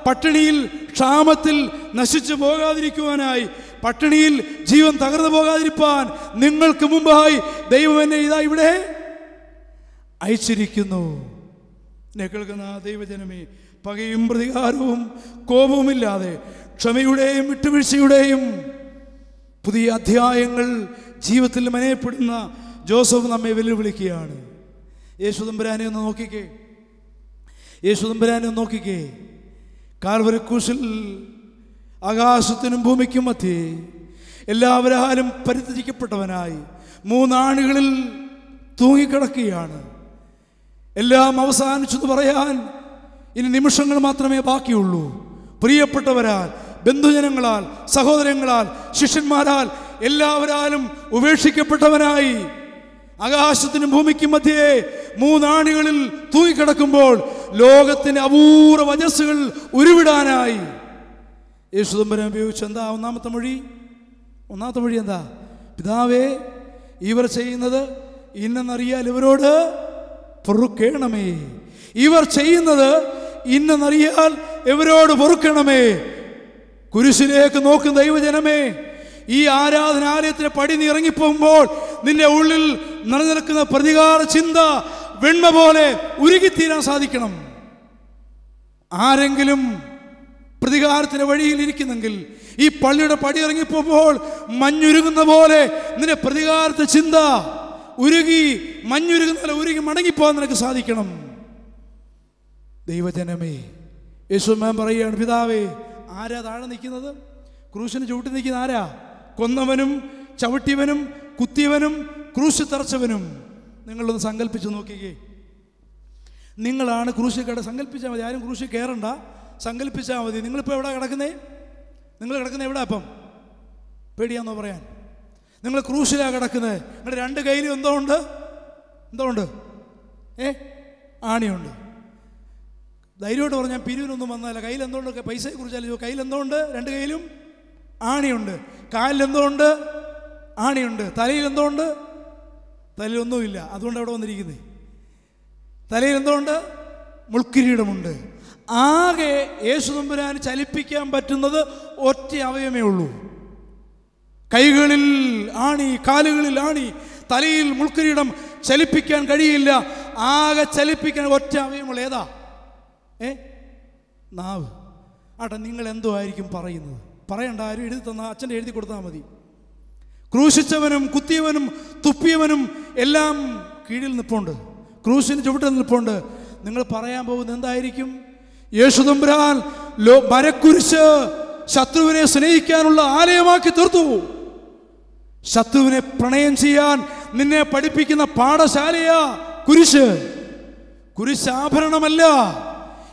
പട്ടിണിയിൽ ക്ഷാമത്തിൽ നശിച്ചു പോകാതിരിക്കുവാനായി പട്ടിണിയിൽ ജീവൻ തകർന്നു പോകാതിരിക്കാൻ നിങ്ങൾക്ക് മുമ്പായി ദൈവം എന്നെ ഇതാ ഇവിടെ അയച്ചിരിക്കുന്നു. എന്നെ കേൾക്കുന്ന ദൈവജനമേ പകയും പ്രതികാരവും കോപവുമില്ലാതെ ക്ഷമയുടെയും വിട്ടുവീഴ്ചയുടെയും പുതിയ അധ്യായങ്ങൾ ജീവിതത്തിൽ മനയപ്പെടുന്ന ജോസഫ് നമ്മെ വെല്ലുവിളിക്കുകയാണ്. യേശുദമ്പരാനെ ഒന്ന് നോക്കിക്കേ. യേശുദമ്പരാനെ ഒന്ന് നോക്കിക്കേ. കാൽവരക്കൂശിൽ ആകാശത്തിനും ഭൂമിക്കും മധ്യേ എല്ലാവരാലും പരിത്യജിക്കപ്പെട്ടവനായി മൂന്നാണുകളിൽ തൂങ്ങിക്കിടക്കുകയാണ്. എല്ലാം അവസാനിച്ചെന്ന് പറയാൻ ഇനി നിമിഷങ്ങൾ മാത്രമേ ബാക്കിയുള്ളൂ. പ്രിയപ്പെട്ടവരാൽ ബന്ധുജനങ്ങളാൽ സഹോദരങ്ങളാൽ ശിഷ്യന്മാരാൽ എല്ലാവരാലും ഉപേക്ഷിക്കപ്പെട്ടവനായി ആകാശത്തിനും ഭൂമിക്കും മധ്യേ മൂന്നാണികളിൽ തൂങ്ങിക്കിടക്കുമ്പോൾ ലോകത്തിന് അപൂർവ വജസ്സുകൾ ഉരുവിടാനായി. യേശുദമ്പരം ഉപയോഗിച്ച് എന്താ? ഒന്നാമത്തെ മൊഴി? ഒന്നാമത്തെ മൊഴി എന്താ? പിതാവേ ഇവർ ചെയ്യുന്നത് ഇന്നെന്നറിയാൽ ഇവരോട് പൊറുക്കേണമേ. ഇവർ ചെയ്യുന്നത് ഇന്നെന്നറിയാൽ ഇവരോട് പൊറുക്കണമേ. കുരിശിലേക്ക് നോക്കും ദൈവജനമേ. ഈ ആരാധനാലയത്തിന് പടി നീ ഇറങ്ങിപ്പോകുമ്പോൾ നിന്റെ ഉള്ളിൽ നിലനിൽക്കുന്ന പ്രതികാര ചിന്ത വെണ്മ പോലെ ഉരുകിത്തീരാൻ സാധിക്കണം. ആരെങ്കിലും പ്രതികാരത്തിന്റെ വഴിയിൽ ഇരിക്കുന്നെങ്കിൽ ഈ പള്ളിയുടെ പടി ഇറങ്ങിപ്പോകുമ്പോൾ മഞ്ഞുരുങ്ങുന്ന പോലെ നിന്റെ പ്രതികാരത്തെ ചിന്ത ഉരുകി മഞ്ഞുരുകുന്ന പോലെ ഉരുകി മടങ്ങിപ്പോകാൻ നിനക്ക് സാധിക്കണം. ദൈവജനമേ യേശുമാൻ പറയുകയാണ് പിതാവേ ആരാ താഴെ നിൽക്കുന്നത്? ക്രൂശിന് ചവിട്ടി നിൽക്കുന്ന ആരാ? കൊന്നവനും ചവിട്ടിയവനും കുത്തിയവനും ക്രൂശ് തറച്ചവനും. നിങ്ങളൊന്ന് സങ്കല്പിച്ച് നോക്കിക്കേ. നിങ്ങളാണ് ക്രൂശി കട സങ്കല്പിച്ചാൽ മതി. ആരും ക്രൂശി കയറണ്ട. സങ്കല്പിച്ചാൽ മതി. നിങ്ങളിപ്പോൾ എവിടെ കിടക്കുന്നേ? നിങ്ങൾ കിടക്കുന്നത് എവിടെ അപ്പം? പേടിയാന്നോ പറയാൻ? നിങ്ങൾ ക്രൂശിലാണ് കിടക്കുന്നത് നിങ്ങളുടെ രണ്ട് കയ്യിലും എന്തോ ഉണ്ട്? എന്തോ ഉണ്ട്? ഏ? ആണിയുണ്ട്. ധൈര്യമായിട്ട് പറഞ്ഞാൽ പിരിവിനൊന്നും വന്നതല്ല. കയ്യിൽ എന്തുകൊണ്ട് പൈസയെ കുറിച്ചല്ലോ കയ്യിൽ ഉണ്ട്? രണ്ട് കയ്യിലും ആണിയുണ്ട്. കാലിൽ ഉണ്ട്? ആണിയുണ്ട്. തലയിൽ എന്തോ ഉണ്ട്? തലയിലൊന്നുമില്ല അതുകൊണ്ട് അവിടെ വന്നിരിക്കുന്നത് തലയിൽ എന്തോ ഉണ്ട്? മുൾക്കിരീടമുണ്ട്. ആകെ യേശുദമ്പുരാൻ ചലിപ്പിക്കാൻ പറ്റുന്നത് ഒറ്റ അവയമേ ഉള്ളൂ. കൈകളിൽ ആണി കാലുകളിൽ ആണി തലയിൽ മുൾക്കിരീടം ചലിപ്പിക്കാൻ കഴിയില്ല. ആകെ ചലിപ്പിക്കാൻ ഒറ്റ അവയമുള്ള ഏതാ? ഏ? നാവ്. ആട്ടെ നിങ്ങൾ എന്തോ ആയിരിക്കും പറയുന്നത്. പറയണ്ട ആരും എഴുതി തന്ന അച്ഛന്റെ എഴുതി കൊടുത്താൽ മതി. ക്രൂശിച്ചവനും കുത്തിയവനും തുപ്പിയവനും എല്ലാം കീഴിൽ നിൽപ്പുണ്ട് ക്രൂശിന് ചുവട്ടിൽ നിൽപ്പുണ്ട്. നിങ്ങൾ പറയാൻ പോകുന്നത് എന്തായിരിക്കും? യേശുദമ്പുരാൻ ലോ മരക്കുരിശ് ശത്രുവിനെ സ്നേഹിക്കാനുള്ള ആലയമാക്കി തീർത്തു. ശത്രുവിനെ പ്രണയം ചെയ്യാൻ നിന്നെ പഠിപ്പിക്കുന്ന പാഠശാലയാ കുരിശ്. കുരിശ് ആഭരണമല്ല.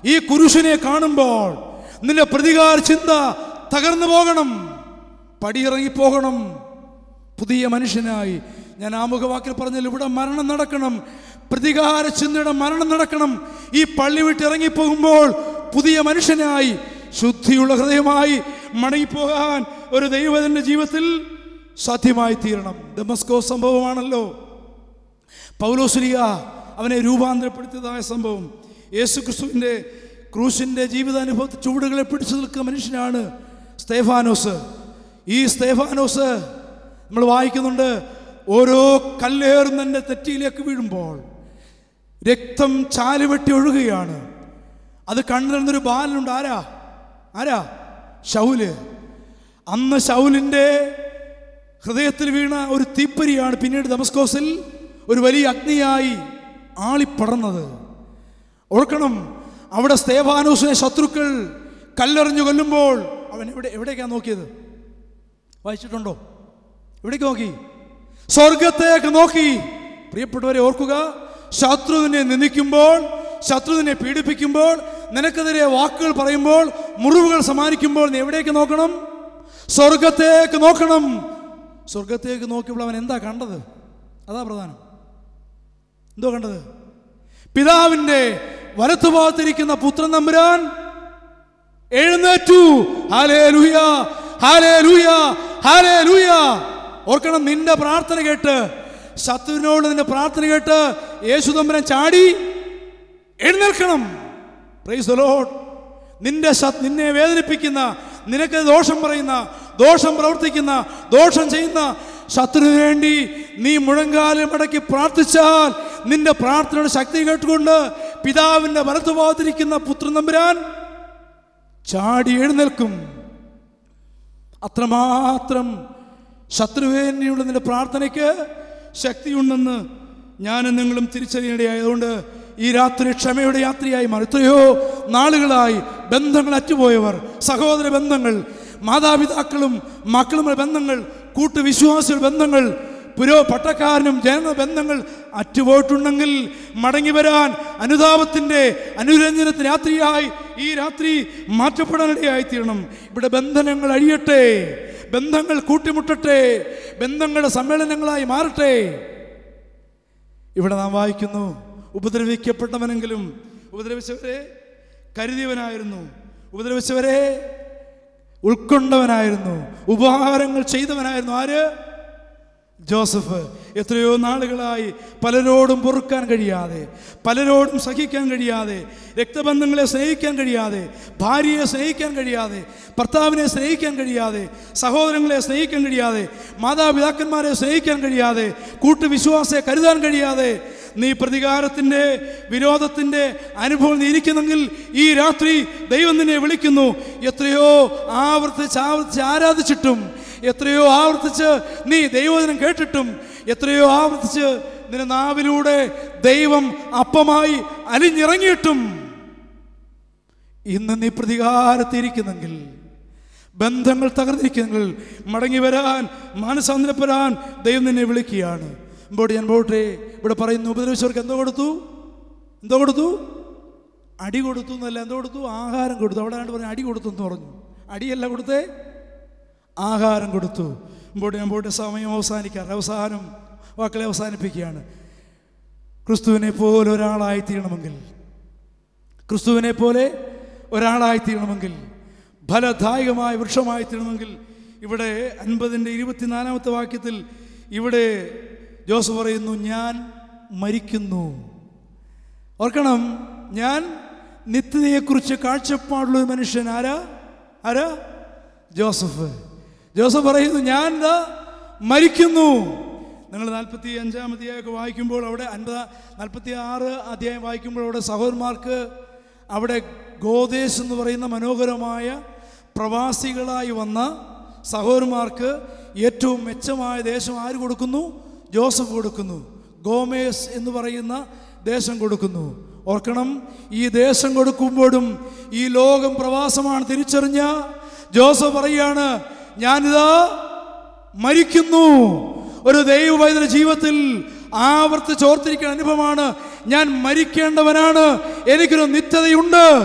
ഈ കുരിശിനെ കാണുമ്പോൾ നിന്റെ പ്രതികാര ചിന്ത തകർന്നു പോകണം. പടിയിറങ്ങി പോകണം പുതിയ മനുഷ്യനായി ഞാൻ ആമുഖവാക്കിൽ പറഞ്ഞാൽ ഇവിടെ മരണം നടക്കണം. പ്രതികാര ചിന്തയുടെ മരണം നടക്കണം. ഈ പള്ളി വിട്ട് ഇറങ്ങിപ്പോകുമ്പോൾ പുതിയ മനുഷ്യനായി ശുദ്ധിയുള്ള ഹൃദയമായി മടങ്ങിപ്പോകാൻ ഒരു ദൈവത്തിന്റെ ജീവിതത്തിൽ സാധ്യമായി തീരണം. ഡെമസ്കോ സംഭവമാണല്ലോ. പൗലോസ്ലിയ അവനെ രൂപാന്തരപ്പെടുത്തിയതായ സംഭവം. യേശു ക്രിസ്തുവിന്റെ ക്രൂശിന്റെ ജീവിതാനുഭവത്തിൽ ചുവടുകളെ പിടിച്ചു നിൽക്കുന്ന മനുഷ്യനാണ് സ്തേഫാനോസ്. ഈ സ്തേഫാനോസ് നമ്മൾ വായിക്കുന്നുണ്ട് ഓരോ കല്ലേറും തന്നെ തെറ്റിയിലേക്ക് വീഴുമ്പോൾ രക്തം ചാലുവെട്ടി ഒഴുകുകയാണ്. അത് കണ്ടിരുന്നൊരു ബാലനുണ്ട്. ആരാ? ആരാ? ഷൗൽ അന്ന് ഷൗലിന്റെ ഹൃദയത്തിൽ വീണ ഒരു തീപ്പരിയാണ് പിന്നീട് ദമസ്കോസിൽ ഒരു വലിയ അഗ്നിയായി ആളിപ്പടർന്നത്. ഓർക്കണം അവിടെ സ്തേവാനൂസിനെ ശത്രുക്കൾ കല്ലെറിഞ്ഞു കൊല്ലുമ്പോൾ അവൻ എവിടെ എവിടേക്കാണ് നോക്കിയത്? വായിച്ചിട്ടുണ്ടോ? എവിടേക്ക് നോക്കി. സ്വർഗത്തേക്ക് നോക്കി. പ്രിയപ്പെട്ടവരെ ഓർക്കുക ശത്രുവിനെ നിന്ദിക്കുമ്പോൾ ശത്രുവിനെ പീഡിപ്പിക്കുമ്പോൾ നിനക്കെതിരെ വാക്കുകൾ പറയുമ്പോൾ മുറിവുകൾ സമ്മാനിക്കുമ്പോൾ നീ എവിടേക്ക് നോക്കണം? സ്വർഗത്തേക്ക് നോക്കണം. സ്വർഗത്തേക്ക് നോക്കിയപ്പോൾ അവൻ എന്താ കണ്ടത്? അതാ പ്രധാനം. എന്തോ കണ്ടത്? പിതാവിന്റെ വലത്തുഭാഗത്തിരിക്കുന്ന പുത്രൻ നമ്പുരാൻ എഴുന്നേറ്റു. ഹാലേ ലൂയ ഹാലേ ലൂയ ഹാലേ ഓർക്കണം നിന്റെ പ്രാർത്ഥന കേട്ട് ശത്രുവിനോട് നിന്റെ പ്രാർത്ഥന കേട്ട് യേശു തമ്പുരാൻ ചാടി എഴുന്നേൽക്കണം. പ്രൈസ് നിന്റെ നിന്നെ വേദനിപ്പിക്കുന്ന നിനക്ക് ദോഷം പറയുന്ന ദോഷം പ്രവർത്തിക്കുന്ന ദോഷം ചെയ്യുന്ന ശത്രുവിന് വേണ്ടി നീ മുഴങ്കാലം മടക്കി പ്രാർത്ഥിച്ചാൽ നിന്റെ പ്രാർത്ഥനയുടെ ശക്തി കേട്ടുകൊണ്ട് പിതാവിന്റെ വലത്തുഭാഗത്തിരിക്കുന്ന പുത്രൻ നമ്പുരാൻ ചാടി എഴുന്നേൽക്കും. അത്രമാത്രം ശത്രുവേനയുള്ള നിന്റെ പ്രാർത്ഥനയ്ക്ക് ശക്തിയുണ്ടെന്ന് ഞാനും നിങ്ങളും തിരിച്ചറിയേണ്ടതായതുകൊണ്ട് ഈ രാത്രി ക്ഷമയുടെ യാത്രയായി മാറി. എത്രയോ നാളുകളായി ബന്ധങ്ങൾ അറ്റുപോയവർ സഹോദര ബന്ധങ്ങൾ മാതാപിതാക്കളും മക്കളുമായ ബന്ധങ്ങൾ കൂട്ടുവിശ്വാസികൾ ബന്ധങ്ങൾ പുരോ പട്ടക്കാരനും ജന ബന്ധങ്ങൾ അറ്റുപോയിട്ടുണ്ടെങ്കിൽ മടങ്ങി വരാൻ അനുതാപത്തിന്റെ അനുരഞ്ജനത്തിന് രാത്രിയായി ഈ രാത്രി മാറ്റപ്പെടാനിടയായിത്തീരണം. ഇവിടെ ബന്ധനങ്ങൾ അഴിയട്ടെ ബന്ധങ്ങൾ കൂട്ടിമുട്ടട്ടെ ബന്ധങ്ങളുടെ സമ്മേളനങ്ങളായി മാറട്ടെ. ഇവിടെ നാം വായിക്കുന്നു ഉപദ്രവിക്കപ്പെട്ടവനെങ്കിലും ഉപദ്രവിച്ചവരെ കരുതിയവനായിരുന്നു. ഉപദ്രവിച്ചവരെ ഉൾക്കൊണ്ടവനായിരുന്നു. ഉപഹാരങ്ങൾ ചെയ്തവനായിരുന്നു. ആര്? ജോസഫ്. എത്രയോ നാളുകളായി പലരോടും പൊറുക്കാൻ കഴിയാതെ പലരോടും സഹിക്കാൻ കഴിയാതെ രക്തബന്ധങ്ങളെ സ്നേഹിക്കാൻ കഴിയാതെ ഭാര്യയെ സ്നേഹിക്കാൻ കഴിയാതെ ഭർത്താവിനെ സ്നേഹിക്കാൻ കഴിയാതെ സഹോദരങ്ങളെ സ്നേഹിക്കാൻ കഴിയാതെ മാതാപിതാക്കന്മാരെ സ്നേഹിക്കാൻ കഴിയാതെ കൂട്ടുവിശ്വാസത്തെ കരുതാൻ കഴിയാതെ നീ പ്രതികാരത്തിന്റെ വിരോധത്തിന്റെ അനുഭവം നീ ഇരിക്കുന്നെങ്കിൽ ഈ രാത്രി ദൈവം നിന്നെ വിളിക്കുന്നു. എത്രയോ ആവർത്തിച്ച് ആവർത്തിച്ച് ആരാധിച്ചിട്ടും എത്രയോ ആവർത്തിച്ച് നീ ദൈവദിനം കേട്ടിട്ടും എത്രയോ ആവർത്തിച്ച് നിന്റെ നാവിലൂടെ ദൈവം അപ്പമായി അലിഞ്ഞിറങ്ങിയിട്ടും ഇന്ന് നീ പ്രതികാരത്തിരിക്കുന്നെങ്കിൽ ബന്ധങ്ങൾ തകർന്നിരിക്കുന്നെങ്കിൽ മടങ്ങി വരാൻ മാനസാന്തരപ്പെടാൻ ദൈവം നിന്നെ വിളിക്കുകയാണ്. ഇമ്പോട്ട് ഞാൻ പോട്ടെ ഇവിടെ പറയുന്നു ഉപദ്രവിച്ചവർക്ക് എന്തോ കൊടുത്തു? എന്തോ കൊടുത്തു? അടി കൊടുത്തു എന്നല്ല എന്തോ കൊടുത്തു? ആഹാരം കൊടുത്തു. അവിടെ ആണ്ട് പറഞ്ഞു അടി കൊടുത്തു എന്ന് പറഞ്ഞു. അടിയല്ല കൊടുത്തേ? ആഹാരം കൊടുത്തു. മുമ്പോട്ട് ഞാൻ സമയം അവസാനിക്കാറ് അവസാനം വാക്കളെ അവസാനിപ്പിക്കുകയാണ്. ക്രിസ്തുവിനെ പോലെ ഒരാളായി തീരണമെങ്കിൽ ക്രിസ്തുവിനെ പോലെ ഒരാളായി തീരണമെങ്കിൽ ഫലദായകമായ വൃക്ഷമായി തീരണമെങ്കിൽ ഇവിടെ അൻപതിന്റെ ഇരുപത്തിനാലാമത്തെ വാക്യത്തിൽ ഇവിടെ ജോസ് പറയുന്നു ഞാൻ മരിക്കുന്നു. ഓർക്കണം ഞാൻ നിത്യതയെക്കുറിച്ച് കാഴ്ചപ്പാടുള്ള ഒരു മനുഷ്യൻ ആരാ? ആരാ? ജോസഫ്. ജോസഫ് പറയുന്നു ഞാൻ എന്താ മരിക്കുന്നു. നിങ്ങൾ നാൽപ്പത്തി അഞ്ചാം അധ്യായമൊക്കെ വായിക്കുമ്പോൾ അവിടെ അൻപത് നാൽപ്പത്തി ആറ് അധ്യായം വായിക്കുമ്പോൾ അവിടെ സഹോദരന്മാർക്ക് അവിടെ ഗോദേശ് എന്ന് പറയുന്ന മനോഹരമായ പ്രവാസികളായി വന്ന സഹോദരന്മാർക്ക് ഏറ്റവും മെച്ചമായ ദേശം ആര് കൊടുക്കുന്നു? ജോസഫ് കൊടുക്കുന്നു. ഗോമേസ് എന്ന് പറയുന്ന ദേശം കൊടുക്കുന്നു. ഓർക്കണം ഈ ദേശം കൊടുക്കുമ്പോഴും ഈ ലോകം പ്രവാസമാണ് തിരിച്ചറിഞ്ഞ. ജോസഫ് പറയാണ് ഞാനിതാ മരിക്കുന്നു. ഒരു ദൈവവൈദ്യ ജീവിതത്തിൽ ആവർത്തിച്ച് ഓർത്തിരിക്കുന്ന അനുഭവമാണ്. ഞാൻ മരിക്കേണ്ടവനാണ്. എനിക്കൊരു നിത്യതയുണ്ട്.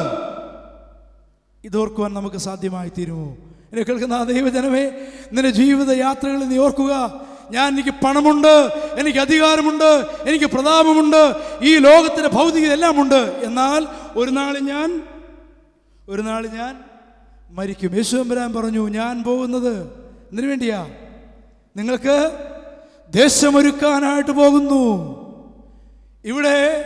ഇതോർക്കുവാൻ നമുക്ക് സാധ്യമായി തീരുമോ എന്നെ കേൾക്കുന്ന ആ ദൈവജനമേ നിന്റെ ജീവിത യാത്രകളിൽ നീ ഓർക്കുക ഞാൻ എനിക്ക് പണമുണ്ട് എനിക്ക് അധികാരമുണ്ട് എനിക്ക് പ്രതാപമുണ്ട് ഈ ലോകത്തിന്റെ ഭൗതികത എല്ലാം ഉണ്ട് എന്നാൽ ഒരു നാൾ ഞാൻ ഒരു നാൾ ഞാൻ മരിക്കും. യേശുവരാൻ പറഞ്ഞു ഞാൻ പോകുന്നത് എന്തിനു വേണ്ടിയാ? നിങ്ങൾക്ക് ദേശമൊരുക്കാനായിട്ട് പോകുന്നു. ഇവിടെ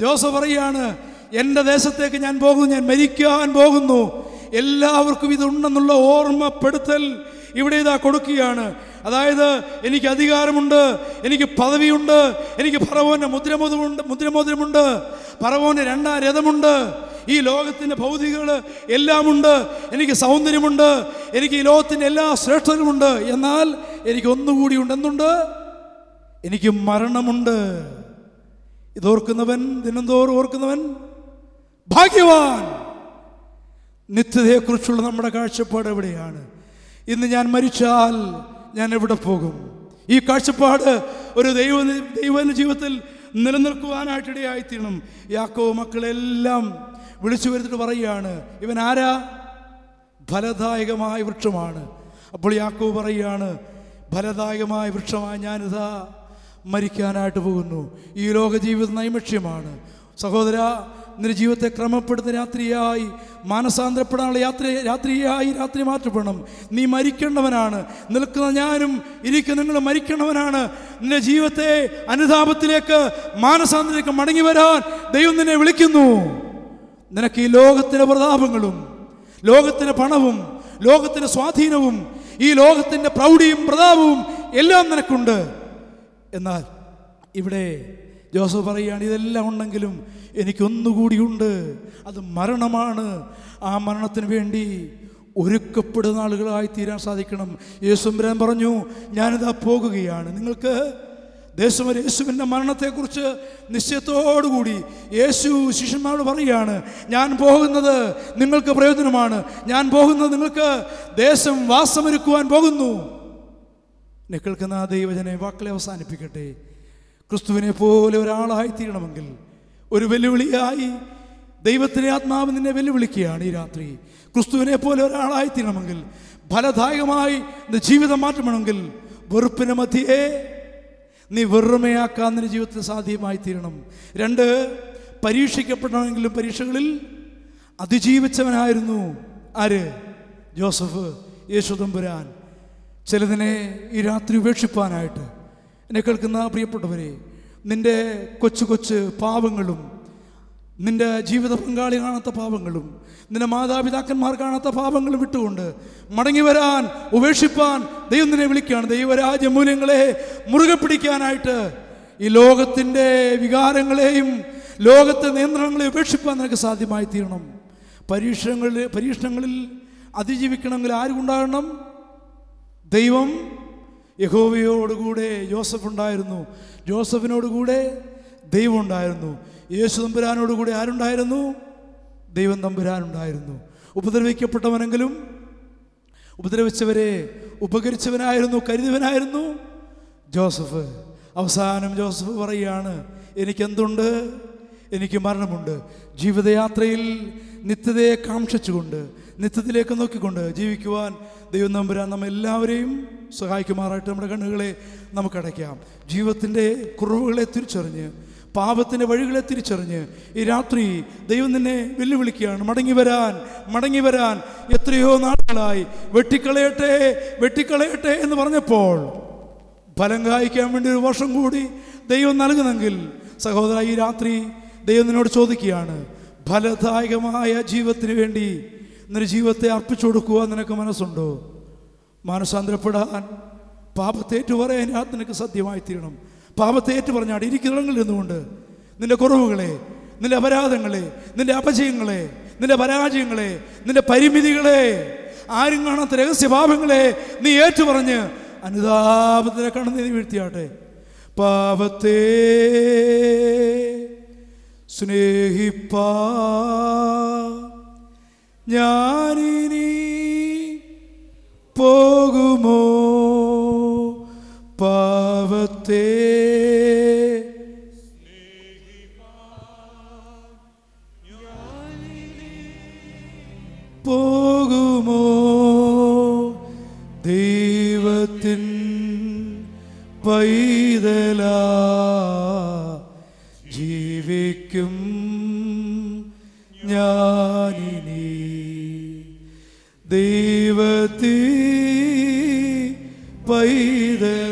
ജോസഫ് പറയാണ് എന്റെ ദേശത്തേക്ക് ഞാൻ പോകുന്നു ഞാൻ മരിക്കാൻ പോകുന്നു. എല്ലാവർക്കും ഇതുണ്ടെന്നുള്ള ഓർമ്മപ്പെടുത്തൽ ഇവിടെ ഇതാ കൊടുക്കുകയാണ്. അതായത് എനിക്ക് അധികാരമുണ്ട് എനിക്ക് പദവിയുണ്ട് എനിക്ക് ഫറവോന്റെ മുദ്രമോദമുണ്ട് മുദ്രമോദ്രമുണ്ട് ഫറവോന്റെ രണ്ടാം രഥമുണ്ട് ഈ ലോകത്തിന്റെ ഭൗതികകൾ എല്ലാമുണ്ട് എനിക്ക് സൗന്ദര്യമുണ്ട് എനിക്ക് ഈ ലോകത്തിന്റെ എല്ലാ ശ്രേഷ്ഠതകളുമുണ്ട്. എന്നാൽ എനിക്ക് ഒന്നുകൂടി ഉണ്ട് എന്തുണ്ട് എനിക്ക് മരണമുണ്ട്. ഇതോർക്കുന്നവൻ ദിനംതോറും ഓർക്കുന്നവൻ ഭാഗ്യവാൻ. നിത്യതയെക്കുറിച്ചുള്ള നമ്മുടെ കാഴ്ചപ്പാട് എവിടെയാണ്? ഇന്ന് ഞാൻ മരിച്ചാൽ ഞാൻ എവിടെ പോകും? ഈ കാഴ്ചപ്പാട് ഒരു ദൈവ ദൈവ ജീവിതത്തിൽ നിലനിൽക്കുവാനായിട്ടിടയായിത്തീരണം യാക്കോ മക്കളെല്ലാം വിളിച്ചു വരുത്തിട്ട് പറയുകയാണ് ഇവൻ ആരാ? ഫലദായകമായ വൃക്ഷമാണ്. അപ്പോൾ യാക്കോ പറയുകയാണ് ഫലദായകമായ വൃക്ഷമായി ഞാനിതാ മരിക്കാനായിട്ട് പോകുന്നു. ഈ ലോക ജീവിതം നൈമക്ഷ്യമാണ് സഹോദര നിന്റെ ജീവിതത്തെ ക്രമപ്പെടുത്തുന്ന രാത്രിയായി മാനസാന്തരപ്പെടാനുള്ള യാത്ര രാത്രിയായി രാത്രി മാറ്റപ്പെടണം. നീ മരിക്കേണ്ടവനാണ്. നിൽക്കുന്ന ഞാനും ഇരിക്കുന്ന നിങ്ങൾ മരിക്കേണ്ടവനാണ്. നിന്റെ ജീവിതത്തെ അനുതാപത്തിലേക്ക് മാനസാന്തരത്തിലേക്ക് മടങ്ങി വരാൻ ദൈവം നിന്നെ വിളിക്കുന്നു. നിനക്ക് ഈ ലോകത്തിന്റെ പ്രതാപങ്ങളും ലോകത്തിന്റെ പണവും ലോകത്തിന്റെ സ്വാധീനവും ഈ ലോകത്തിന്റെ പ്രൗഢിയും പ്രതാപവും എല്ലാം നിനക്കുണ്ട്. എന്നാൽ ഇവിടെ ജോസഫ് പറയുകയാണ് ഇതെല്ലാം ഉണ്ടെങ്കിലും എനിക്കൊന്നുകൂടിയുണ്ട് അത് മരണമാണ്. ആ മരണത്തിന് വേണ്ടി ഒരുക്കപ്പെടുന്ന ആളുകളായി തീരാൻ സാധിക്കണം. യേശുമ്പരാൻ പറഞ്ഞു ഞാനിതാ പോകുകയാണ്. നിങ്ങൾക്ക് ദേശം യേശുവിന്റെ മരണത്തെക്കുറിച്ച് നിശ്ചയത്തോടുകൂടി യേശു ശിഷ്യന്മാരോട് പറയുകയാണ് ഞാൻ പോകുന്നത് നിങ്ങൾക്ക് പ്രയോജനമാണ്. ഞാൻ പോകുന്നത് നിങ്ങൾക്ക് ദേശം വാസമൊരുക്കുവാൻ പോകുന്നു. എന്നെ കേൾക്കുന്ന ആ ദൈവജനെ വാക്കളെ അവസാനിപ്പിക്കട്ടെ. ക്രിസ്തുവിനെ പോലെ ഒരാളായി തീരണമെങ്കിൽ ഒരു വെല്ലുവിളിയായി ദൈവത്തിന്റെ ആത്മാവ് നിന്നെ വെല്ലുവിളിക്കുകയാണ് ഈ രാത്രി. ക്രിസ്തുവിനെ പോലെ ഒരാളായി തീരണമെങ്കിൽ ഫലദായകമായി ജീവിതം മാറ്റണമെങ്കിൽ വെറുപ്പിന് മധ്യേ നീ വെറുമയാക്കാൻ നിന്റെ ജീവിതത്തിൽ സാധ്യമായി തീരണം രണ്ട് പരീക്ഷിക്കപ്പെടണമെങ്കിലും പരീക്ഷകളിൽ അതിജീവിച്ചവനായിരുന്നു. ആര്? ജോസഫ് യേശുദമ്പുരാൻ ചിലതിനെ ഈ രാത്രി ഉപേക്ഷിപ്പാനായിട്ട് എന്നെ കേൾക്കുന്ന പ്രിയപ്പെട്ടവരെ നിന്റെ കൊച്ചു കൊച്ചു പാവങ്ങളും നിന്റെ ജീവിത പങ്കാളി കാണാത്ത പാവങ്ങളും നിന്റെ മാതാപിതാക്കന്മാർ കാണാത്ത പാപങ്ങളും വിട്ടുകൊണ്ട് മടങ്ങി വരാൻ ഉപേക്ഷിപ്പാൻ ദൈവം നിന്നെ വിളിക്കുകയാണ്. ദൈവരാജ്യ മൂല്യങ്ങളെ മുറുകെ പിടിക്കാനായിട്ട് ഈ ലോകത്തിന്റെ വികാരങ്ങളെയും ലോകത്തെ നിയന്ത്രണങ്ങളെ ഉപേക്ഷിപ്പാൻ നിനക്ക് സാധ്യമായി തീരണം പരീക്ഷണങ്ങളിൽ പരീക്ഷണങ്ങളിൽ അതിജീവിക്കണമെങ്കിൽ ആരുണ്ടാകണം? ദൈവം യഹോവയോടുകൂടെ ജോസഫ് ഉണ്ടായിരുന്നു. ജോസഫിനോടുകൂടെ ദൈവം ഉണ്ടായിരുന്നു. യേശു തമ്പുരാനോടുകൂടെ ആരുണ്ടായിരുന്നു? ദൈവം തമ്പുരാനുണ്ടായിരുന്നു. ഉപദ്രവിക്കപ്പെട്ടവനെങ്കിലും ഉപദ്രവിച്ചവരെ ഉപകരിച്ചവനായിരുന്നു കരുതിവനായിരുന്നു ജോസഫ്. അവസാനം ജോസഫ് പറയുകയാണ് എനിക്കെന്തുണ്ട്? എനിക്ക് മരണമുണ്ട്. ജീവിതയാത്രയിൽ നിത്യതയെ കാക്ഷിച്ചുകൊണ്ട് നിത്യത്തിലേക്ക് നോക്കിക്കൊണ്ട് ജീവിക്കുവാൻ ദൈവം നമ്പുരാൻ നമ്മ എല്ലാവരെയും സഹായിക്കുമാറായിട്ട് നമ്മുടെ കണ്ണുകളെ നമുക്കടയ്ക്കാം ജീവിതത്തിന്റെ കുറവുകളെ തിരിച്ചറിഞ്ഞ് പാപത്തിന്റെ വഴികളെ തിരിച്ചറിഞ്ഞ് ഈ രാത്രി ദൈവം നിന്നെ വെല്ലുവിളിക്കുകയാണ്. മടങ്ങി വരാൻ മടങ്ങി വരാൻ എത്രയോ നാളുകളായി. വെട്ടിക്കളയട്ടെ വെട്ടിക്കളയട്ടെ എന്ന് പറഞ്ഞപ്പോൾ ഫലം കായ്ക്കാൻ വേണ്ടി ഒരു വർഷം കൂടി ദൈവം നൽകുന്നെങ്കിൽ സഹോദര ഈ രാത്രി ദൈവം നിന്നോട് ചോദിക്കുകയാണ് ഫലദായകമായ ജീവിതത്തിന് വേണ്ടി നിന്റെ ജീവിതത്തെ അർപ്പിച്ചു കൊടുക്കുക നിനക്ക് മനസ്സുണ്ടോ? മാനസാന്തരപ്പെടാൻ പാപത്തേറ്റു രാത്രി നിനക്ക് സത്യമായി തീരണം പാപത്തേറ്റു പറഞ്ഞാൽ ഇരിക്കുന്നിടങ്ങളിൽ നിന്നുകൊണ്ട് നിന്റെ കുറവുകളെ നിന്റെ അപരാധങ്ങളെ നിന്റെ അപജയങ്ങളെ നിന്റെ പരാജയങ്ങളെ നിന്റെ പരിമിതികളെ ആരും കാണാത്ത രഹസ്യഭാവങ്ങളെ നീ ഏറ്റുപറഞ്ഞ് അനുതാപത്തിനെ കണ്ണു വീഴ്ത്തിയാട്ടെ. പാപത്തെ സ്നേഹിപ്പാ ഞാനിനി പോകുമോ? പാവത്തെ ജീവിക്കും ഞാനിനി. ദൈവത്തി പൈതല